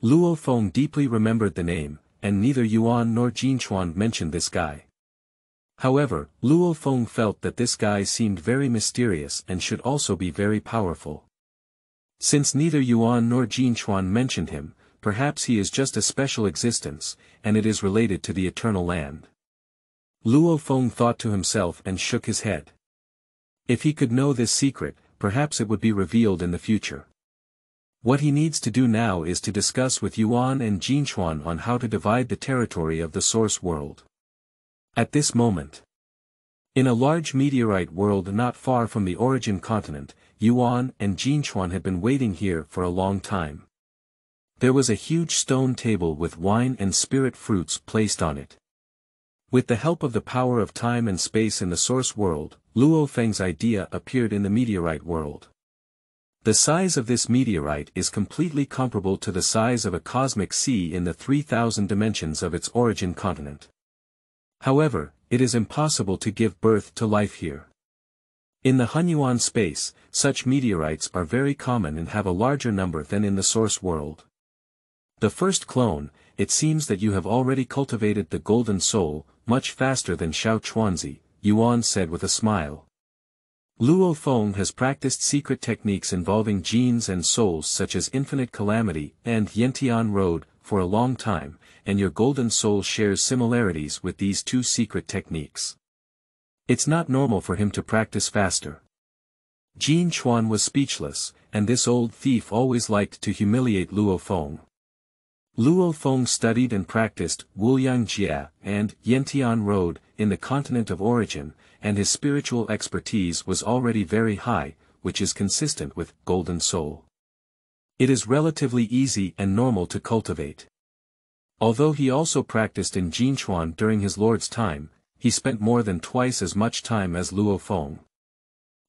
Luo Feng deeply remembered the name, and neither Yuan nor Jinchuan mentioned this guy. However, Luo Feng felt that this guy seemed very mysterious and should also be very powerful. Since neither Yuan nor Jinchuan mentioned him, perhaps he is just a special existence, and it is related to the eternal land. Luo Feng thought to himself and shook his head. If he could know this secret, perhaps it would be revealed in the future. What he needs to do now is to discuss with Yuan and Jinchuan on how to divide the territory of the source world. At this moment, in a large meteorite world not far from the origin continent, Yuan and Jinchuan had been waiting here for a long time. There was a huge stone table with wine and spirit fruits placed on it. With the help of the power of time and space in the source world, Luo Feng's idea appeared in the meteorite world. The size of this meteorite is completely comparable to the size of a cosmic sea in the 3000 dimensions of its origin continent. However, it is impossible to give birth to life here. In the Hunyuan space, such meteorites are very common and have a larger number than in the source world. The first clone, it seems that you have already cultivated the golden soul, much faster than Xiao Chuanzi, Yuan said with a smile. Luo Feng has practiced secret techniques involving genes and souls such as Infinite Calamity and Yantian Road, for a long time, and your golden soul shares similarities with these two secret techniques. It's not normal for him to practice faster. Jin Chuan was speechless, and this old thief always liked to humiliate Luo Feng. Luo Feng studied and practiced Wuliang Jia and Yantian Road in the continent of origin, and his spiritual expertise was already very high, which is consistent with Golden Soul. It is relatively easy and normal to cultivate. Although he also practiced in Jinchuan during his lord's time, he spent more than twice as much time as Luo Feng.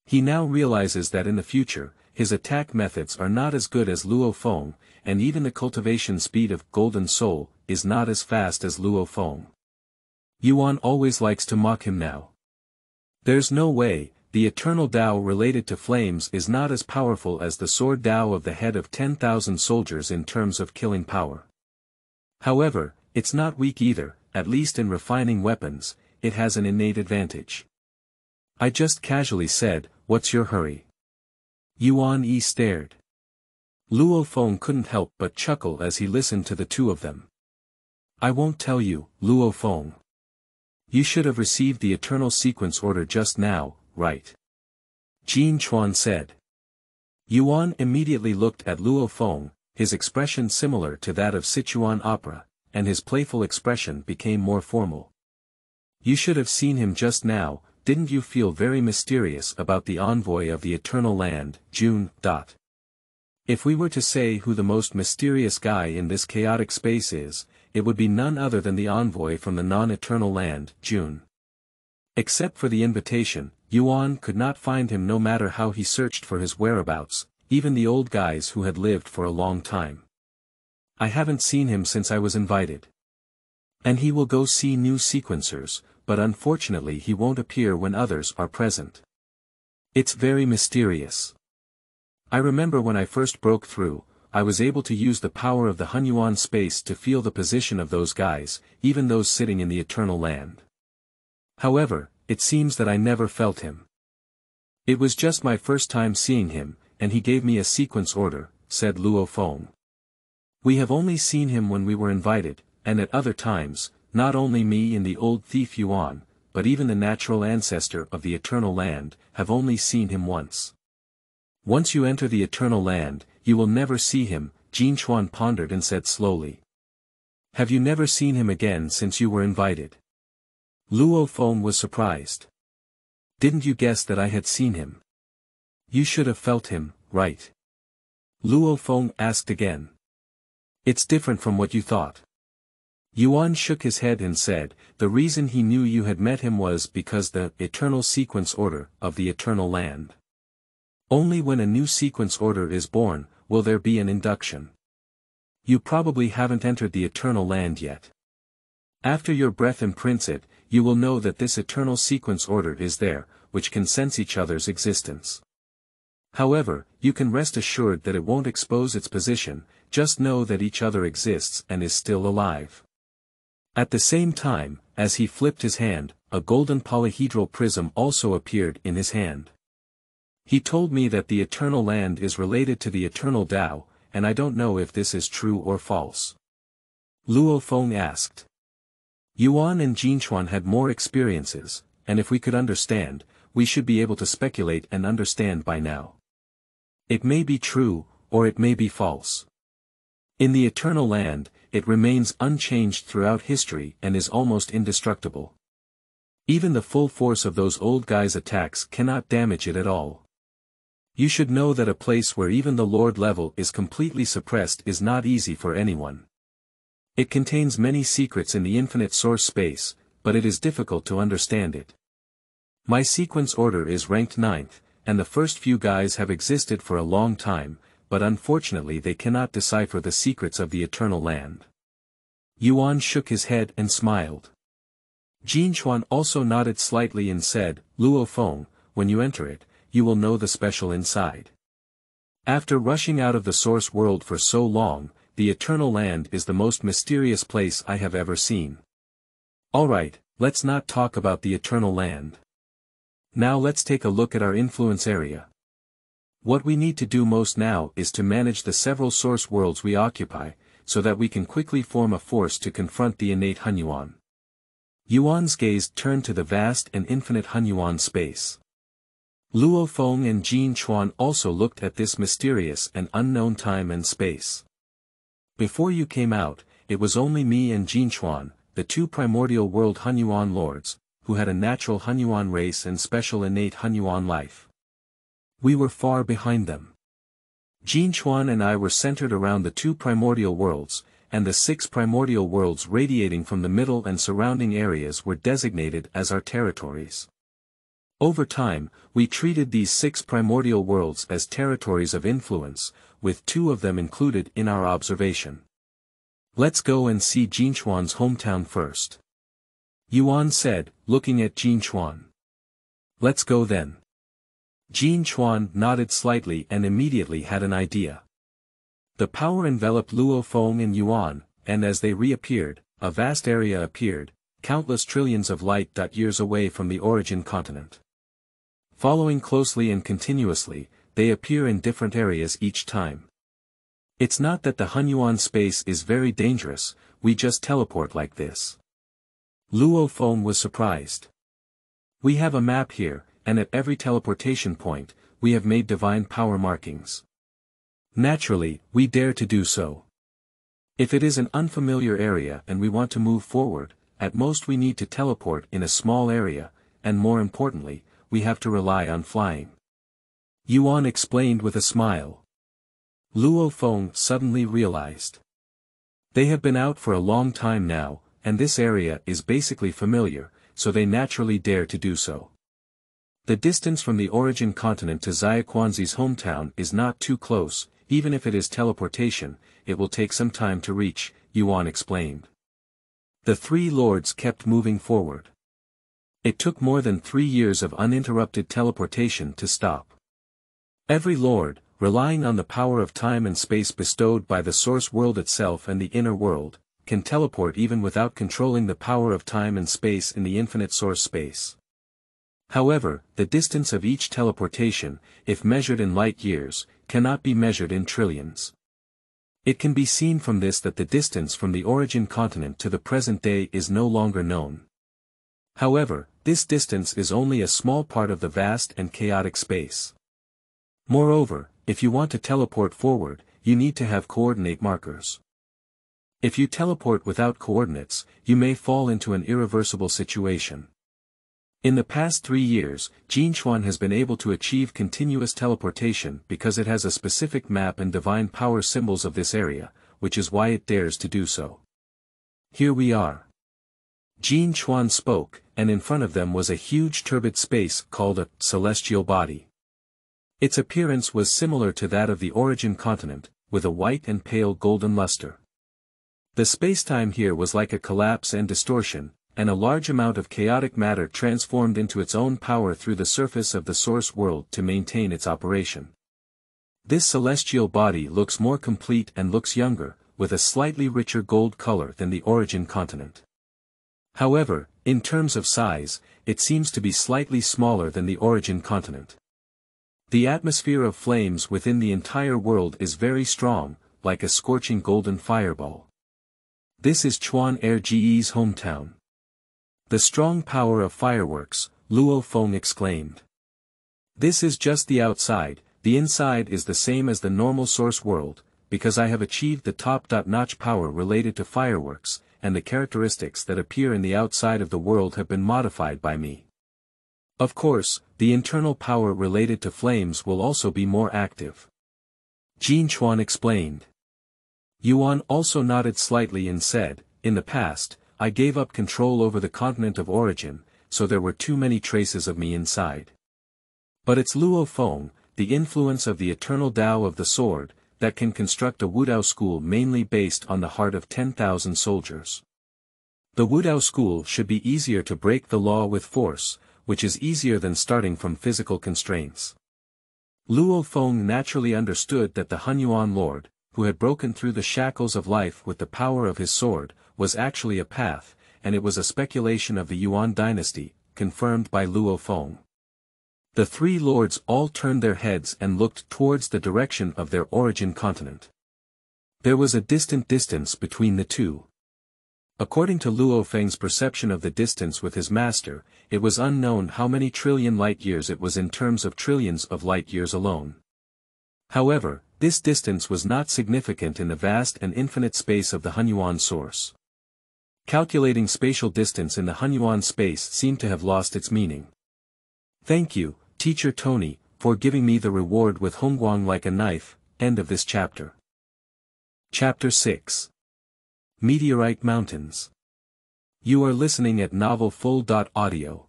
He now realizes that in the future, his attack methods are not as good as Luo Feng, and even the cultivation speed of Golden Soul is not as fast as Luo Feng. Yuan always likes to mock him now. There's no way, the eternal Tao related to flames is not as powerful as the sword Tao of the head of 10,000 soldiers in terms of killing power. However, it's not weak either, at least in refining weapons, it has an innate advantage. I just casually said, what's your hurry? Yuan Yi stared. Luo Feng couldn't help but chuckle as he listened to the two of them. I won't tell you, Luo Feng. You should have received the eternal sequence order just now, right? Jin Chuan said. Yuan immediately looked at Luo Feng, his expression similar to that of Sichuan opera, and his playful expression became more formal. You should have seen him just now, didn't you feel very mysterious about the envoy of the eternal land, June, dot. If we were to say who the most mysterious guy in this chaotic space is, it would be none other than the envoy from the non-eternal land, June. Except for the invitation, Yuan could not find him no matter how he searched for his whereabouts, even the old guys who had lived for a long time. I haven't seen him since I was invited. And he will go see new sequencers, but unfortunately he won't appear when others are present. It's very mysterious. I remember when I first broke through, I was able to use the power of the Hunyuan space to feel the position of those guys, even those sitting in the eternal land. However, it seems that I never felt him. It was just my first time seeing him, and he gave me a sequence order, said Luo Feng. We have only seen him when we were invited, and at other times, not only me and the old thief Yuan, but even the natural ancestor of the eternal land, have only seen him once. Once you enter the eternal land, you will never see him, Jin Chuan pondered and said slowly. Have you never seen him again since you were invited? Luo Feng was surprised. Didn't you guess that I had seen him? You should have felt him, right? Luo Feng asked again. It's different from what you thought. Yuan shook his head and said, the reason he knew you had met him was because the eternal sequence order of the eternal land. Only when a new sequence order is born, will there be an induction. You probably haven't entered the eternal land yet. After your breath imprints it, you will know that this eternal sequence order is there, which can sense each other's existence. However, you can rest assured that it won't expose its position, just know that each other exists and is still alive. At the same time, as he flipped his hand, a golden polyhedral prism also appeared in his hand. He told me that the eternal land is related to the eternal Tao, and I don't know if this is true or false. Luo Feng asked. Yuan and Jinchuan had more experiences, and if we could understand, we should be able to speculate and understand by now. It may be true, or it may be false. In the eternal land, it remains unchanged throughout history and is almost indestructible. Even the full force of those old guys' attacks cannot damage it at all. You should know that a place where even the Lord level is completely suppressed is not easy for anyone. It contains many secrets in the infinite source space, but it is difficult to understand it. My sequence order is ranked 9th, and the first few guys have existed for a long time, but unfortunately they cannot decipher the secrets of the eternal land. Yuan shook his head and smiled. Jin Chuan also nodded slightly and said, Luo Feng, when you enter it, you will know the special inside. After rushing out of the source world for so long, the eternal land is the most mysterious place I have ever seen. Alright, let's not talk about the eternal land. Now let's take a look at our influence area. What we need to do most now is to manage the several source worlds we occupy, so that we can quickly form a force to confront the innate Hunyuan. Yuan's gaze turned to the vast and infinite Hunyuan space. Luo Feng and Jin Chuan also looked at this mysterious and unknown time and space. Before you came out, it was only me and Jin Chuan, the two primordial world Hunyuan lords, who had a natural Hunyuan race and special innate Hunyuan life. We were far behind them. Jin Chuan and I were centered around the two primordial worlds, and the six primordial worlds radiating from the middle and surrounding areas were designated as our territories. Over time, we treated these six primordial worlds as territories of influence, with two of them included in our observation. Let's go and see Jin Chuan's hometown first. Yuan said, looking at Jin Chuan. Let's go then. Jin Chuan nodded slightly and immediately had an idea. The power enveloped Luo Feng and Yuan, and as they reappeared, a vast area appeared, countless trillions of light-years away from the origin continent. Following closely and continuously, they appear in different areas each time. It's not that the Hunyuan space is very dangerous, we just teleport like this. Luo Feng was surprised. We have a map here, and at every teleportation point, we have made divine power markings. Naturally, we dare to do so. If it is an unfamiliar area and we want to move forward, at most we need to teleport in a small area, and more importantly, we have to rely on flying. Yuan explained with a smile. Luo Feng suddenly realized. They have been out for a long time now, and this area is basically familiar, so they naturally dare to do so. The distance from the origin continent to Xiaquanzi's hometown is not too close, even if it is teleportation, it will take some time to reach, Yuan explained. The three lords kept moving forward. It took more than three years of uninterrupted teleportation to stop. Every lord, relying on the power of time and space bestowed by the source world itself and the inner world, can teleport even without controlling the power of time and space in the infinite source space. However, the distance of each teleportation, if measured in light years, cannot be measured in trillions. It can be seen from this that the distance from the origin continent to the present day is no longer known. However, this distance is only a small part of the vast and chaotic space. Moreover, if you want to teleport forward, you need to have coordinate markers. If you teleport without coordinates, you may fall into an irreversible situation. In the past three years, Jin Chuan has been able to achieve continuous teleportation because it has a specific map and divine power symbols of this area, which is why it dares to do so. Here we are. Jin Chuan spoke, and in front of them was a huge turbid space called a celestial body. Its appearance was similar to that of the origin continent, with a white and pale golden luster. The spacetime here was like a collapse and distortion, and a large amount of chaotic matter transformed into its own power through the surface of the source world to maintain its operation. This celestial body looks more complete and looks younger, with a slightly richer gold color than the origin continent. However, in terms of size, it seems to be slightly smaller than the origin continent. The atmosphere of flames within the entire world is very strong, like a scorching golden fireball. This is Chuan Erge's hometown. The strong power of fireworks, Luo Feng exclaimed. This is just the outside, the inside is the same as the normal source world, because I have achieved the top-notch power related to fireworks, and the characteristics that appear in the outside of the world have been modified by me. Of course, the internal power related to flames will also be more active. Jin Chuan explained. Yuan also nodded slightly and said, in the past, I gave up control over the continent of origin, so there were too many traces of me inside. But it's Luo Feng, the influence of the eternal Tao of the sword, that can construct a Wudao school mainly based on the heart of 10,000 soldiers. The Wudao school should be easier to break the law with force, which is easier than starting from physical constraints. Luo Feng naturally understood that the Hunyuan lord, who had broken through the shackles of life with the power of his sword, was actually a path, and it was a speculation of the Yuan dynasty, confirmed by Luo Feng. The three lords all turned their heads and looked towards the direction of their origin continent. There was a distant distance between the two. According to Luo Feng's perception of the distance with his master, it was unknown how many trillion light-years it was in terms of trillions of light-years alone. However, this distance was not significant in the vast and infinite space of the Hunyuan source. Calculating spatial distance in the Hunyuan space seemed to have lost its meaning. Thank you, Teacher Tony, for giving me the reward with Hongguang like a knife, end of this chapter. Chapter 6 Meteorite Mountains You are listening at Novel Full. Audio.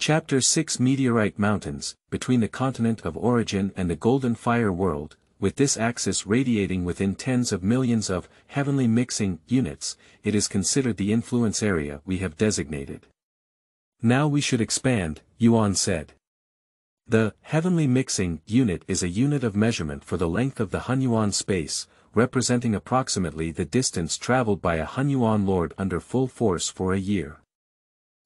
Chapter 6 Meteorite Mountains, between the continent of origin and the Golden Fire World, with this axis radiating within tens of millions of heavenly mixing units, it is considered the influence area we have designated. Now we should expand, Yuan said. The heavenly mixing unit is a unit of measurement for the length of the Hunyuan space, representing approximately the distance traveled by a Hunyuan lord under full force for a year.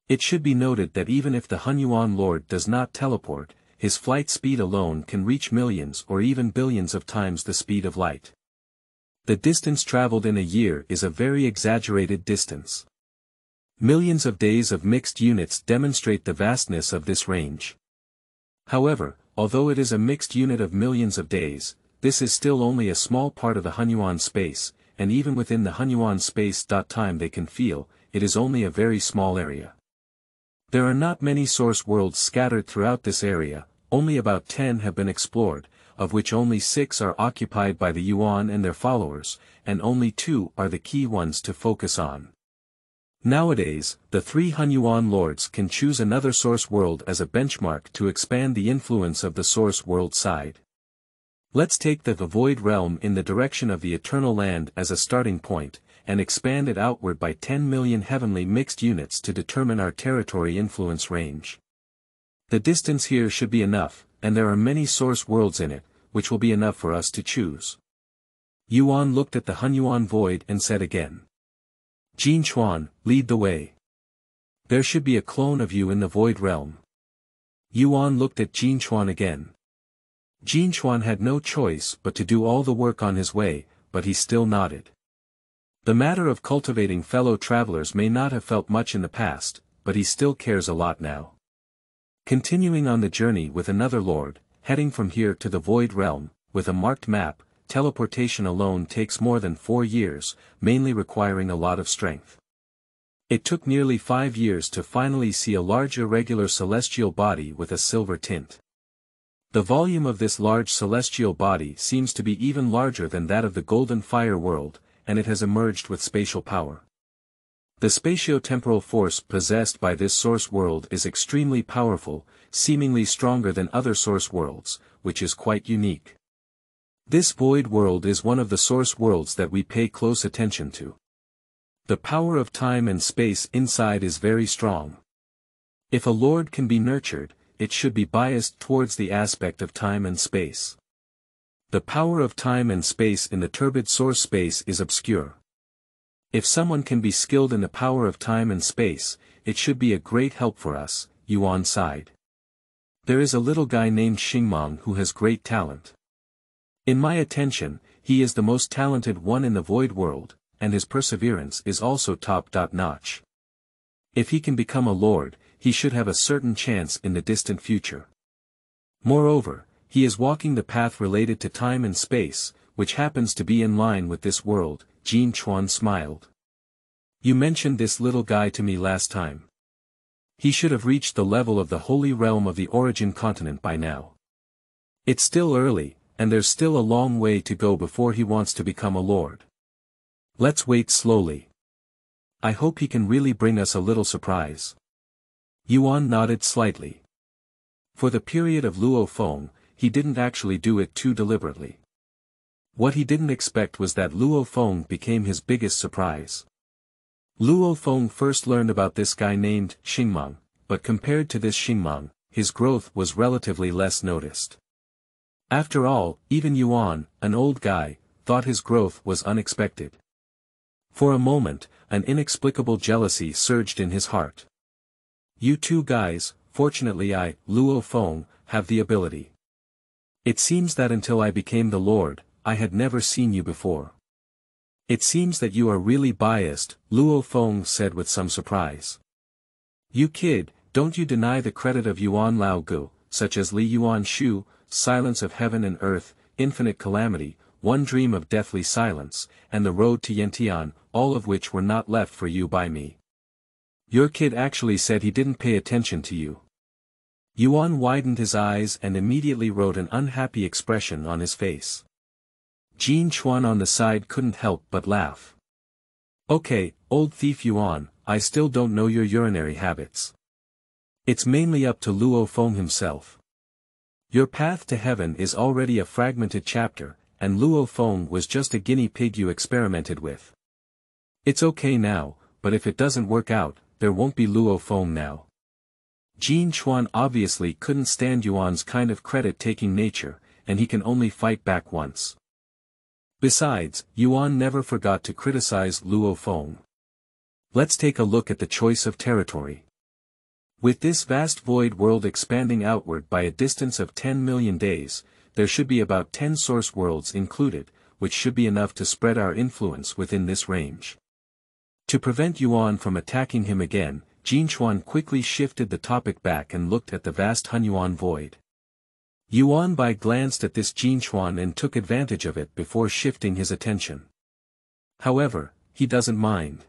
It should be noted that even if the Hunyuan lord does not teleport, his flight speed alone can reach millions or even billions of times the speed of light. The distance traveled in a year is a very exaggerated distance. Millions of days of mixed units demonstrate the vastness of this range. However, although it is a mixed unit of millions of days, this is still only a small part of the Hunyuan space, and even within the Hunyuan space. Time they can feel, it is only a very small area. There are not many source worlds scattered throughout this area, only about 10 have been explored, of which only 6 are occupied by the Yuan and their followers, and only 2 are the key ones to focus on. Nowadays, the three Hunyuan lords can choose another source world as a benchmark to expand the influence of the source world side. Let's take the Void Realm in the direction of the Eternal Land as a starting point, and expand it outward by 10 million heavenly mixed units to determine our territory influence range. The distance here should be enough, and there are many source worlds in it, which will be enough for us to choose. Yuan looked at the Hunyuan Void and said again. Jin Chuan, lead the way. There should be a clone of you in the Void Realm. Yuan looked at Jin Chuan again. Jin Chuan had no choice but to do all the work on his way, but he still nodded. The matter of cultivating fellow travelers may not have felt much in the past, but he still cares a lot now. Continuing on the journey with another lord, heading from here to the Void Realm, with a marked map, teleportation alone takes more than four years, mainly requiring a lot of strength. It took nearly five years to finally see a large irregular celestial body with a silver tint. The volume of this large celestial body seems to be even larger than that of the golden fire world, and it has emerged with spatial power. The spatio-temporal force possessed by this source world is extremely powerful, seemingly stronger than other source worlds, which is quite unique. This void world is one of the source worlds that we pay close attention to. The power of time and space inside is very strong. If a lord can be nurtured, it should be biased towards the aspect of time and space. The power of time and space in the turbid source space is obscure. If someone can be skilled in the power of time and space, it should be a great help for us, Yuan sighed. There is a little guy named Xingmang who has great talent. In my attention, he is the most talented one in the void world, and his perseverance is also top-notch. If he can become a lord, he should have a certain chance in the distant future. Moreover, he is walking the path related to time and space, which happens to be in line with this world, Jin Chuan smiled. You mentioned this little guy to me last time. He should have reached the level of the holy realm of the origin continent by now. It's still early, and there's still a long way to go before he wants to become a lord. Let's wait slowly. I hope he can really bring us a little surprise. Yuan nodded slightly. For the period of Luo Feng, he didn't actually do it too deliberately. What he didn't expect was that Luo Feng became his biggest surprise. Luo Feng first learned about this guy named Xingmeng, but compared to this Xingmeng, his growth was relatively less noticed. After all, even Yuan, an old guy, thought his growth was unexpected. For a moment, an inexplicable jealousy surged in his heart. You two guys, fortunately I, Luo Feng, have the ability. It seems that until I became the Lord, I had never seen you before. It seems that you are really biased, Luo Feng said with some surprise. You kid, don't you deny the credit of Yuan Lao Gu, such as Li Yuan Shu, Silence of Heaven and Earth, Infinite Calamity, One Dream of Deathly Silence, and The Road to Yantian, all of which were not left for you by me. Your kid actually said he didn't pay attention to you. Yuan widened his eyes and immediately wrote an unhappy expression on his face. Jin Chuan on the side couldn't help but laugh. Okay, old thief Yuan, I still don't know your urinary habits. It's mainly up to Luo Feng himself. Your path to heaven is already a fragmented chapter, and Luo Feng was just a guinea pig you experimented with. It's okay now, but if it doesn't work out, there won't be Luo Feng now. Jin Chuan obviously couldn't stand Yuan's kind of credit-taking nature, and he can only fight back once. Besides, Yuan never forgot to criticize Luo Feng. Let's take a look at the choice of territory. With this vast void world expanding outward by a distance of 10 million days, there should be about 10 source worlds included, which should be enough to spread our influence within this range. To prevent Yuan from attacking him again, Jin Chuan quickly shifted the topic back and looked at the vast Hunyuan void. Yuan Bai glanced at this Jin Chuan and took advantage of it before shifting his attention. However, he doesn't mind.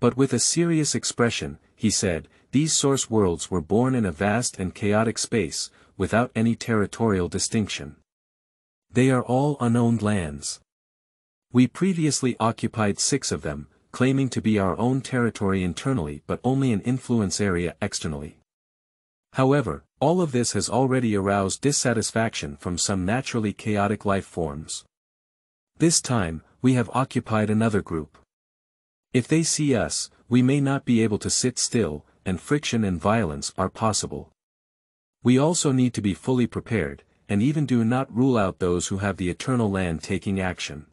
But with a serious expression, he said, these source worlds were born in a vast and chaotic space, without any territorial distinction. They are all unowned lands. We previously occupied six of them, claiming to be our own territory internally but only an influence area externally. However, all of this has already aroused dissatisfaction from some naturally chaotic life forms. This time, we have occupied another group. If they see us, we may not be able to sit still, and friction and violence are possible. We also need to be fully prepared, and even do not rule out those who have the eternal land taking action.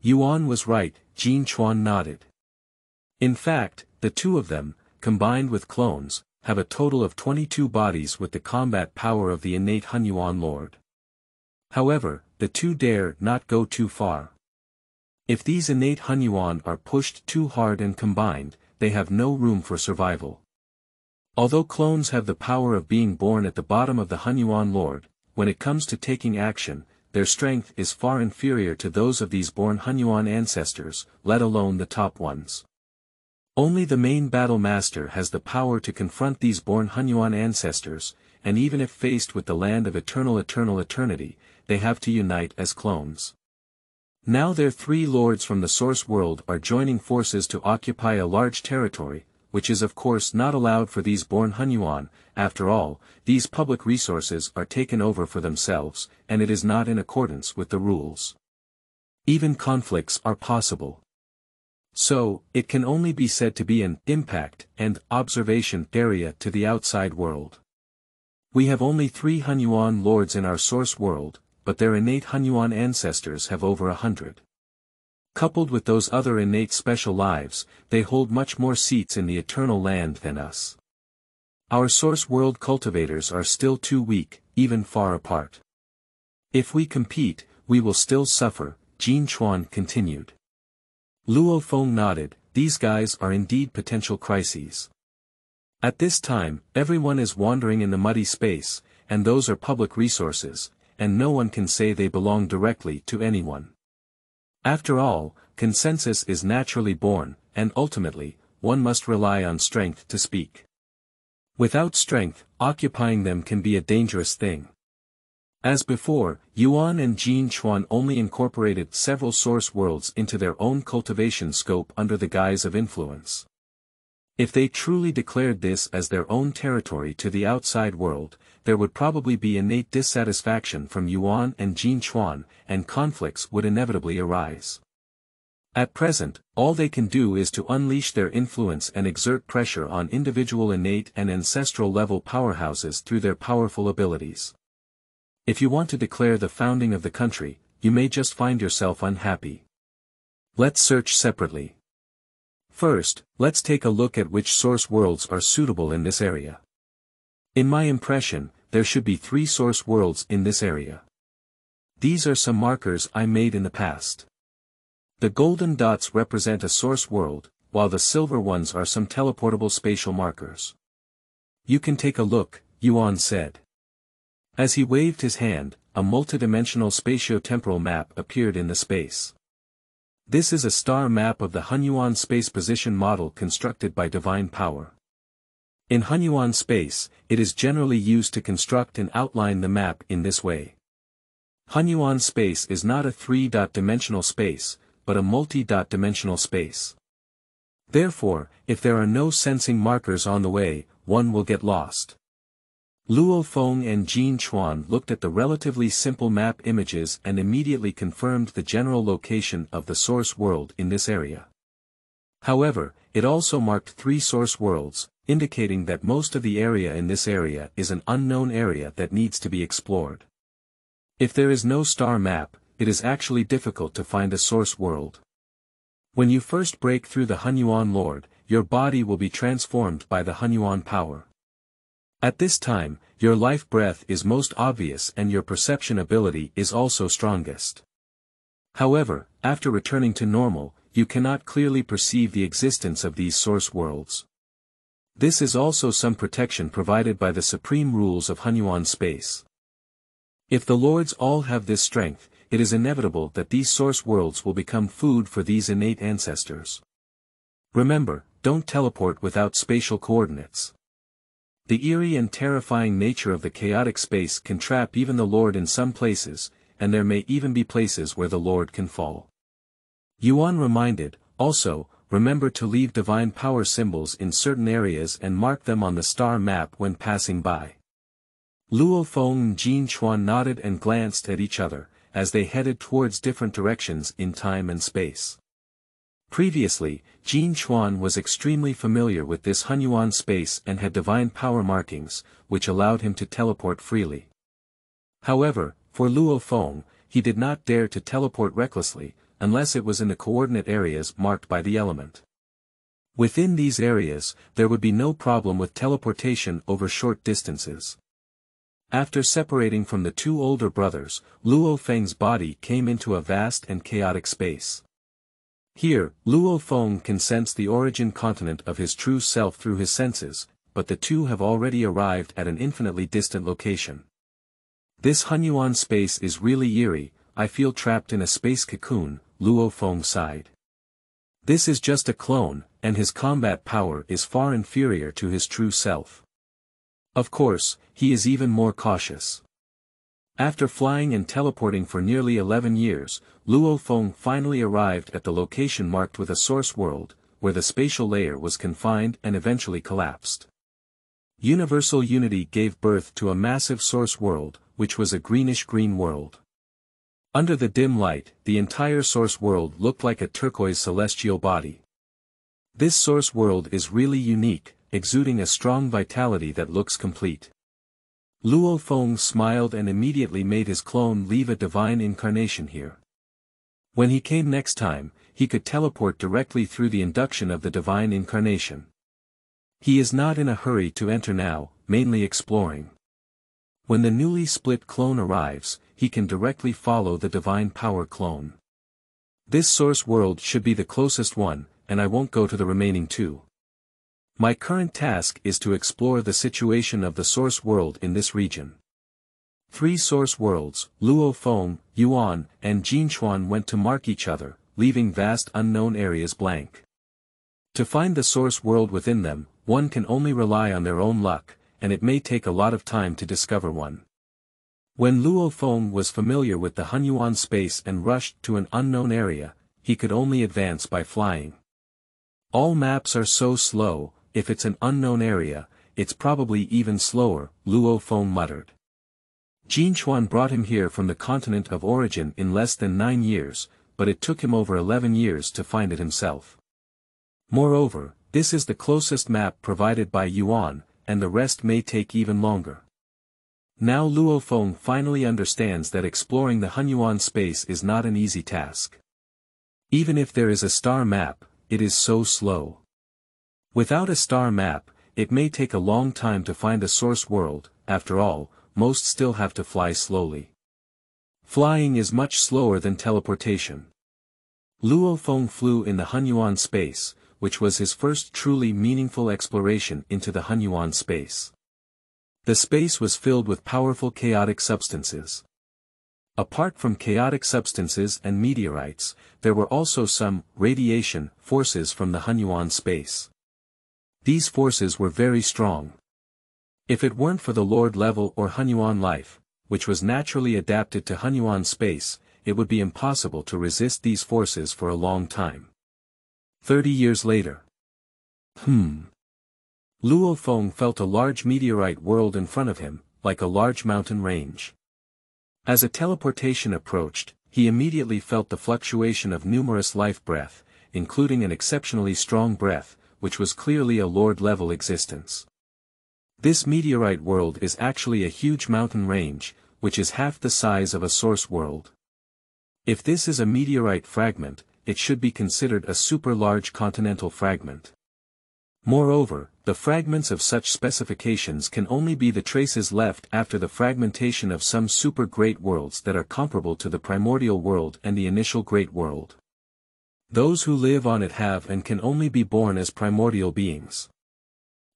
Yuan was right, Jin Chuan nodded. In fact, the two of them, combined with clones, have a total of 22 bodies with the combat power of the innate Hunyuan Lord. However, the two dare not go too far. If these innate Hunyuan are pushed too hard and combined, they have no room for survival. Although clones have the power of being born at the bottom of the Hunyuan Lord, when it comes to taking action, their strength is far inferior to those of these born Hunyuan ancestors, let alone the top ones. Only the main battle master has the power to confront these born Hunyuan ancestors, and even if faced with the land of eternal eternal eternity, they have to unite as clones. Now their three lords from the source world are joining forces to occupy a large territory, which is of course not allowed for these born Hunyuan, after all, these public resources are taken over for themselves, and it is not in accordance with the rules. Even conflicts are possible. So, it can only be said to be an impact and observation area to the outside world. We have only three Hunyuan lords in our source world, but their innate Hunyuan ancestors have over a hundred. Coupled with those other innate special lives, they hold much more seats in the eternal land than us. Our source world cultivators are still too weak, even far apart. If we compete, we will still suffer, Jin Chuan continued. Luo Feng nodded, these guys are indeed potential crises. At this time, everyone is wandering in the muddy space, and those are public resources, and no one can say they belong directly to anyone. After all, consensus is naturally born, and ultimately, one must rely on strength to speak. Without strength, occupying them can be a dangerous thing. As before, Yuan and Jin Chuan only incorporated several source worlds into their own cultivation scope under the guise of influence. If they truly declared this as their own territory to the outside world, there would probably be innate dissatisfaction from Yuan and Jin Chuan, and conflicts would inevitably arise. At present, all they can do is to unleash their influence and exert pressure on individual innate and ancestral level powerhouses through their powerful abilities. If you want to declare the founding of the country, you may just find yourself unhappy. Let's search separately. First, let's take a look at which source worlds are suitable in this area. In my impression, there should be three source worlds in this area. These are some markers I made in the past. The golden dots represent a source world, while the silver ones are some teleportable spatial markers. You can take a look, Yuan said. As he waved his hand, a multidimensional spatio-temporal map appeared in the space. This is a star map of the Hunyuan space position model constructed by divine power. In Hunyuan space, it is generally used to construct and outline the map in this way. Hunyuan space is not a three-dimensional space, but a multi-dimensional space. Therefore, if there are no sensing markers on the way, one will get lost. Luo Feng and Jin Chuan looked at the relatively simple map images and immediately confirmed the general location of the source world in this area. However, it also marked three source worlds, indicating that most of the area in this area is an unknown area that needs to be explored. If there is no star map, it is actually difficult to find a source world. When you first break through the Hunyuan Lord, your body will be transformed by the Hunyuan power. At this time, your life breath is most obvious and your perception ability is also strongest. However, after returning to normal, you cannot clearly perceive the existence of these source worlds. This is also some protection provided by the supreme rules of Hunyuan space. If the lords all have this strength, it is inevitable that these source worlds will become food for these innate ancestors. Remember, don't teleport without spatial coordinates. The eerie and terrifying nature of the chaotic space can trap even the Lord in some places, and there may even be places where the Lord can fall. Yuan reminded, also, remember to leave divine power symbols in certain areas and mark them on the star map when passing by. Luo Feng and Jin Chuan nodded and glanced at each other, as they headed towards different directions in time and space. Previously, Jin Chuan was extremely familiar with this Hunyuan space and had divine power markings, which allowed him to teleport freely. However, for Luo Feng, he did not dare to teleport recklessly, unless it was in the coordinate areas marked by the element. Within these areas, there would be no problem with teleportation over short distances. After separating from the two older brothers, Luo Feng's body came into a vast and chaotic space. Here, Luo Feng can sense the origin continent of his true self through his senses, but the two have already arrived at an infinitely distant location. This Hunyuan space is really eerie, I feel trapped in a space cocoon, Luo Feng sighed. This is just a clone, and his combat power is far inferior to his true self. Of course, he is even more cautious. After flying and teleporting for nearly 11 years, Luo Feng finally arrived at the location marked with a source world, where the spatial layer was confined and eventually collapsed. Universal Unity gave birth to a massive source world, which was a greenish-green world. Under the dim light, the entire source world looked like a turquoise celestial body. This source world is really unique, exuding a strong vitality that looks complete. Luo Feng smiled and immediately made his clone leave a divine incarnation here. When he came next time, he could teleport directly through the induction of the divine incarnation. He is not in a hurry to enter now, mainly exploring. When the newly split clone arrives, he can directly follow the divine power clone. This source world should be the closest one, and I won't go to the remaining two. My current task is to explore the situation of the source world in this region. Three source worlds, Luo Feng, Yuan, and Jin Chuan went to mark each other, leaving vast unknown areas blank. To find the source world within them, one can only rely on their own luck, and it may take a lot of time to discover one. When Luo Feng was familiar with the Hunyuan space and rushed to an unknown area, he could only advance by flying. All maps are so slow, if it's an unknown area, it's probably even slower, Luo Feng muttered. Jin Jinchuan brought him here from the continent of origin in less than nine years, but it took him over eleven years to find it himself. Moreover, this is the closest map provided by Yuan, and the rest may take even longer. Now Luo Feng finally understands that exploring the Hunyuan space is not an easy task. Even if there is a star map, it is so slow. Without a star map, it may take a long time to find a source world, after all, most still have to fly slowly. Flying is much slower than teleportation. Luo Feng flew in the Hunyuan space, which was his first truly meaningful exploration into the Hunyuan space. The space was filled with powerful chaotic substances. Apart from chaotic substances and meteorites, there were also some radiation forces from the Hunyuan space. These forces were very strong. If it weren't for the Lord level or Hunyuan life, which was naturally adapted to Hunyuan space, it would be impossible to resist these forces for a long time. Thirty years later. Hmm. Luo Feng felt a large meteorite world in front of him, like a large mountain range. As a teleportation approached, he immediately felt the fluctuation of numerous life breath, including an exceptionally strong breath, which was clearly a lord-level existence. This meteorite world is actually a huge mountain range, which is half the size of a source world. If this is a meteorite fragment, it should be considered a super-large continental fragment. Moreover, the fragments of such specifications can only be the traces left after the fragmentation of some super great worlds that are comparable to the primordial world and the initial great world. Those who live on it have and can only be born as primordial beings.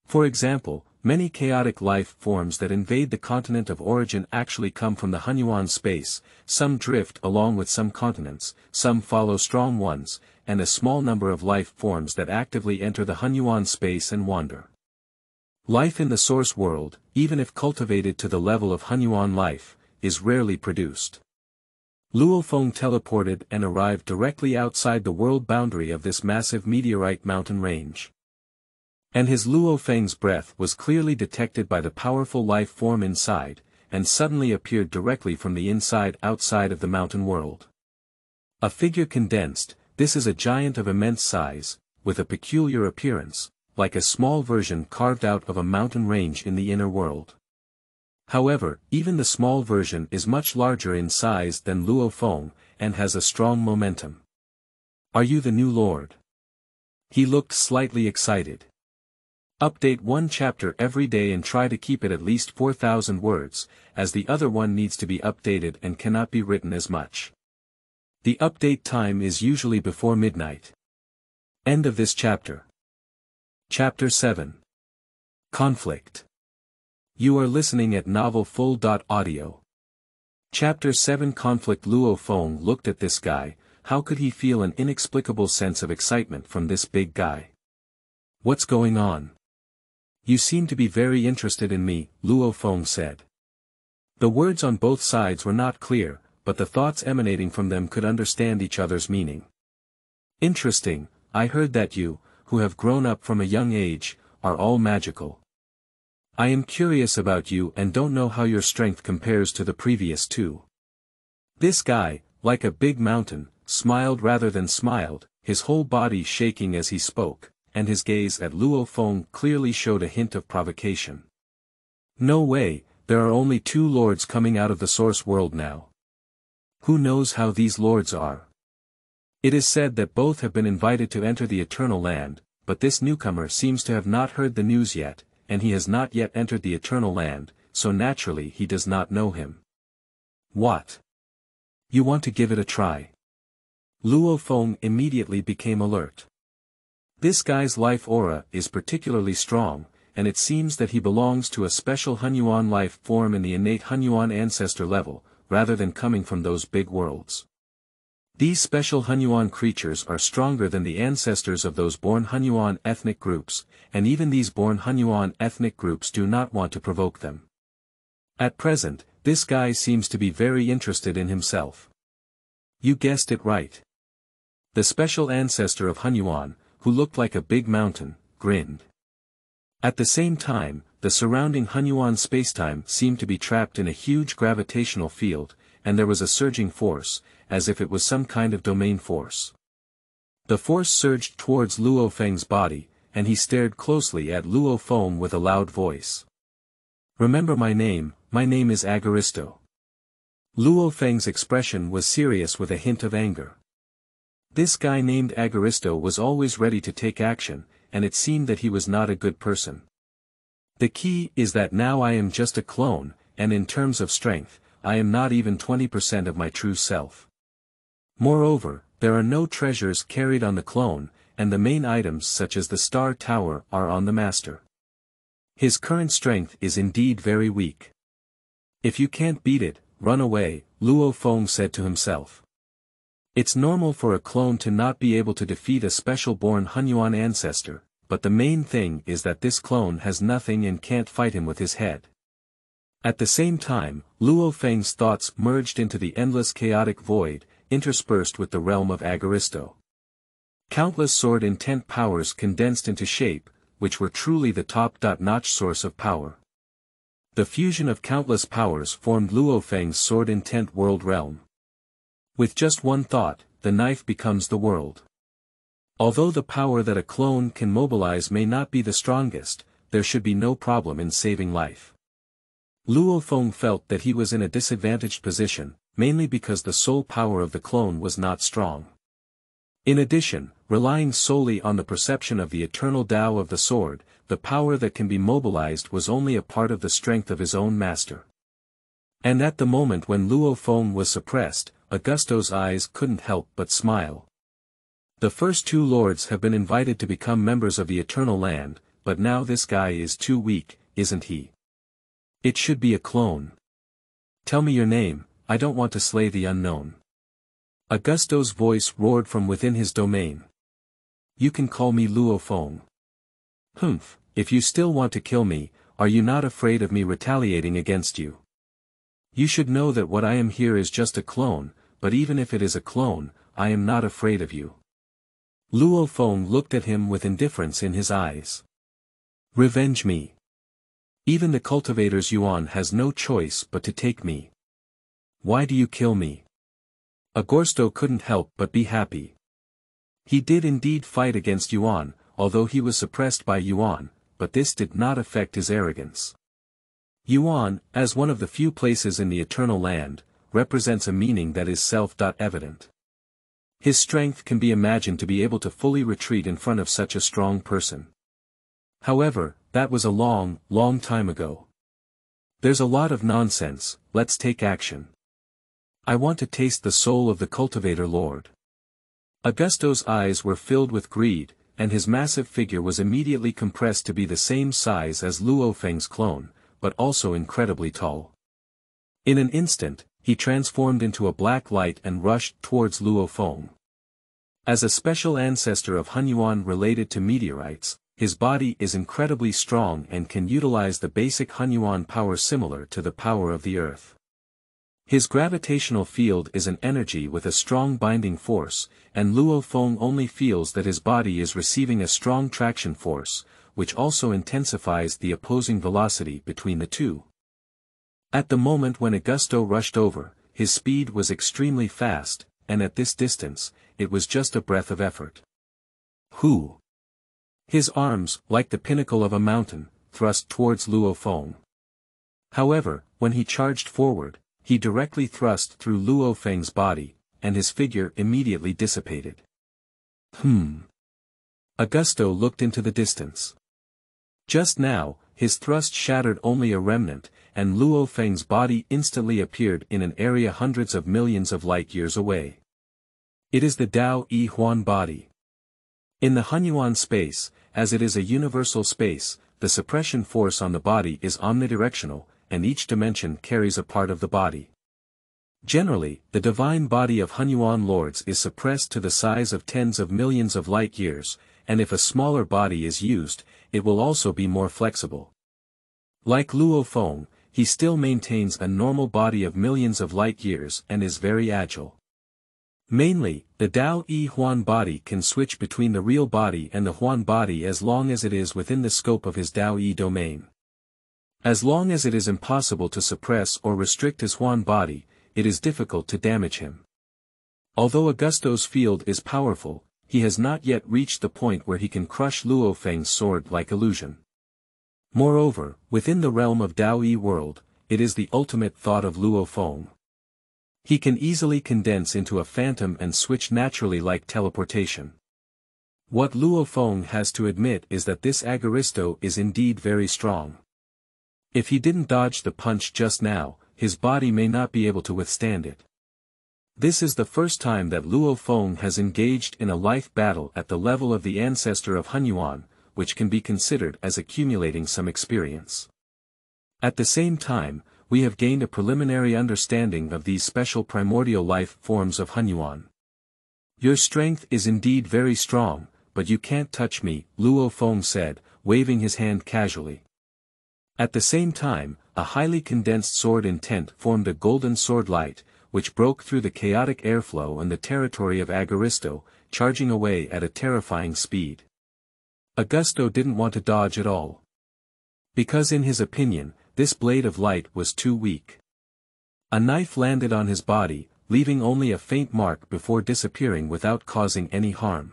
For example, many chaotic life forms that invade the continent of origin actually come from the Hunyuan space, some drift along with some continents, some follow strong ones, and a small number of life forms that actively enter the Hunyuan space and wander. Life in the source world, even if cultivated to the level of Hunyuan life, is rarely produced. Luo Feng teleported and arrived directly outside the world boundary of this massive meteorite mountain range. And his Luo Feng's breath was clearly detected by the powerful life form inside, and suddenly appeared directly from the inside outside of the mountain world. A figure condensed, this is a giant of immense size, with a peculiar appearance, like a small version carved out of a mountain range in the inner world. However, even the small version is much larger in size than Luo Feng, and has a strong momentum. Are you the new lord? He looked slightly excited. Update one chapter every day and try to keep it at least 4,000 words, as the other one needs to be updated and cannot be written as much. The update time is usually before midnight. End of this chapter. Chapter 7. Conflict. You are listening at novelfull.audio. Chapter 7 Conflict Luo Feng looked at this guy, how could he feel an inexplicable sense of excitement from this big guy? What's going on? You seem to be very interested in me, Luo Feng said. The words on both sides were not clear, but the thoughts emanating from them could understand each other's meaning. Interesting, I heard that you, who have grown up from a young age, are all magical. I am curious about you and don't know how your strength compares to the previous two. This guy, like a big mountain, smiled rather than smiled, his whole body shaking as he spoke, and his gaze at Luo Feng clearly showed a hint of provocation. No way, there are only two lords coming out of the source world now. Who knows how these lords are? It is said that both have been invited to enter the eternal land, but this newcomer seems to have not heard the news yet, and he has not yet entered the eternal land, so naturally he does not know him. What? You want to give it a try? Luo Feng immediately became alert. This guy's life aura is particularly strong, and it seems that he belongs to a special Hunyuan life form in the innate Hunyuan ancestor level, rather than coming from those big worlds. These special Hunyuan creatures are stronger than the ancestors of those born Hunyuan ethnic groups, and even these born Hunyuan ethnic groups do not want to provoke them. At present, this guy seems to be very interested in himself. You guessed it right. The special ancestor of Hunyuan, who looked like a big mountain, grinned. At the same time, the surrounding Hunyuan spacetime seemed to be trapped in a huge gravitational field, and there was a surging force, as if it was some kind of domain force. The force surged towards Luo Feng's body, and he stared closely at Luo Feng with a loud voice. Remember my name, my name is Agaristo. Luo Feng's expression was serious with a hint of anger. This guy named Agaristo was always ready to take action, and it seemed that he was not a good person. The key is that now I am just a clone, and in terms of strength, I am not even 20% of my true self. Moreover, there are no treasures carried on the clone, and the main items such as the Star Tower are on the Master. His current strength is indeed very weak. If you can't beat it, run away, Luo Feng said to himself. It's normal for a clone to not be able to defeat a special-born Hunyuan ancestor, but the main thing is that this clone has nothing and can't fight him with his head. At the same time, Luo Feng's thoughts merged into the endless chaotic void, interspersed with the realm of Agaristo. Countless sword-intent powers condensed into shape, which were truly the top-notch source of power. The fusion of countless powers formed Luo Feng's sword-intent world realm. With just one thought, the knife becomes the world. Although the power that a clone can mobilize may not be the strongest, there should be no problem in saving life. Luo Feng felt that he was in a disadvantaged position, mainly because the soul power of the clone was not strong. In addition, relying solely on the perception of the eternal Tao of the sword, the power that can be mobilized was only a part of the strength of his own master. And at the moment when Luo Feng was suppressed, Augusto's eyes couldn't help but smile. The first two lords have been invited to become members of the Eternal Land, but now this guy is too weak, isn't he? It should be a clone. Tell me your name, I don't want to slay the unknown. Augusto's voice roared from within his domain. You can call me Luo Feng. Humph, if you still want to kill me, are you not afraid of me retaliating against you? You should know that what I am here is just a clone, but even if it is a clone, I am not afraid of you. Luo Feng looked at him with indifference in his eyes. Revenge me. Even the cultivator's Yuan has no choice but to take me. Why do you kill me? Agorsto couldn't help but be happy. He did indeed fight against Yuan, although he was suppressed by Yuan, but this did not affect his arrogance. Yuan, as one of the few places in the Eternal Land, represents a meaning that is self-evident. His strength can be imagined to be able to fully retreat in front of such a strong person. However, that was a long, long time ago. There's a lot of nonsense, let's take action. I want to taste the soul of the cultivator lord. Augusto's eyes were filled with greed, and his massive figure was immediately compressed to be the same size as Luo Feng's clone, but also incredibly tall. In an instant, he transformed into a black light and rushed towards Luo Feng. As a special ancestor of Hunyuan related to meteorites, his body is incredibly strong and can utilize the basic Hunyuan power similar to the power of the earth. His gravitational field is an energy with a strong binding force, and Luo Feng only feels that his body is receiving a strong traction force, which also intensifies the opposing velocity between the two. At the moment when Augusto rushed over, his speed was extremely fast, and at this distance, it was just a breath of effort. Who? His arms, like the pinnacle of a mountain, thrust towards Luo Feng. However, when he charged forward, he directly thrust through Luo Feng's body, and his figure immediately dissipated. Hmm. Augusto looked into the distance. Just now, his thrust shattered only a remnant, and Luo Feng's body instantly appeared in an area hundreds of millions of light-years away. It is the Dao Yi Huan body. In the Hunyuan space, as it is a universal space, the suppression force on the body is omnidirectional, and each dimension carries a part of the body. Generally, the divine body of Hunyuan lords is suppressed to the size of tens of millions of light-years, and if a smaller body is used, it will also be more flexible. Like Luo Feng, he still maintains a normal body of millions of light years and is very agile. Mainly, the Dao Yi Huan body can switch between the real body and the Huan body as long as it is within the scope of his Dao Yi domain. As long as it is impossible to suppress or restrict his Huan body, it is difficult to damage him. Although Augusto's field is powerful, he has not yet reached the point where he can crush Luo Feng's sword like illusion. Moreover, within the realm of Dao Yi world, it is the ultimate thought of Luo Feng. He can easily condense into a phantom and switch naturally like teleportation. What Luo Feng has to admit is that this Agaristo is indeed very strong. If he didn't dodge the punch just now, his body may not be able to withstand it. This is the first time that Luo Feng has engaged in a life battle at the level of the ancestor of Hunyuan, which can be considered as accumulating some experience. At the same time, we have gained a preliminary understanding of these special primordial life forms of Hunyuan. Your strength is indeed very strong, but you can't touch me, Luo Feng said, waving his hand casually. At the same time, a highly condensed sword intent formed a golden sword light, which broke through the chaotic airflow and the territory of Agaristo, charging away at a terrifying speed. Augusto didn't want to dodge at all. Because in his opinion, this blade of light was too weak. A knife landed on his body, leaving only a faint mark before disappearing without causing any harm.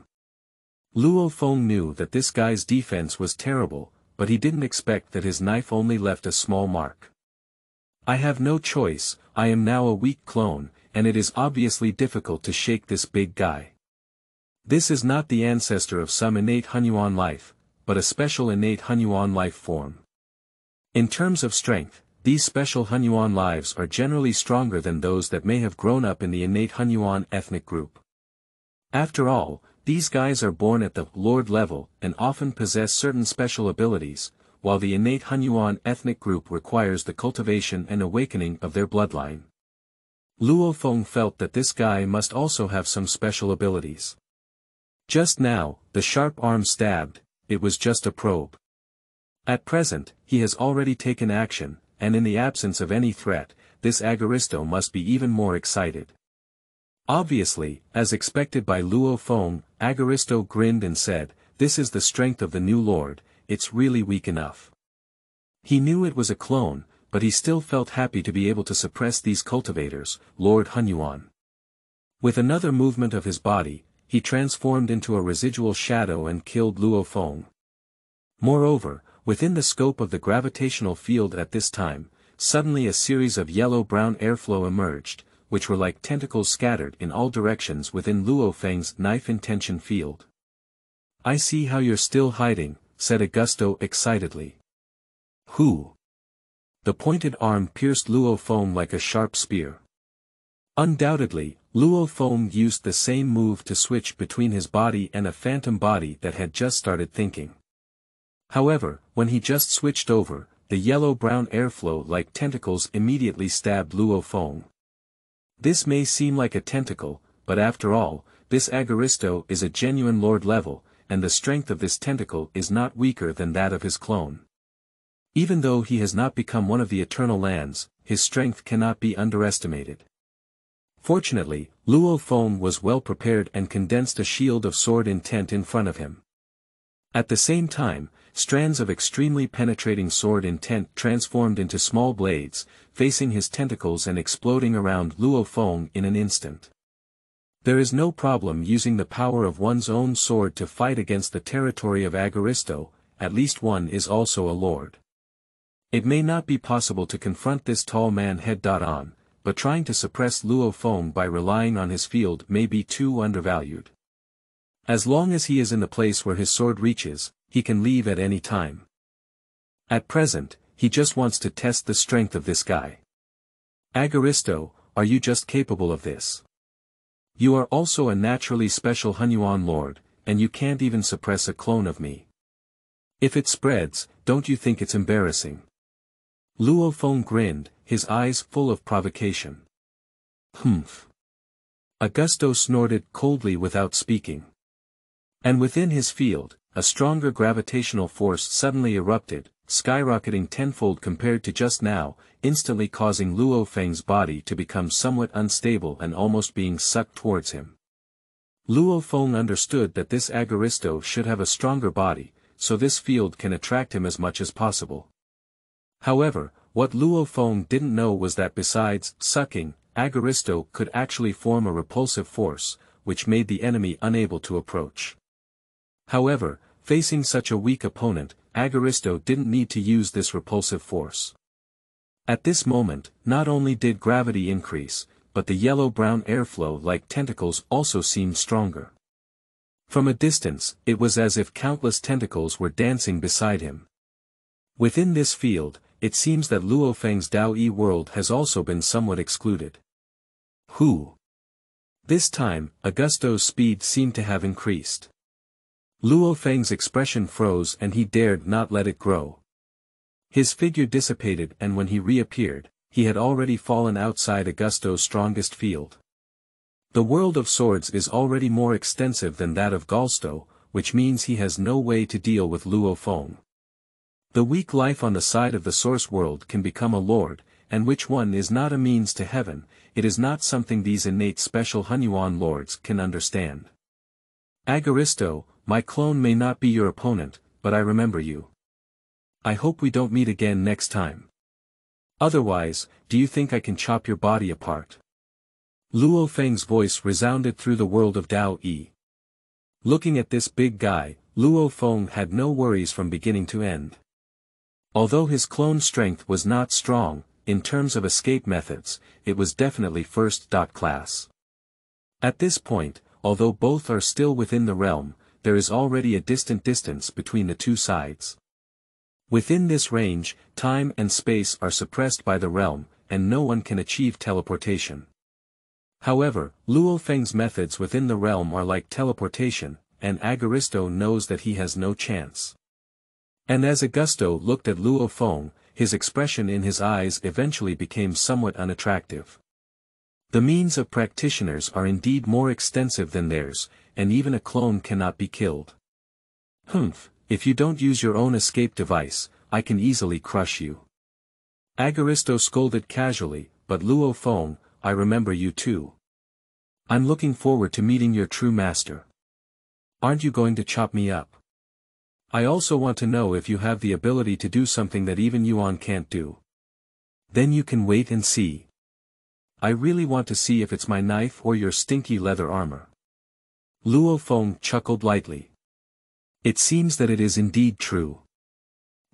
Luo Feng knew that this guy's defense was terrible, but he didn't expect that his knife only left a small mark. I have no choice, I am now a weak clone, and it is obviously difficult to shake this big guy. This is not the ancestor of some innate Hunyuan life, but a special innate Hunyuan life form. In terms of strength, these special Hunyuan lives are generally stronger than those that may have grown up in the innate Hunyuan ethnic group. After all, these guys are born at the Lord level and often possess certain special abilities, while the innate Hunyuan ethnic group requires the cultivation and awakening of their bloodline. Luo Feng felt that this guy must also have some special abilities. Just now, the sharp arm stabbed, it was just a probe. At present, he has already taken action, and in the absence of any threat, this Agaristo must be even more excited. Obviously, as expected by Luo Feng, Agaristo grinned and said, this is the strength of the new lord, it's really weak enough. He knew it was a clone, but he still felt happy to be able to suppress these cultivators, Lord Hunyuan. With another movement of his body, he transformed into a residual shadow and killed Luo Feng. Moreover, within the scope of the gravitational field at this time, suddenly a series of yellow-brown airflow emerged, which were like tentacles scattered in all directions within Luo Feng's knife intention field. I see how you're still hiding, said Augusto excitedly. Who? The pointed arm pierced Luo Feng like a sharp spear. Undoubtedly, Luo Feng used the same move to switch between his body and a phantom body that had just started thinking. However, when he just switched over, the yellow-brown airflow like tentacles immediately stabbed Luo Feng. This may seem like a tentacle, but after all, this Agaristo is a genuine lord level, and the strength of this tentacle is not weaker than that of his clone. Even though he has not become one of the eternal lands, his strength cannot be underestimated. Fortunately, Luo Feng was well prepared and condensed a shield of sword intent in front of him. At the same time, strands of extremely penetrating sword intent transformed into small blades, facing his tentacles and exploding around Luo Feng in an instant. There is no problem using the power of one's own sword to fight against the territory of Agaristo, at least one is also a lord. It may not be possible to confront this tall man head-on, but trying to suppress Luo Feng by relying on his field may be too undervalued. As long as he is in the place where his sword reaches, he can leave at any time. At present, he just wants to test the strength of this guy. Agaristo, are you just capable of this? You are also a naturally special Hunyuan lord, and you can't even suppress a clone of me. If it spreads, don't you think it's embarrassing? Luo Feng grinned, his eyes full of provocation. Humph. Augusto snorted coldly without speaking. And within his field, a stronger gravitational force suddenly erupted, skyrocketing tenfold compared to just now, instantly causing Luo Feng's body to become somewhat unstable and almost being sucked towards him. Luo Feng understood that this Agaristo should have a stronger body, so this field can attract him as much as possible. However, what Luo Feng didn't know was that besides sucking, Agaristo could actually form a repulsive force, which made the enemy unable to approach. However, facing such a weak opponent, Agaristo didn't need to use this repulsive force. At this moment, not only did gravity increase, but the yellow-brown airflow like tentacles also seemed stronger. From a distance, it was as if countless tentacles were dancing beside him. Within this field, it seems that Luo Feng's Dao Yi world has also been somewhat excluded. Who? This time, Augusto's speed seemed to have increased. Luo Feng's expression froze and he dared not let it grow. His figure dissipated and when he reappeared, he had already fallen outside Augusto's strongest field. The world of swords is already more extensive than that of Galsto, which means he has no way to deal with Luo Feng. The weak life on the side of the source world can become a lord, and which one is not a means to heaven, it is not something these innate special Hunyuan lords can understand. Agaristo, my clone may not be your opponent, but I remember you. I hope we don't meet again next time. Otherwise, do you think I can chop your body apart? Luo Feng's voice resounded through the world of Dao Yi. Looking at this big guy, Luo Feng had no worries from beginning to end. Although his clone strength was not strong, in terms of escape methods, it was definitely first dot class. At this point, although both are still within the realm, there is already a distant distance between the two sides. Within this range, time and space are suppressed by the realm, and no one can achieve teleportation. However, Luo Feng's methods within the realm are like teleportation, and Agaristo knows that he has no chance. And as Augusto looked at Luo Feng, his expression in his eyes eventually became somewhat unattractive. The means of practitioners are indeed more extensive than theirs, and even a clone cannot be killed. Humph, if you don't use your own escape device, I can easily crush you. Agaristo scolded casually, but Luo Feng, I remember you too. I'm looking forward to meeting your true master. Aren't you going to chop me up? I also want to know if you have the ability to do something that even Yuan can't do. Then you can wait and see. I really want to see if it's my knife or your stinky leather armor. Luo Feng chuckled lightly. It seems that it is indeed true.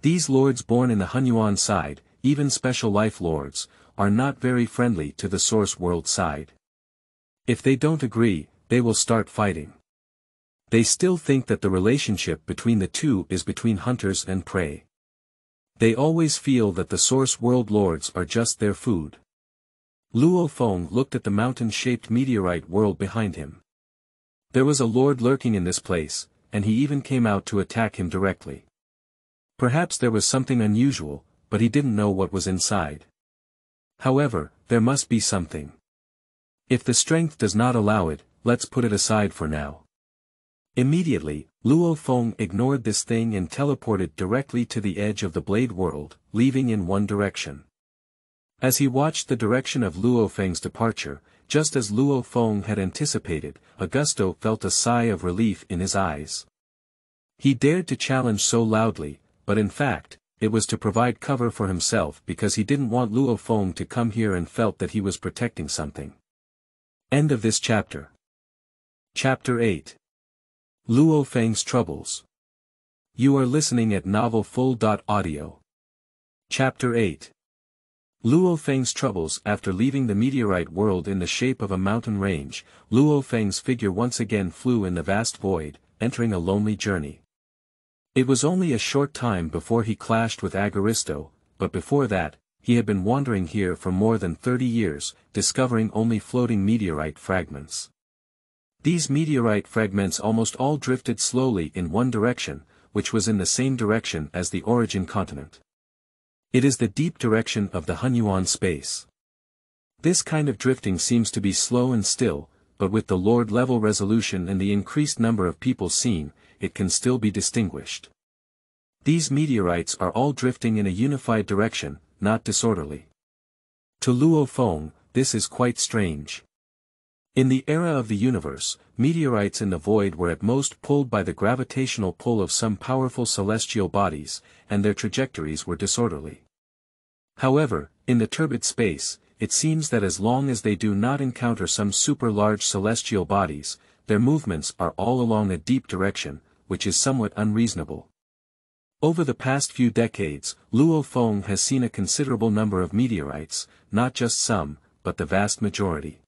These lords born in the Hunyuan side, even special life lords, are not very friendly to the source world side. If they don't agree, they will start fighting. They still think that the relationship between the two is between hunters and prey. They always feel that the source world lords are just their food. Luo Feng looked at the mountain-shaped meteorite world behind him. There was a lord lurking in this place, and he even came out to attack him directly. Perhaps there was something unusual, but he didn't know what was inside. However, there must be something. If the strength does not allow it, let's put it aside for now. Immediately, Luo Feng ignored this thing and teleported directly to the edge of the blade world, leaving in one direction. As he watched the direction of Luo Feng's departure, just as Luo Feng had anticipated, Augusto felt a sigh of relief in his eyes. He dared to challenge so loudly, but in fact, it was to provide cover for himself because he didn't want Luo Feng to come here and felt that he was protecting something. End of this chapter. Chapter 8 Luo Feng's Troubles You are listening at Novel Full Audio. Chapter 8 Luo Feng's troubles After leaving the meteorite world in the shape of a mountain range, Luo Feng's figure once again flew in the vast void, entering a lonely journey. It was only a short time before he clashed with Agaristo, but before that, he had been wandering here for more than 30 years, discovering only floating meteorite fragments. These meteorite fragments almost all drifted slowly in one direction, which was in the same direction as the origin continent. It is the deep direction of the Hunyuan space. This kind of drifting seems to be slow and still, but with the lord-level resolution and the increased number of people seen, it can still be distinguished. These meteorites are all drifting in a unified direction, not disorderly. To Luo Feng, this is quite strange. In the era of the universe, meteorites in the void were at most pulled by the gravitational pull of some powerful celestial bodies, and their trajectories were disorderly. However, in the turbid space, it seems that as long as they do not encounter some super-large celestial bodies, their movements are all along a deep direction, which is somewhat unreasonable. Over the past few decades, Luo Feng has seen a considerable number of meteorites, not just some, but the vast majority.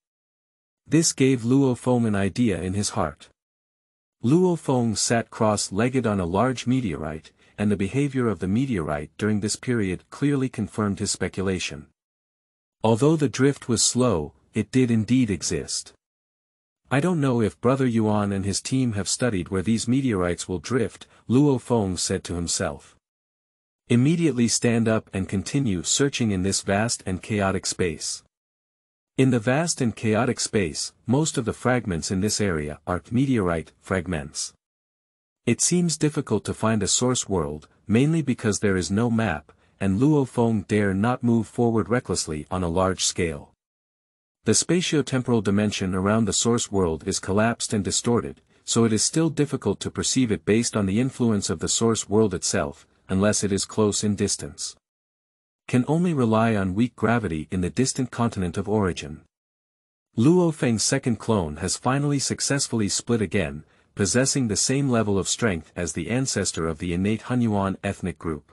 This gave Luo Feng an idea in his heart. Luo Feng sat cross-legged on a large meteorite, and the behavior of the meteorite during this period clearly confirmed his speculation. Although the drift was slow, it did indeed exist. I don't know if Brother Yuan and his team have studied where these meteorites will drift, Luo Feng said to himself. Immediately stand up and continue searching in this vast and chaotic space. In the vast and chaotic space, most of the fragments in this area are meteorite fragments. It seems difficult to find a source world, mainly because there is no map, and Luo Feng dare not move forward recklessly on a large scale. The spatiotemporal dimension around the source world is collapsed and distorted, so it is still difficult to perceive it based on the influence of the source world itself, unless it is close in distance. Can only rely on weak gravity in the distant continent of origin. Luo Feng's second clone has finally successfully split again, possessing the same level of strength as the ancestor of the innate Hunyuan ethnic group.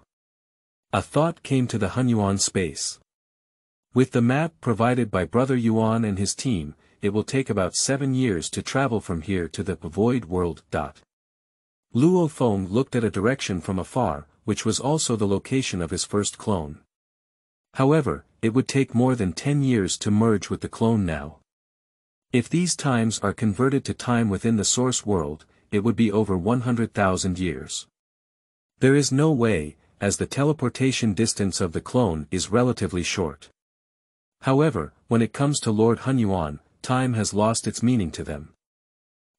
A thought came to the Hunyuan space. With the map provided by Brother Yuan and his team, it will take about seven years to travel from here to the void world. Luo Feng looked at a direction from afar, which was also the location of his first clone. However, it would take more than ten years to merge with the clone now. If these times are converted to time within the source world, it would be over 100,000 years. There is no way, as the teleportation distance of the clone is relatively short. However, when it comes to Lord Hunyuan, time has lost its meaning to them.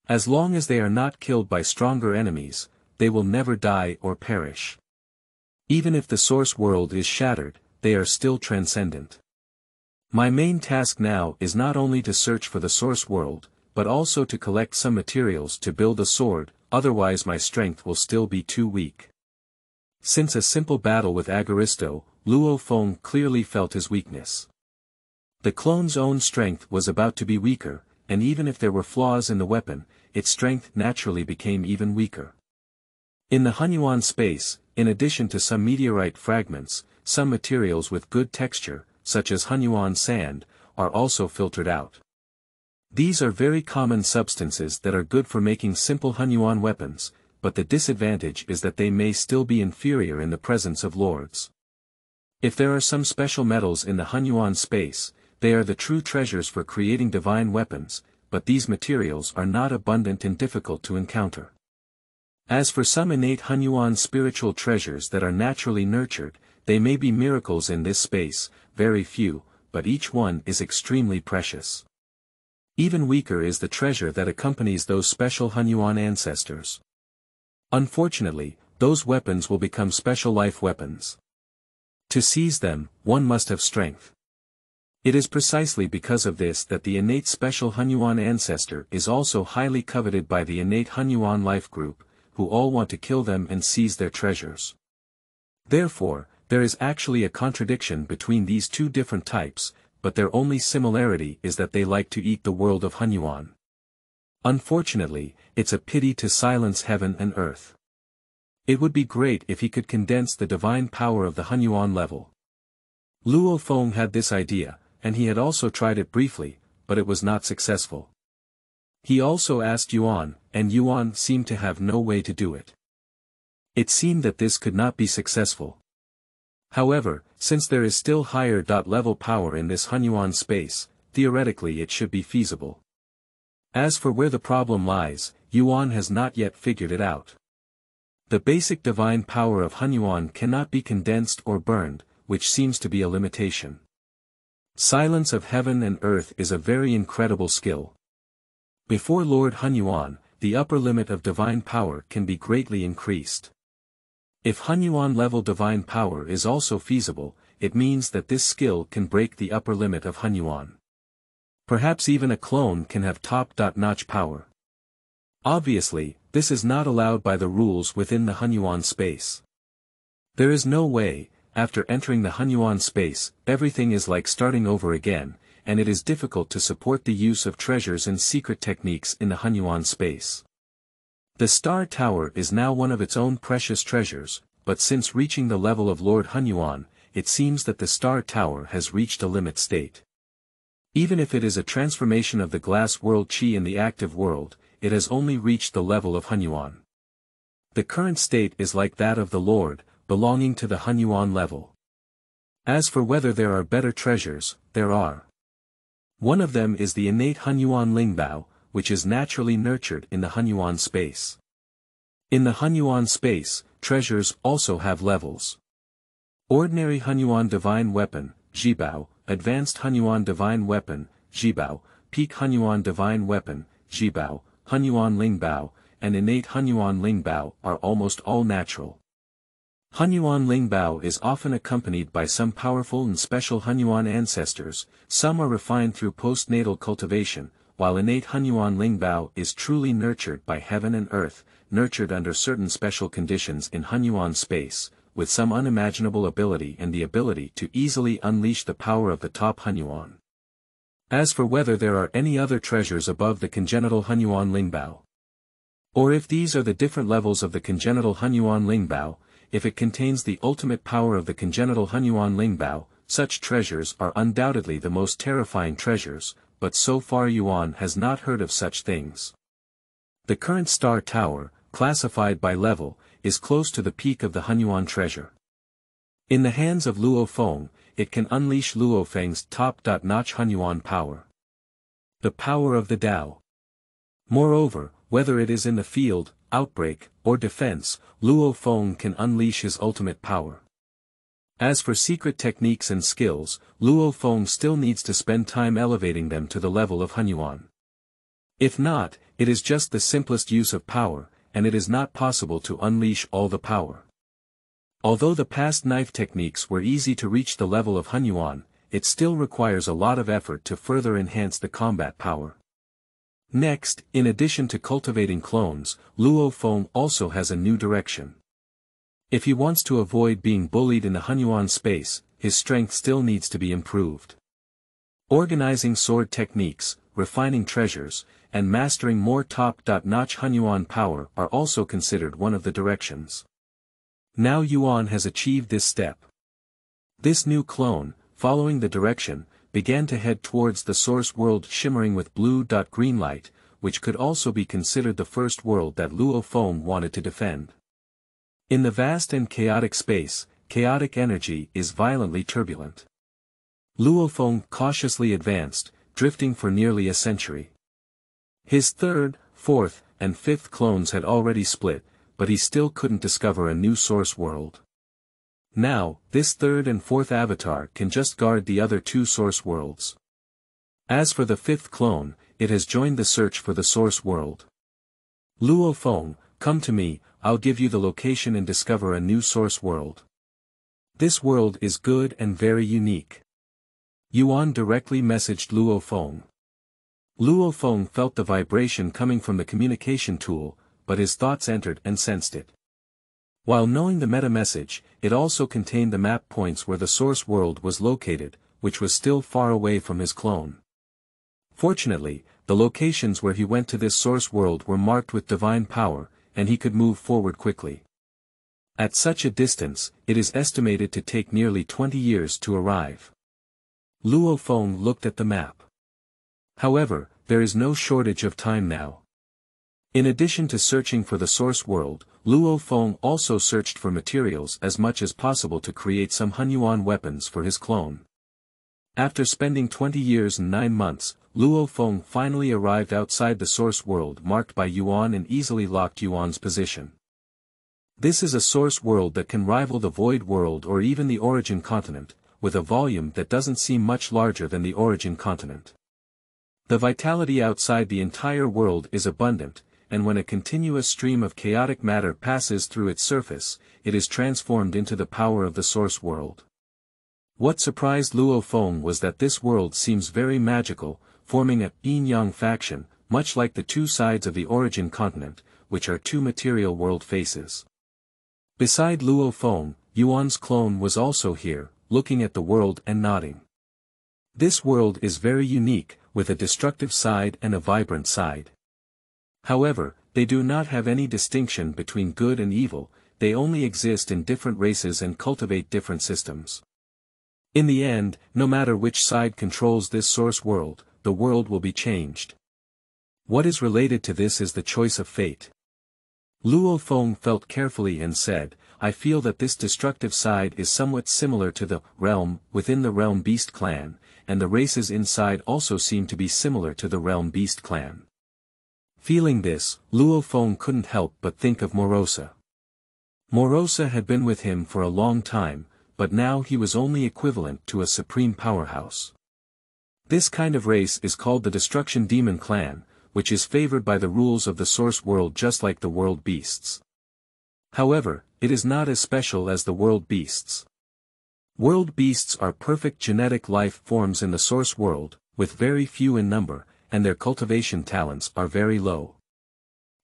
As long as they are not killed by stronger enemies, they will never die or perish. Even if the source world is shattered, they are still transcendent. My main task now is not only to search for the source world, but also to collect some materials to build a sword, otherwise my strength will still be too weak. Since a simple battle with Agaristo, Luo Feng clearly felt his weakness. The clone's own strength was about to be weaker, and even if there were flaws in the weapon, its strength naturally became even weaker. In the Hunyuan space, in addition to some meteorite fragments, some materials with good texture, such as Hunyuan sand, are also filtered out. These are very common substances that are good for making simple Hunyuan weapons, but the disadvantage is that they may still be inferior in the presence of lords. If there are some special metals in the Hunyuan space, they are the true treasures for creating divine weapons, but these materials are not abundant and difficult to encounter. As for some innate Hunyuan spiritual treasures that are naturally nurtured, they may be miracles in this space, very few, but each one is extremely precious. Even weaker is the treasure that accompanies those special Hunyuan ancestors. Unfortunately, those weapons will become special life weapons. To seize them, one must have strength. It is precisely because of this that the innate special Hunyuan ancestor is also highly coveted by the innate Hunyuan life group, who all want to kill them and seize their treasures. Therefore, there is actually a contradiction between these two different types, but their only similarity is that they like to eat the world of Hunyuan. Unfortunately, it's a pity to silence heaven and earth. It would be great if he could condense the divine power of the Hunyuan level. Luo Feng had this idea, and he had also tried it briefly, but it was not successful. He also asked Yuan, and Yuan seemed to have no way to do it. It seemed that this could not be successful. However, since there is still higher level power in this Hunyuan space, theoretically it should be feasible. As for where the problem lies, Yuan has not yet figured it out. The basic divine power of Hunyuan cannot be condensed or burned, which seems to be a limitation. Silence of heaven and earth is a very incredible skill. Before Lord Hunyuan, the upper limit of divine power can be greatly increased. If Hunyuan level divine power is also feasible, it means that this skill can break the upper limit of Hunyuan. Perhaps even a clone can have top-notch power. Obviously, this is not allowed by the rules within the Hunyuan space. There is no way, after entering the Hunyuan space, everything is like starting over again, and it is difficult to support the use of treasures and secret techniques in the Hunyuan space. The Star Tower is now one of its own precious treasures, but since reaching the level of Lord Hunyuan, it seems that the Star Tower has reached a limit state. Even if it is a transformation of the glass world Qi in the active world, it has only reached the level of Hunyuan. The current state is like that of the Lord, belonging to the Hunyuan level. As for whether there are better treasures, there are. One of them is the innate Hunyuan Lingbao, which is naturally nurtured in the Hunyuan space. In the Hunyuan space, treasures also have levels. Ordinary Hunyuan Divine Weapon, Jibao, Advanced Hunyuan Divine Weapon, Jibao, Peak Hunyuan Divine Weapon, Jibao, Hunyuan Lingbao, and Innate Hunyuan Lingbao are almost all natural. Hunyuan Lingbao is often accompanied by some powerful and special Hunyuan ancestors, some are refined through postnatal cultivation, while innate Hunyuan Lingbao is truly nurtured by heaven and earth, nurtured under certain special conditions in Hunyuan space, with some unimaginable ability and the ability to easily unleash the power of the top Hunyuan. As for whether there are any other treasures above the congenital Hunyuan Lingbao, or if these are the different levels of the congenital Hunyuan Lingbao, if it contains the ultimate power of the congenital Hunyuan Lingbao, such treasures are undoubtedly the most terrifying treasures, but so far Yuan has not heard of such things. The current star tower, classified by level, is close to the peak of the Hunyuan treasure. In the hands of Luo Feng, it can unleash Luo Feng's top-notch Hunyuan power. The power of the Tao. Moreover, whether it is in the field, outbreak, or defense, Luo Feng can unleash his ultimate power. As for secret techniques and skills, Luo Feng still needs to spend time elevating them to the level of Hunyuan. If not, it is just the simplest use of power, and it is not possible to unleash all the power. Although the past knife techniques were easy to reach the level of Hunyuan, it still requires a lot of effort to further enhance the combat power. Next, in addition to cultivating clones, Luo Feng also has a new direction. If he wants to avoid being bullied in the Hunyuan space, his strength still needs to be improved. Organizing sword techniques, refining treasures, and mastering more top-notch Hunyuan power are also considered one of the directions. Now Yuan has achieved this step. This new clone, following the direction, began to head towards the source world shimmering with blue-green light, which could also be considered the first world that Luo Feng wanted to defend. In the vast and chaotic space, chaotic energy is violently turbulent. Luo Feng cautiously advanced, drifting for nearly a century. His third, fourth, and fifth clones had already split, but he still couldn't discover a new source world. Now, this third and fourth avatar can just guard the other two source worlds. As for the fifth clone, it has joined the search for the source world. Luo Feng, come to me, I'll give you the location and discover a new source world. This world is good and very unique. Yuan directly messaged Luo Feng. Luo Feng felt the vibration coming from the communication tool, but his thoughts entered and sensed it. While knowing the meta-message, it also contained the map points where the source world was located, which was still far away from his clone. Fortunately, the locations where he went to this source world were marked with divine power, and he could move forward quickly. At such a distance, it is estimated to take nearly 20 years to arrive. Luo Feng looked at the map. However, there is no shortage of time now. In addition to searching for the source world, Luo Feng also searched for materials as much as possible to create some Hunyuan weapons for his clone. After spending 20 years and 9 months, Luo Feng finally arrived outside the source world marked by Yuan and easily locked Yuan's position. This is a source world that can rival the void world or even the origin continent, with a volume that doesn't seem much larger than the origin continent. The vitality outside the entire world is abundant, and when a continuous stream of chaotic matter passes through its surface, it is transformed into the power of the source world. What surprised Luo Feng was that this world seems very magical, forming a yin-yang faction, much like the two sides of the origin continent, which are two material world faces. Beside Luo Feng, Yuan's clone was also here, looking at the world and nodding. This world is very unique, with a destructive side and a vibrant side. However, they do not have any distinction between good and evil, they only exist in different races and cultivate different systems. In the end, no matter which side controls this source world, the world will be changed. What is related to this is the choice of fate. Luo Feng felt carefully and said, I feel that this destructive side is somewhat similar to the realm within the realm beast clan, and the races inside also seem to be similar to the realm beast clan. Feeling this, Luo Feng couldn't help but think of Morosa. Morosa had been with him for a long time, but now he was only equivalent to a supreme powerhouse. This kind of race is called the Destruction Demon Clan, which is favored by the rules of the source world just like the world beasts. However, it is not as special as the world beasts. World beasts are perfect genetic life forms in the source world, with very few in number, and their cultivation talents are very low.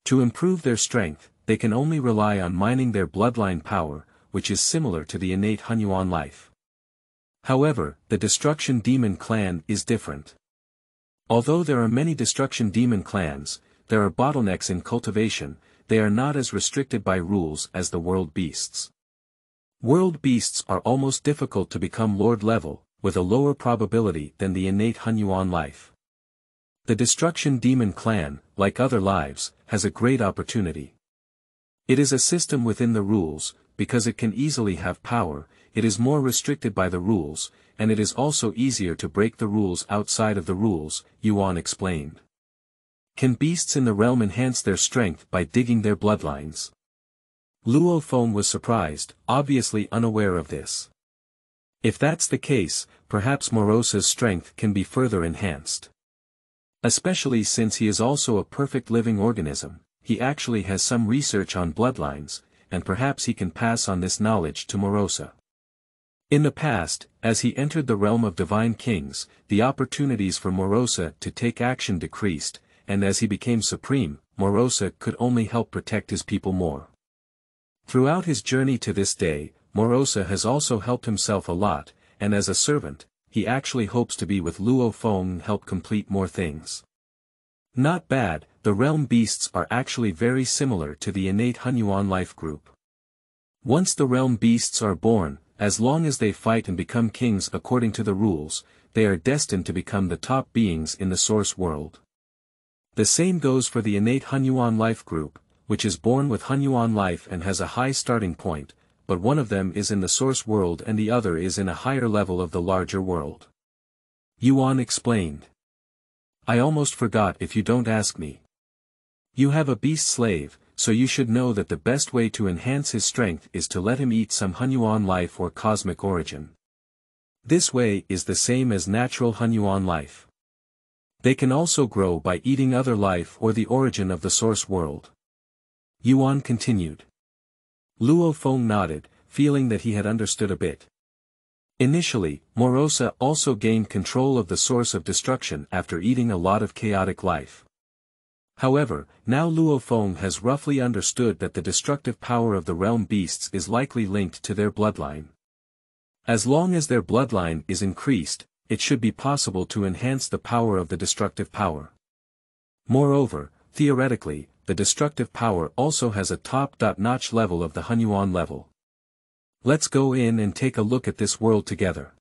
To improve their strength, they can only rely on mining their bloodline power, which is similar to the innate Hunyuan life. However, the Destruction Demon clan is different. Although there are many Destruction Demon clans, there are bottlenecks in cultivation, they are not as restricted by rules as the world beasts. World beasts are almost difficult to become lord level, with a lower probability than the innate Hunyuan life. The Destruction Demon clan, like other lives, has a great opportunity. It is a system within the rules, because it can easily have power, it is more restricted by the rules, and it is also easier to break the rules outside of the rules, Yuan explained. Can beasts in the realm enhance their strength by digging their bloodlines? Luo Feng was surprised, obviously unaware of this. If that's the case, perhaps Morosa's strength can be further enhanced. Especially since he is also a perfect living organism, he actually has some research on bloodlines, and perhaps he can pass on this knowledge to Morosa. In the past, as he entered the realm of divine kings, the opportunities for Morosa to take action decreased, and as he became supreme, Morosa could only help protect his people more. Throughout his journey to this day, Morosa has also helped himself a lot, and as a servant, he actually hopes to be with Luo Feng and help complete more things. Not bad, the realm beasts are actually very similar to the innate Hunyuan life group. Once the realm beasts are born, as long as they fight and become kings according to the rules, they are destined to become the top beings in the source world. The same goes for the innate Hunyuan life group, which is born with Hunyuan life and has a high starting point, but one of them is in the source world and the other is in a higher level of the larger world. Yuan explained. I almost forgot if you don't ask me. You have a beast slave, so you should know that the best way to enhance his strength is to let him eat some Hunyuan life or cosmic origin. This way is the same as natural Hunyuan life. They can also grow by eating other life or the origin of the source world. Yuan continued. Luo Feng nodded, feeling that he had understood a bit. Initially, Morosa also gained control of the source of destruction after eating a lot of chaotic life. However, now Luo Feng has roughly understood that the destructive power of the realm beasts is likely linked to their bloodline. As long as their bloodline is increased, it should be possible to enhance the power of the destructive power. Moreover, theoretically, the destructive power also has a top-notch level of the Hunyuan level. Let's go in and take a look at this world together.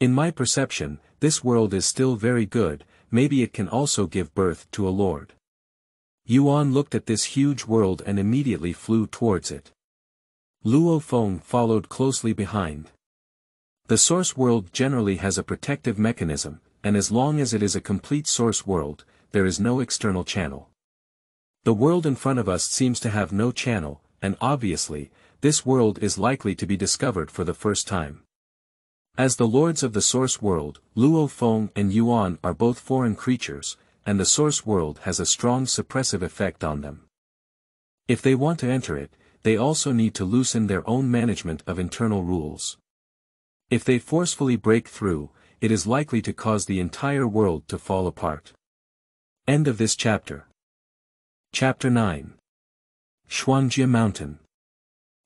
In my perception, this world is still very good, maybe it can also give birth to a lord. Yuan looked at this huge world and immediately flew towards it. Luo Feng followed closely behind. The source world generally has a protective mechanism, and as long as it is a complete source world, there is no external channel. The world in front of us seems to have no channel, and obviously, this world is likely to be discovered for the first time. As the lords of the source world, Luo Feng and Yuan are both foreign creatures, and the source world has a strong suppressive effect on them. If they want to enter it, they also need to loosen their own management of internal rules. If they forcefully break through, it is likely to cause the entire world to fall apart. End of this chapter. Chapter 9 Shuangjie Mountain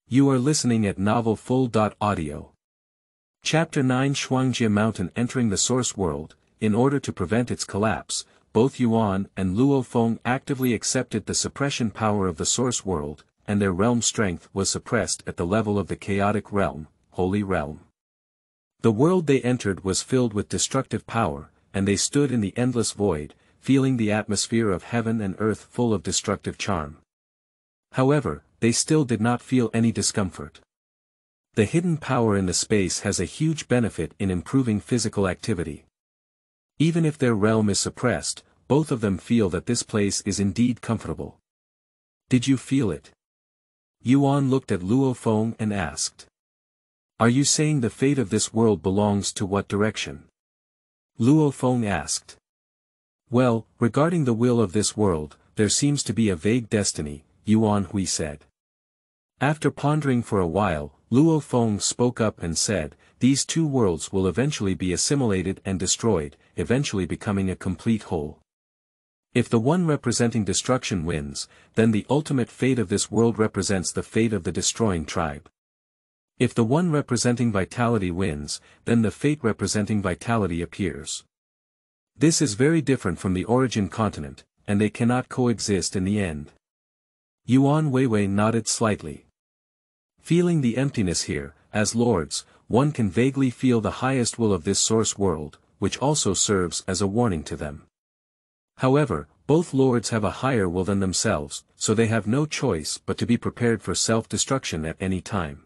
You are listening at Novel Full. Audio. Chapter 9 Shuangjie Mountain entering the source world, in order to prevent its collapse, both Yuan and Luo Feng actively accepted the suppression power of the source world, and their realm strength was suppressed at the level of the chaotic realm, holy realm. The world they entered was filled with destructive power, and they stood in the endless void, feeling the atmosphere of heaven and earth full of destructive charm. However, they still did not feel any discomfort. The hidden power in the space has a huge benefit in improving physical activity. Even if their realm is suppressed, both of them feel that this place is indeed comfortable. Did you feel it? Yuan looked at Luo Feng and asked. Are you saying the fate of this world belongs to what direction? Luo Feng asked. Well, regarding the will of this world, there seems to be a vague destiny, Yuan Hui said. After pondering for a while, Luo Feng spoke up and said, these two worlds will eventually be assimilated and destroyed, eventually becoming a complete whole. If the one representing destruction wins, then the ultimate fate of this world represents the fate of the destroying tribe. If the one representing vitality wins, then the fate representing vitality appears. This is very different from the origin continent, and they cannot coexist in the end. Yuan Weiwei nodded slightly. Feeling the emptiness here, as lords, one can vaguely feel the highest will of this source world, which also serves as a warning to them. However, both lords have a higher will than themselves, so they have no choice but to be prepared for self-destruction at any time.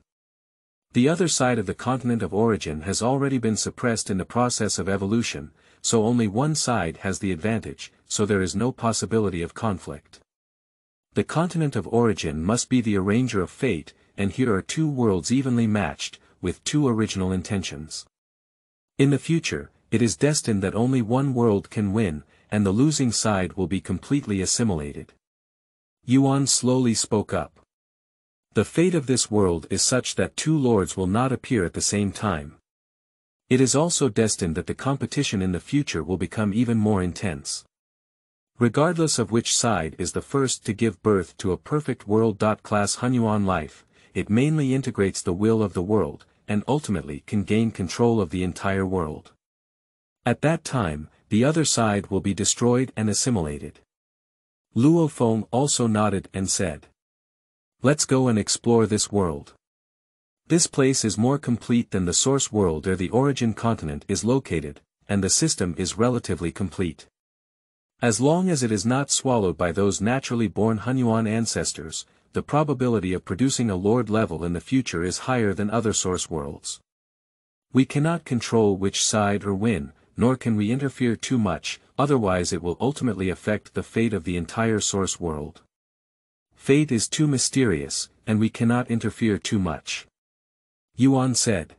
The other side of the continent of origin has already been suppressed in the process of evolution, so only one side has the advantage, so there is no possibility of conflict. The continent of origin must be the arranger of fate, and here are two worlds evenly matched, with two original intentions. In the future, it is destined that only one world can win, and the losing side will be completely assimilated. Yuan slowly spoke up. The fate of this world is such that two lords will not appear at the same time. It is also destined that the competition in the future will become even more intense. Regardless of which side is the first to give birth to a perfect world. Class Hunyuan life, it mainly integrates the will of the world, and ultimately can gain control of the entire world. At that time, the other side will be destroyed and assimilated. Luo Feng also nodded and said. Let's go and explore this world. This place is more complete than the source world where the origin continent is located, and the system is relatively complete. As long as it is not swallowed by those naturally born Hunyuan ancestors, the probability of producing a lord level in the future is higher than other source worlds. We cannot control which side or win, nor can we interfere too much, otherwise it will ultimately affect the fate of the entire source world. Fate is too mysterious, and we cannot interfere too much. Yuan said.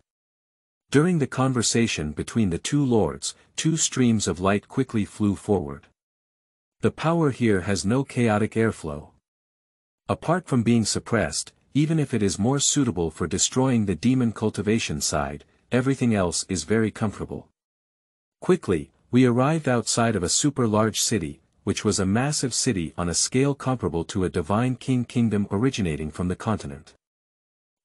During the conversation between the two lords, two streams of light quickly flew forward. The power here has no chaotic airflow. Apart from being suppressed, even if it is more suitable for destroying the demon cultivation side, everything else is very comfortable. Quickly, we arrived outside of a super large city, which was a massive city on a scale comparable to a divine king kingdom originating from the continent.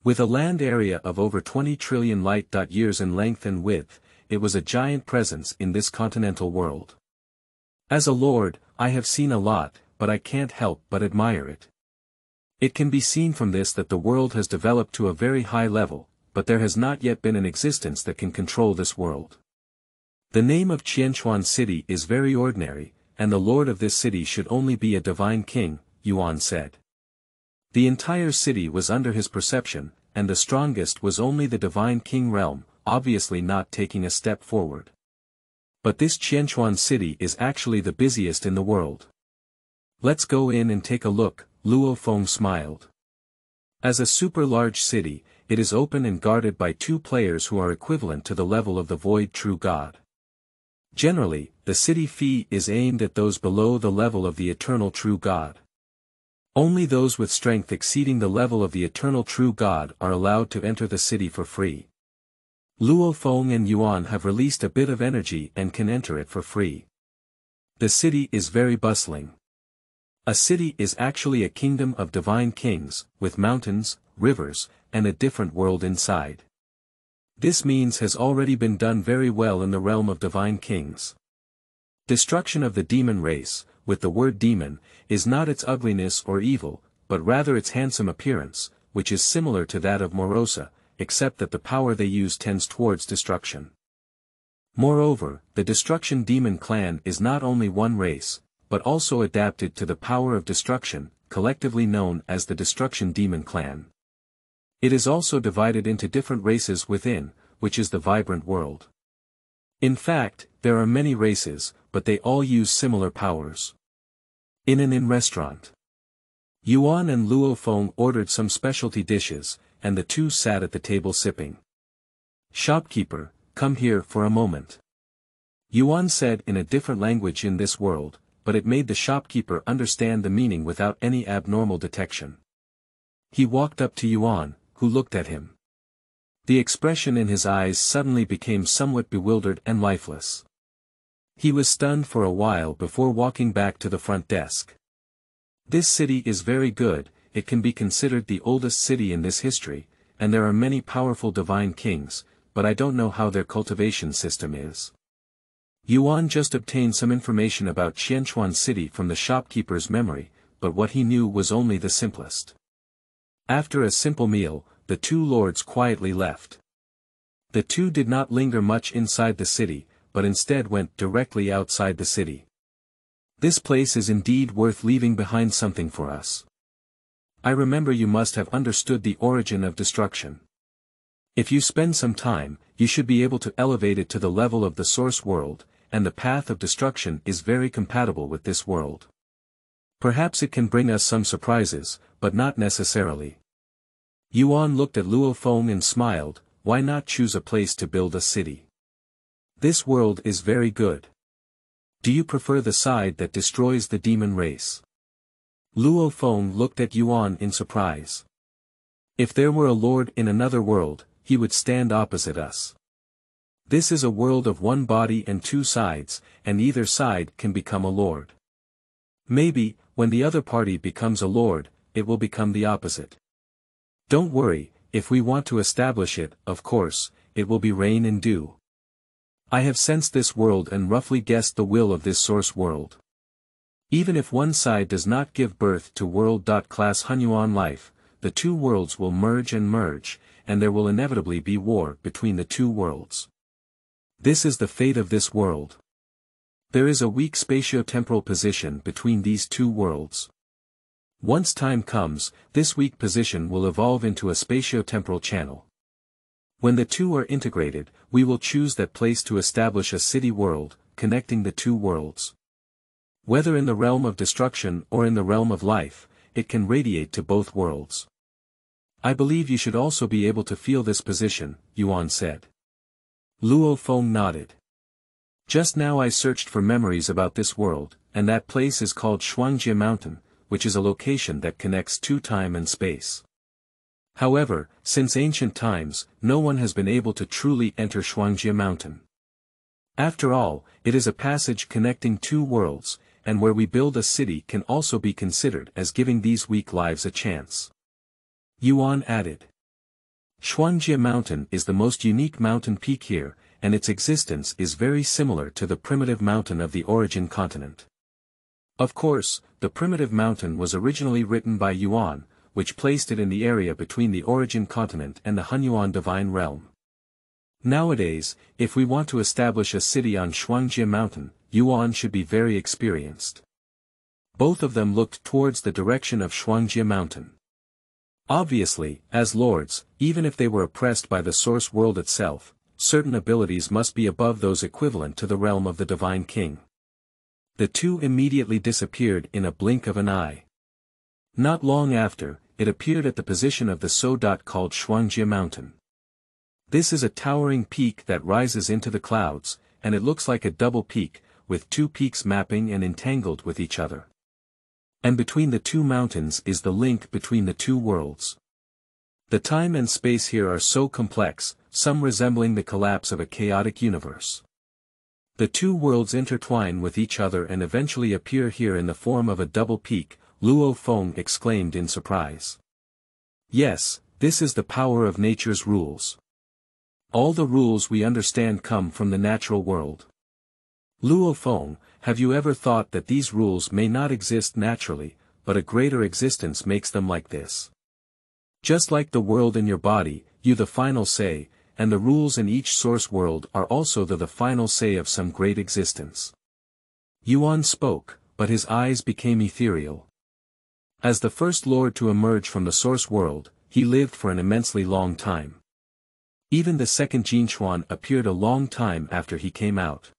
With a land area of over 20 trillion light-years in length and width, it was a giant presence in this continental world. As a lord, I have seen a lot, but I can't help but admire it. It can be seen from this that the world has developed to a very high level, but there has not yet been an existence that can control this world. The name of Qianchuan city is very ordinary, and the lord of this city should only be a divine king, Yuan said. The entire city was under his perception, and the strongest was only the divine king realm, obviously not taking a step forward. But this Qianchuan city is actually the busiest in the world. Let's go in and take a look, Luo Feng smiled. As a super-large city, it is open and guarded by two players who are equivalent to the level of the Void True God. Generally, the city fee is aimed at those below the level of the Eternal True God. Only those with strength exceeding the level of the eternal true God are allowed to enter the city for free. Luo Feng and Yuan have released a bit of energy and can enter it for free. The city is very bustling. A city is actually a kingdom of divine kings, with mountains, rivers, and a different world inside. This means has already been done very well in the realm of divine kings. Destruction of the demon race, with the word demon, is not its ugliness or evil, but rather its handsome appearance, which is similar to that of Morosa, except that the power they use tends towards destruction. Moreover, the destruction demon clan is not only one race, but also adapted to the power of destruction, collectively known as the destruction demon clan. It is also divided into different races within, which is the vibrant world. In fact, there are many races, but they all use similar powers. In an inn restaurant. Yuan and Luo Feng ordered some specialty dishes, and the two sat at the table sipping. Shopkeeper, come here for a moment. Yuan said in a different language in this world, but it made the shopkeeper understand the meaning without any abnormal detection. He walked up to Yuan, who looked at him. The expression in his eyes suddenly became somewhat bewildered and lifeless. He was stunned for a while before walking back to the front desk. This city is very good, it can be considered the oldest city in this history, and there are many powerful divine kings, but I don't know how their cultivation system is. Yuan just obtained some information about Qianchuan city from the shopkeeper's memory, but what he knew was only the simplest. After a simple meal, the two lords quietly left. The two did not linger much inside the city, but instead went directly outside the city. This place is indeed worth leaving behind something for us. I remember you must have understood the origin of destruction. If you spend some time, you should be able to elevate it to the level of the source world, and the path of destruction is very compatible with this world. Perhaps it can bring us some surprises, but not necessarily. Yuan looked at Luo Feng and smiled, why not choose a place to build a city? This world is very good. Do you prefer the side that destroys the demon race? Luo Feng looked at Yuan in surprise. If there were a lord in another world, he would stand opposite us. This is a world of one body and two sides, and either side can become a lord. Maybe, when the other party becomes a lord, it will become the opposite. Don't worry, if we want to establish it, of course, it will be rain and dew. I have sensed this world and roughly guessed the will of this source world. Even if one side does not give birth to world.class Hunyuan life, the two worlds will merge and merge, and there will inevitably be war between the two worlds. This is the fate of this world. There is a weak spatio-temporal position between these two worlds. Once time comes, this weak position will evolve into a spatio-temporal channel. When the two are integrated, we will choose that place to establish a city world, connecting the two worlds. Whether in the realm of destruction or in the realm of life, it can radiate to both worlds. I believe you should also be able to feel this position, Yuan said. Luo Feng nodded. Just now I searched for memories about this world, and that place is called Shuangjie Mountain, which is a location that connects two time and space. However, since ancient times, no one has been able to truly enter Shuangjie Mountain. After all, it is a passage connecting two worlds, and where we build a city can also be considered as giving these weak lives a chance. Yuan added. Shuangjie Mountain is the most unique mountain peak here, and its existence is very similar to the primitive mountain of the origin continent. Of course, the primitive mountain was originally written by Yuan, which placed it in the area between the origin continent and the Hunyuan divine realm. Nowadays, if we want to establish a city on Shuangjie Mountain, Yuan should be very experienced. Both of them looked towards the direction of Shuangjie Mountain. Obviously, as lords, even if they were oppressed by the source world itself, certain abilities must be above those equivalent to the realm of the divine king. The two immediately disappeared in a blink of an eye. Not long after, it appeared at the position of the so dot called Shuangjie Mountain. This is a towering peak that rises into the clouds, and it looks like a double peak, with two peaks mapping and entangled with each other. And between the two mountains is the link between the two worlds. The time and space here are so complex, some resembling the collapse of a chaotic universe. The two worlds intertwine with each other and eventually appear here in the form of a double peak, Luo Feng exclaimed in surprise. Yes, this is the power of nature's rules. All the rules we understand come from the natural world. Luo Feng, have you ever thought that these rules may not exist naturally, but a greater existence makes them like this? Just like the world in your body, you the final say, and the rules in each source world are also the the final say of some great existence. Yuan spoke, but his eyes became ethereal. As the first lord to emerge from the source world, he lived for an immensely long time. Even the second Jin Chuan appeared a long time after he came out.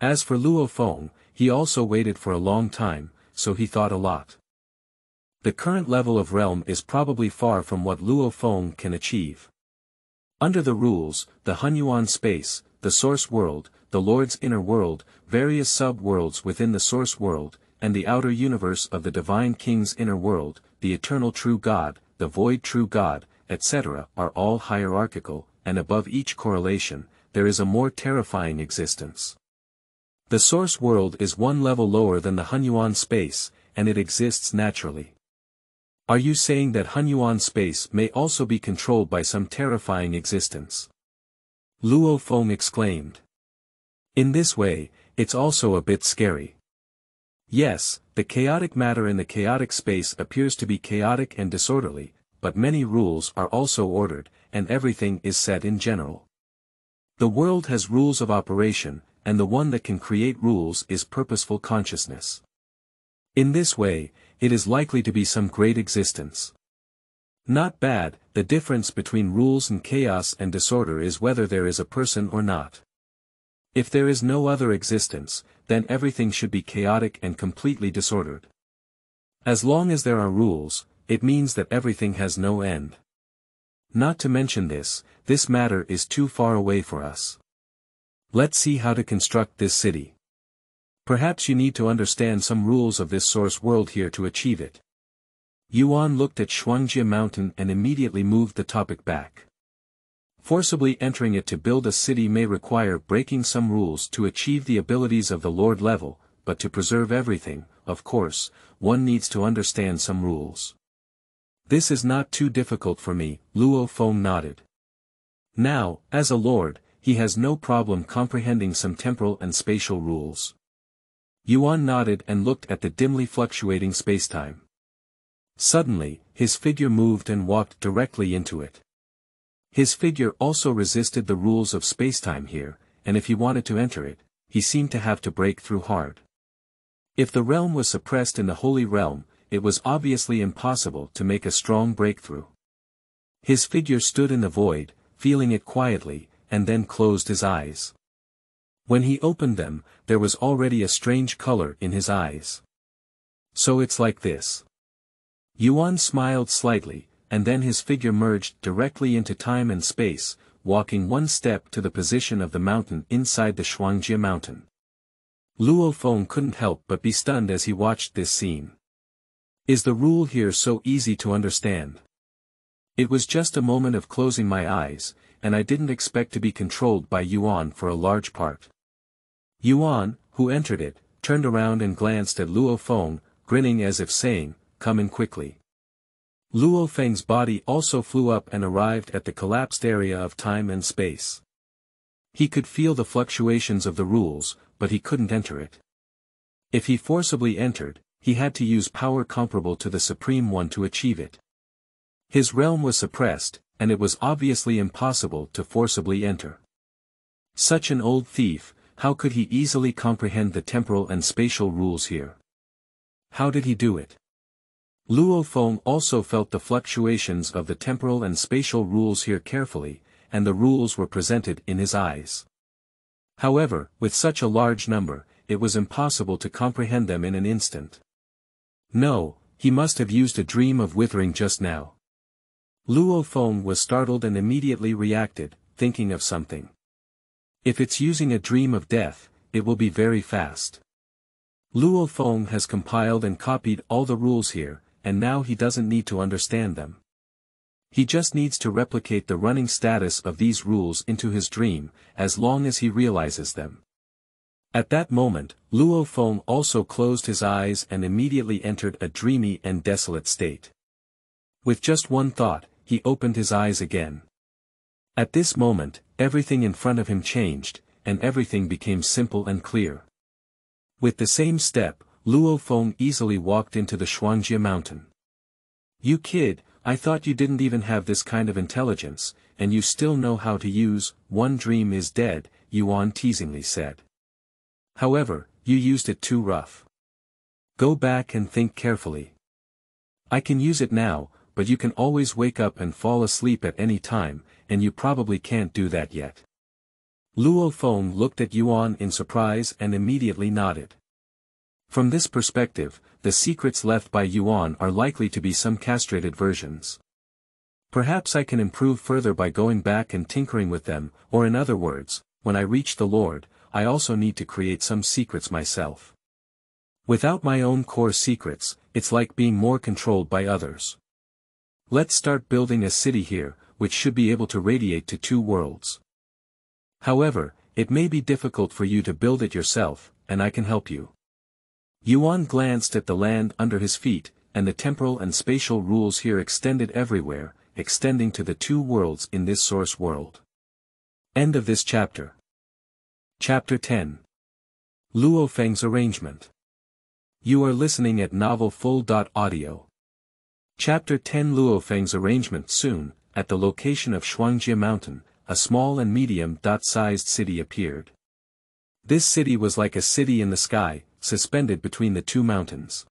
As for Luo Feng, he also waited for a long time, so he thought a lot. The current level of realm is probably far from what Luo Feng can achieve. Under the rules, the Hunyuan space, the source world, the Lord's inner world, various sub-worlds within the source world, and the outer universe of the Divine King's inner world, the eternal true God, the void true God, etc., are all hierarchical, and above each correlation, there is a more terrifying existence. The source world is one level lower than the Hunyuan space, and it exists naturally. Are you saying that Hunyuan space may also be controlled by some terrifying existence? Luo Feng exclaimed. In this way, it's also a bit scary. Yes, the chaotic matter in the chaotic space appears to be chaotic and disorderly, but many rules are also ordered, and everything is set in general. The world has rules of operation, and the one that can create rules is purposeful consciousness. In this way, it is likely to be some great existence. Not bad, the difference between rules and chaos and disorder is whether there is a person or not. If there is no other existence, then everything should be chaotic and completely disordered. As long as there are rules, it means that everything has no end. Not to mention this, this matter is too far away for us. Let's see how to construct this city. Perhaps you need to understand some rules of this source world here to achieve it. Yuan looked at Shuangjie Mountain and immediately moved the topic back. Forcibly entering it to build a city may require breaking some rules to achieve the abilities of the Lord level, but to preserve everything, of course, one needs to understand some rules. This is not too difficult for me, Luo Feng nodded. Now, as a lord, he has no problem comprehending some temporal and spatial rules. Yuan nodded and looked at the dimly fluctuating spacetime. Suddenly, his figure moved and walked directly into it. His figure also resisted the rules of spacetime here, and if he wanted to enter it, he seemed to have to break through hard. If the realm was suppressed in the Holy Realm, it was obviously impossible to make a strong breakthrough. His figure stood in the void, feeling it quietly, and then closed his eyes. When he opened them, there was already a strange color in his eyes. So it's like this. Yuan smiled slightly, and then his figure merged directly into time and space, walking one step to the position of the mountain inside the Shuangjie mountain. Luo Feng couldn't help but be stunned as he watched this scene. Is the rule here so easy to understand? It was just a moment of closing my eyes, and I didn't expect to be controlled by Yuan for a large part. Yuan, who entered it, turned around and glanced at Luo Feng, grinning as if saying, come in quickly. Luo Feng's body also flew up and arrived at the collapsed area of time and space. He could feel the fluctuations of the rules, but he couldn't enter it. If he forcibly entered, he had to use power comparable to the Supreme One to achieve it. His realm was suppressed, and it was obviously impossible to forcibly enter. Such an old thief, how could he easily comprehend the temporal and spatial rules here? How did he do it? Luo Feng also felt the fluctuations of the temporal and spatial rules here carefully, and the rules were presented in his eyes. However, with such a large number, it was impossible to comprehend them in an instant. No, he must have used a dream of withering just now. Luo Feng was startled and immediately reacted, thinking of something. If it's using a dream of death, it will be very fast. Luo Feng has compiled and copied all the rules here, and now he doesn't need to understand them. He just needs to replicate the running status of these rules into his dream, as long as he realizes them. At that moment, Luo Feng also closed his eyes and immediately entered a dreamy and desolate state. With just one thought, he opened his eyes again. At this moment, everything in front of him changed, and everything became simple and clear. With the same step, Luo Feng easily walked into the Shuangjie mountain. You kid, I thought you didn't even have this kind of intelligence, and you still know how to use, one dream is dead, Yuan teasingly said. However, you used it too rough. Go back and think carefully. I can use it now, but you can always wake up and fall asleep at any time, and you probably can't do that yet. Luo Feng looked at Yuan in surprise and immediately nodded. From this perspective, the secrets left by Yuan are likely to be some castrated versions. Perhaps I can improve further by going back and tinkering with them, or in other words, when I reach the Lord, I also need to create some secrets myself. Without my own core secrets, it's like being more controlled by others. Let's start building a city here, which should be able to radiate to two worlds. However, it may be difficult for you to build it yourself, and I can help you. Yuan glanced at the land under his feet, and the temporal and spatial rules here extended everywhere, extending to the two worlds in this source world. End of this chapter. Chapter 10 Luo Feng's Arrangement You are listening at Novel Full. Audio. Chapter 10 Luo Feng's Arrangement Soon, at the location of Shuangjie Mountain, a small and medium-sized city appeared. This city was like a city in the sky, suspended between the two mountains.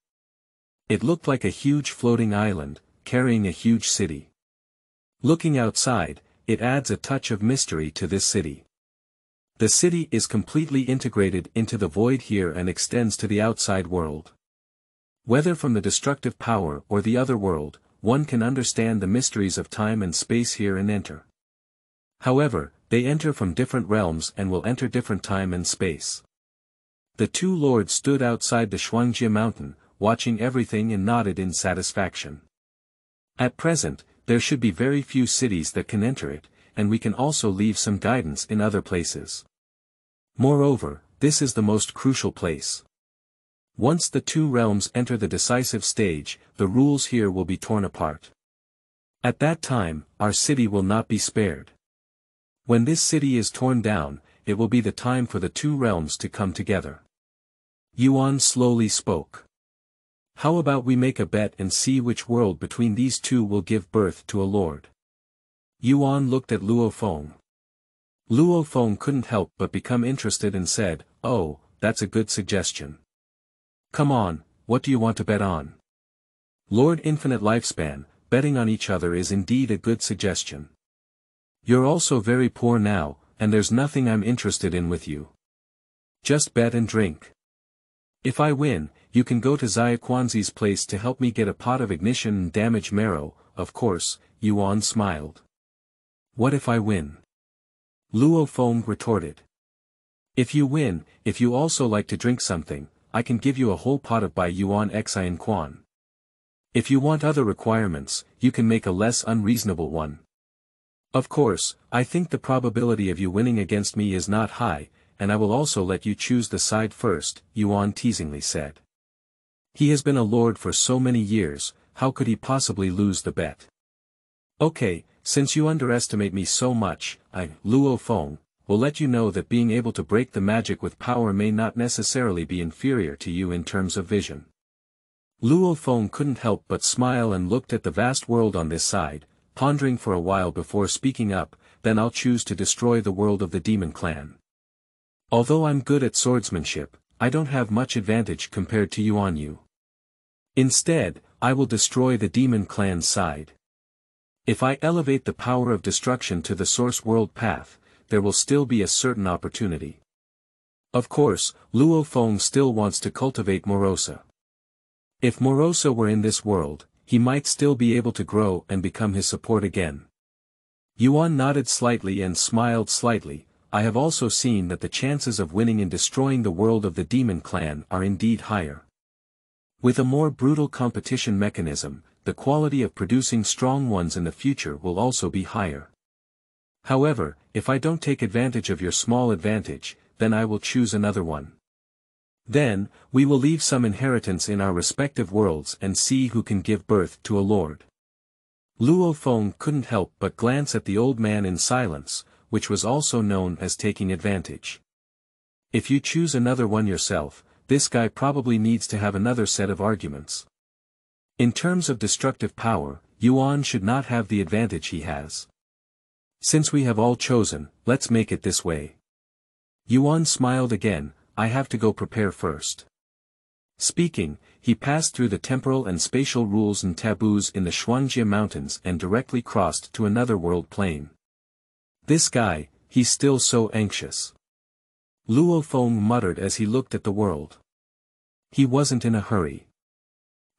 It looked like a huge floating island, carrying a huge city. Looking outside, it adds a touch of mystery to this city. The city is completely integrated into the void here and extends to the outside world. Whether from the destructive power or the other world, one can understand the mysteries of time and space here and enter. However, they enter from different realms and will enter different time and space. The two lords stood outside the Shuangjie mountain, watching everything and nodded in satisfaction. At present, there should be very few cities that can enter it, and we can also leave some guidance in other places. Moreover, this is the most crucial place. Once the two realms enter the decisive stage, the rules here will be torn apart. At that time, our city will not be spared. When this city is torn down, it will be the time for the two realms to come together. Yuan slowly spoke. How about we make a bet and see which world between these two will give birth to a lord? Yuan looked at Luo Feng. Luo Feng couldn't help but become interested and said, oh, that's a good suggestion. Come on, what do you want to bet on? Lord Infinite Lifespan, betting on each other is indeed a good suggestion. You're also very poor now, and there's nothing I'm interested in with you. Just bet and drink. If I win, you can go to Xiaquanzi's place to help me get a pot of ignition and damage marrow, of course, Yuan smiled. What if I win? Luo Feng retorted. If you win, if you also like to drink something, I can give you a whole pot of Bai Yuan Xian Quan. If you want other requirements, you can make a less unreasonable one. Of course, I think the probability of you winning against me is not high, and I will also let you choose the side first, Yuan teasingly said. He has been a lord for so many years, how could he possibly lose the bet? Okay, since you underestimate me so much, I, Luo Feng, will let you know that being able to break the magic with power may not necessarily be inferior to you in terms of vision. Luo Feng couldn't help but smile and looked at the vast world on this side, pondering for a while before speaking up, then I'll choose to destroy the world of the demon clan. Although I'm good at swordsmanship, I don't have much advantage compared to Yuan Yu. Instead, I will destroy the demon clan's side. If I elevate the power of destruction to the source world path, there will still be a certain opportunity. Of course, Luo Feng still wants to cultivate Morosa. If Morosa were in this world, he might still be able to grow and become his support again. Yuan nodded slightly and smiled slightly, I have also seen that the chances of winning in destroying the world of the demon clan are indeed higher. With a more brutal competition mechanism, the quality of producing strong ones in the future will also be higher. However, if I don't take advantage of your small advantage, then I will choose another one. Then, we will leave some inheritance in our respective worlds and see who can give birth to a lord. Luo Feng couldn't help but glance at the old man in silence, which was also known as taking advantage. If you choose another one yourself, this guy probably needs to have another set of arguments. In terms of destructive power, Yuan should not have the advantage he has. Since we have all chosen, let's make it this way. Yuan smiled again, I have to go prepare first. Speaking, he passed through the temporal and spatial rules and taboos in the Shuangjie Mountains and directly crossed to another world plane. This guy, he's still so anxious. Luo Feng muttered as he looked at the world. He wasn't in a hurry.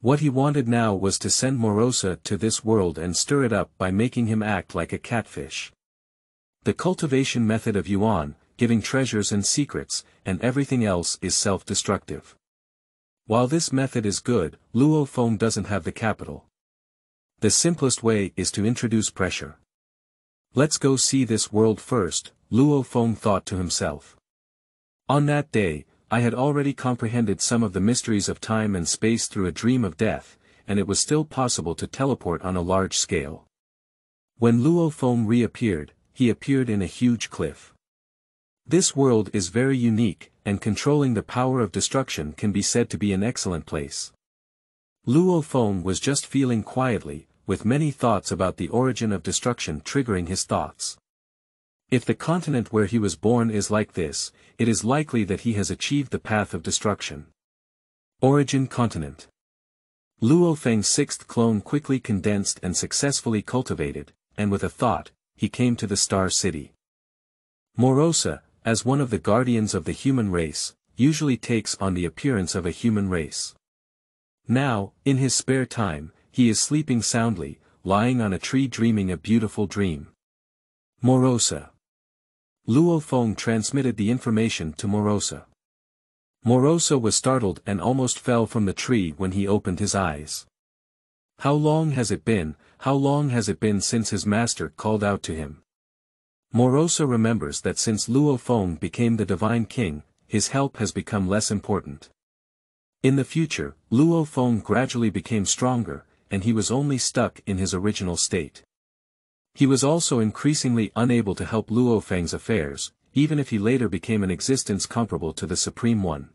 What he wanted now was to send Morosa to this world and stir it up by making him act like a catfish. The cultivation method of Yuan, giving treasures and secrets, and everything else is self-destructive. While this method is good, Luo Feng doesn't have the capital. The simplest way is to introduce pressure. Let's go see this world first, Luo Feng thought to himself. On that day, I had already comprehended some of the mysteries of time and space through a dream of death, and it was still possible to teleport on a large scale. When Luo Feng reappeared, he appeared in a huge cliff. This world is very unique, and controlling the power of destruction can be said to be an excellent place. Luo Feng was just feeling quietly, with many thoughts about the origin of destruction triggering his thoughts. If the continent where he was born is like this, it is likely that he has achieved the path of destruction. Origin Continent Luo Feng's sixth clone quickly condensed and successfully cultivated, and with a thought, he came to the Star City. Morosa, as one of the guardians of the human race, usually takes on the appearance of a human race. Now, in his spare time, he is sleeping soundly, lying on a tree dreaming a beautiful dream. Morosa. Luo Feng transmitted the information to Morosa. Morosa was startled and almost fell from the tree when he opened his eyes. How long has it been, how long has it been since his master called out to him? Morosa remembers that since Luo Feng became the divine king, his help has become less important. In the future, Luo Feng gradually became stronger, and he was only stuck in his original state. He was also increasingly unable to help Luo Feng's affairs, even if he later became an existence comparable to the Supreme One.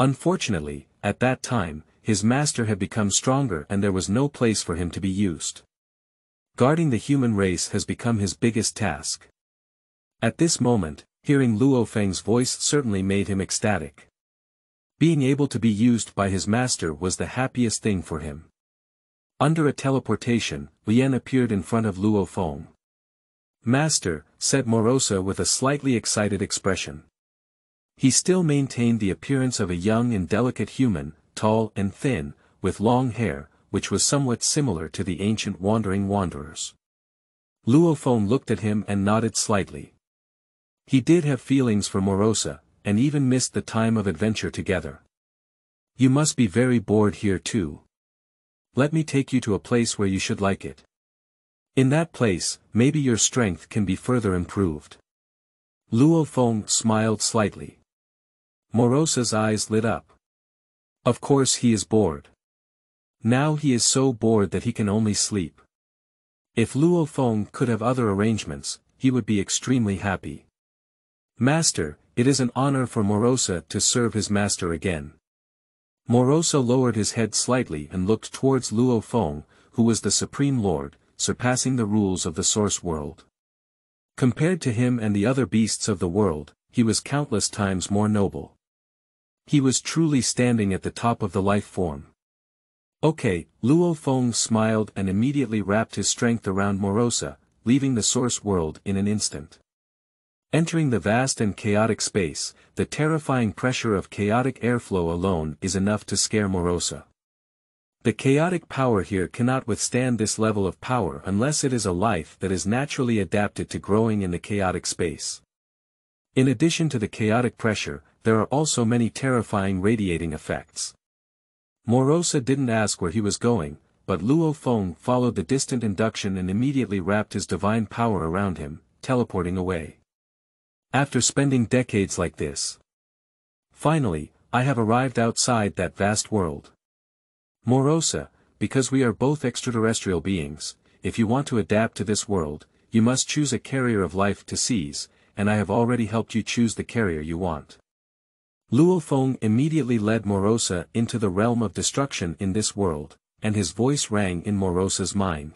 Unfortunately, at that time, his master had become stronger and there was no place for him to be used. Guarding the human race has become his biggest task. At this moment, hearing Luo Feng's voice certainly made him ecstatic. Being able to be used by his master was the happiest thing for him. Under a teleportation, Lien appeared in front of Luo Feng. Master, said Morosa with a slightly excited expression. He still maintained the appearance of a young and delicate human, tall and thin, with long hair, which was somewhat similar to the ancient wandering wanderers. Luo Feng looked at him and nodded slightly. He did have feelings for Morosa, and even missed the time of adventure together. You must be very bored here too. Let me take you to a place where you should like it. In that place, maybe your strength can be further improved. Luo Feng smiled slightly. Morosa's eyes lit up. Of course he is bored. Now he is so bored that he can only sleep. If Luo Feng could have other arrangements, he would be extremely happy. Master, it is an honor for Morosa to serve his master again. Morosa lowered his head slightly and looked towards Luo Feng, who was the Supreme Lord, surpassing the rules of the Source World. Compared to him and the other beasts of the world, he was countless times more noble. He was truly standing at the top of the life form. Okay, Luo Feng smiled and immediately wrapped his strength around Morosa, leaving the source world in an instant. Entering the vast and chaotic space, the terrifying pressure of chaotic airflow alone is enough to scare Morosa. The chaotic power here cannot withstand this level of power unless it is a life that is naturally adapted to growing in the chaotic space. In addition to the chaotic pressure, there are also many terrifying radiating effects. Morosa didn't ask where he was going, but Luo Feng followed the distant induction and immediately wrapped his divine power around him, teleporting away. After spending decades like this. Finally, I have arrived outside that vast world. Morosa, because we are both extraterrestrial beings, if you want to adapt to this world, you must choose a carrier of life to seize, and I have already helped you choose the carrier you want. Luo Feng immediately led Morosa into the realm of destruction in this world, and his voice rang in Morosa's mind.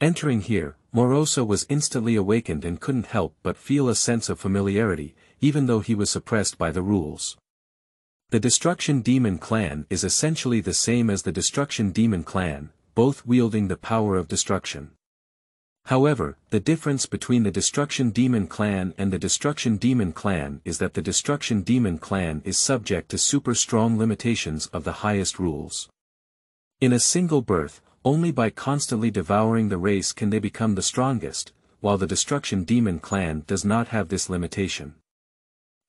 Entering here, Morosa was instantly awakened and couldn't help but feel a sense of familiarity, even though he was suppressed by the rules. The Destruction Demon Clan is essentially the same as the Destruction Demon Clan, both wielding the power of destruction. However, the difference between the Destruction Demon Clan and the Destruction Demon Clan is that the Destruction Demon Clan is subject to super strong limitations of the highest rules. In a single birth, only by constantly devouring the race can they become the strongest, while the Destruction Demon Clan does not have this limitation.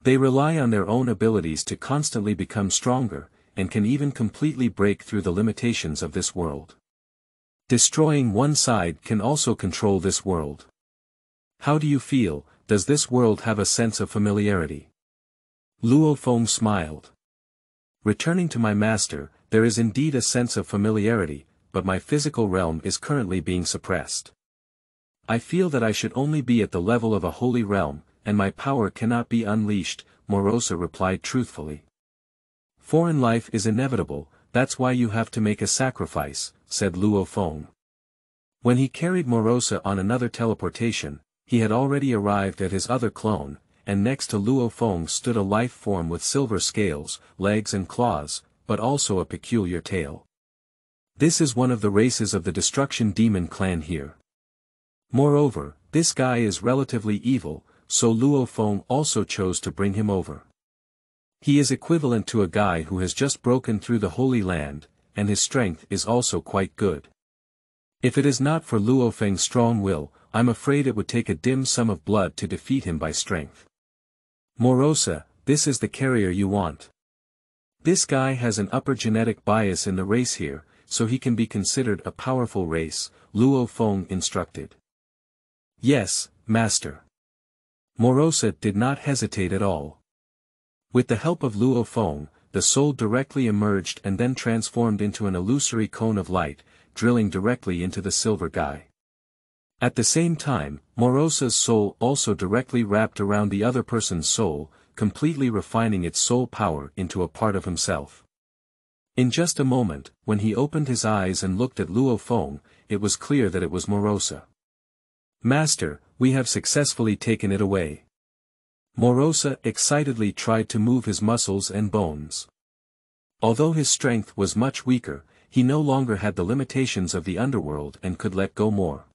They rely on their own abilities to constantly become stronger, and can even completely break through the limitations of this world. Destroying one side can also control this world. How do you feel, does this world have a sense of familiarity? Luo Feng smiled. Returning to my master, there is indeed a sense of familiarity, but my physical realm is currently being suppressed. I feel that I should only be at the level of a holy realm, and my power cannot be unleashed, Morosa replied truthfully. Foreign life is inevitable, that's why you have to make a sacrifice, said Luo Feng. When he carried Morosa on another teleportation, he had already arrived at his other clone, and next to Luo Feng stood a life form with silver scales, legs and claws, but also a peculiar tail. This is one of the races of the Destruction Demon clan here. Moreover, this guy is relatively evil, so Luo Feng also chose to bring him over. He is equivalent to a guy who has just broken through the Holy Land, and his strength is also quite good. If it is not for Luo Feng's strong will, I'm afraid it would take a dim sum of blood to defeat him by strength. Morosa, this is the carrier you want. This guy has an upper genetic bias in the race here, so he can be considered a powerful race, Luo Feng instructed. Yes, master. Morosa did not hesitate at all. With the help of Luo Feng, the soul directly emerged and then transformed into an illusory cone of light, drilling directly into the silver guy. At the same time, Morosa's soul also directly wrapped around the other person's soul, completely refining its soul power into a part of himself. In just a moment, when he opened his eyes and looked at Luo Feng, it was clear that it was Morosa. Master, we have successfully taken it away. Morosa excitedly tried to move his muscles and bones. Although his strength was much weaker, he no longer had the limitations of the underworld and could let go more.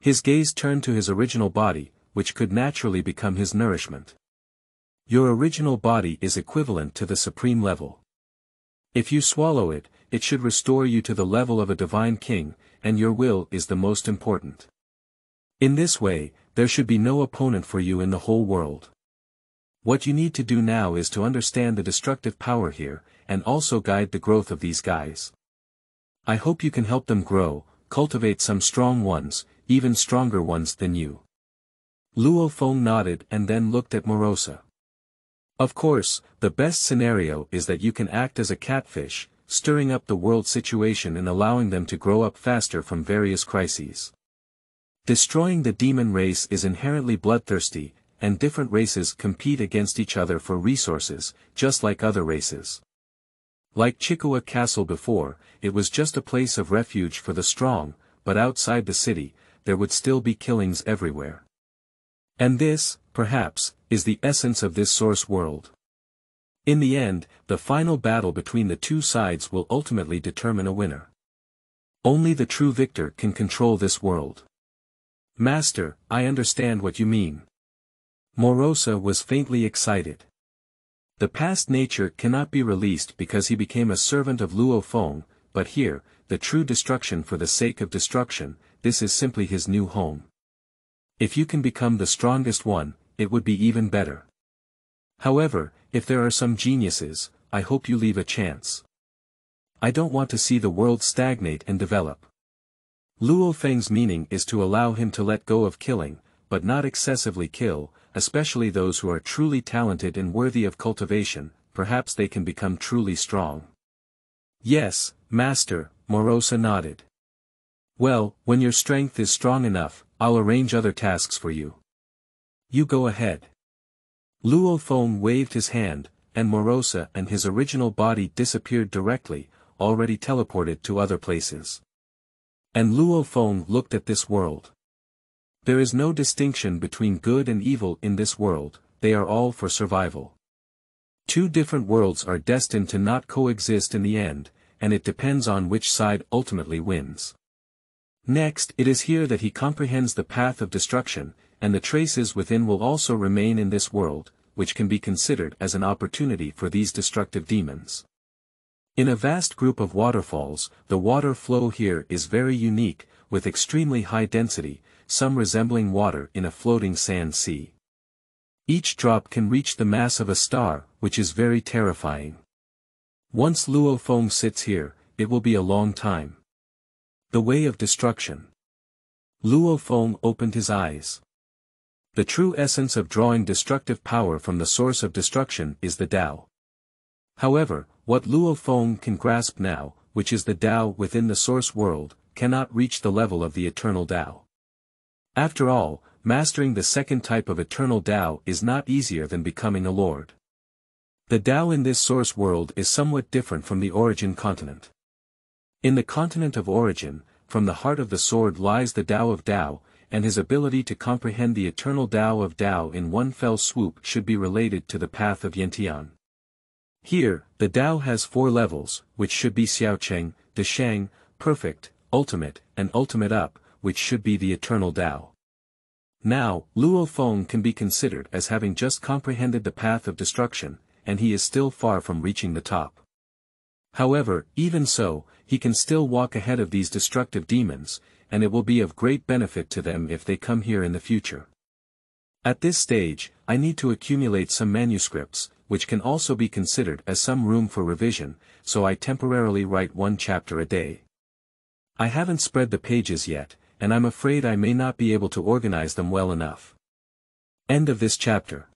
His gaze turned to his original body, which could naturally become his nourishment. Your original body is equivalent to the supreme level. If you swallow it, it should restore you to the level of a divine king, and your will is the most important. In this way, there should be no opponent for you in the whole world. What you need to do now is to understand the destructive power here, and also guide the growth of these guys. I hope you can help them grow, cultivate some strong ones, even stronger ones than you. Luo Feng nodded and then looked at Morosa. Of course, the best scenario is that you can act as a catfish, stirring up the world situation and allowing them to grow up faster from various crises. Destroying the demon race is inherently bloodthirsty, and different races compete against each other for resources, just like other races. Like Chikua Castle before, it was just a place of refuge for the strong, but outside the city, there would still be killings everywhere. And this, perhaps, is the essence of this source world. In the end, the final battle between the two sides will ultimately determine a winner. Only the true victor can control this world. Master, I understand what you mean. Morosa was faintly excited. The past nature cannot be released because he became a servant of Luo Feng, but here, the true destruction for the sake of destruction, this is simply his new home. If you can become the strongest one, it would be even better. However, if there are some geniuses, I hope you leave a chance. I don't want to see the world stagnate and develop. Luo Feng's meaning is to allow him to let go of killing, but not excessively kill, especially those who are truly talented and worthy of cultivation, perhaps they can become truly strong. Yes, Master, Morosa nodded. Well, when your strength is strong enough, I'll arrange other tasks for you. You go ahead. Luo Feng waved his hand, and Morosa and his original body disappeared directly, already teleported to other places. And Luo Feng looked at this world. There is no distinction between good and evil in this world, they are all for survival. Two different worlds are destined to not coexist in the end, and it depends on which side ultimately wins. Next, it is here that he comprehends the path of destruction, and the traces within will also remain in this world, which can be considered as an opportunity for these destructive demons. In a vast group of waterfalls, the water flow here is very unique, with extremely high density, some resembling water in a floating sand sea. Each drop can reach the mass of a star, which is very terrifying. Once Luo Feng sits here, it will be a long time. The Way of Destruction Luo Feng opened his eyes. The true essence of drawing destructive power from the source of destruction is the Tao. However, what Luo Feng can grasp now, which is the Tao within the source world, cannot reach the level of the eternal Tao. After all, mastering the second type of eternal Tao is not easier than becoming a lord. The Tao in this source world is somewhat different from the origin continent. In the continent of origin, from the heart of the sword lies the Tao of Tao, and his ability to comprehend the eternal Tao of Tao in one fell swoop should be related to the path of Yantian. Here, the Tao has four levels, which should be Xiaocheng, Desheng, perfect, ultimate, and ultimate up, which should be the eternal Tao. Now, Luo Feng can be considered as having just comprehended the path of destruction, and he is still far from reaching the top. However, even so, he can still walk ahead of these destructive demons, and it will be of great benefit to them if they come here in the future. At this stage, I need to accumulate some manuscripts, which can also be considered as some room for revision, so I temporarily write one chapter a day. I haven't spread the pages yet, and I'm afraid I may not be able to organize them well enough. End of this chapter.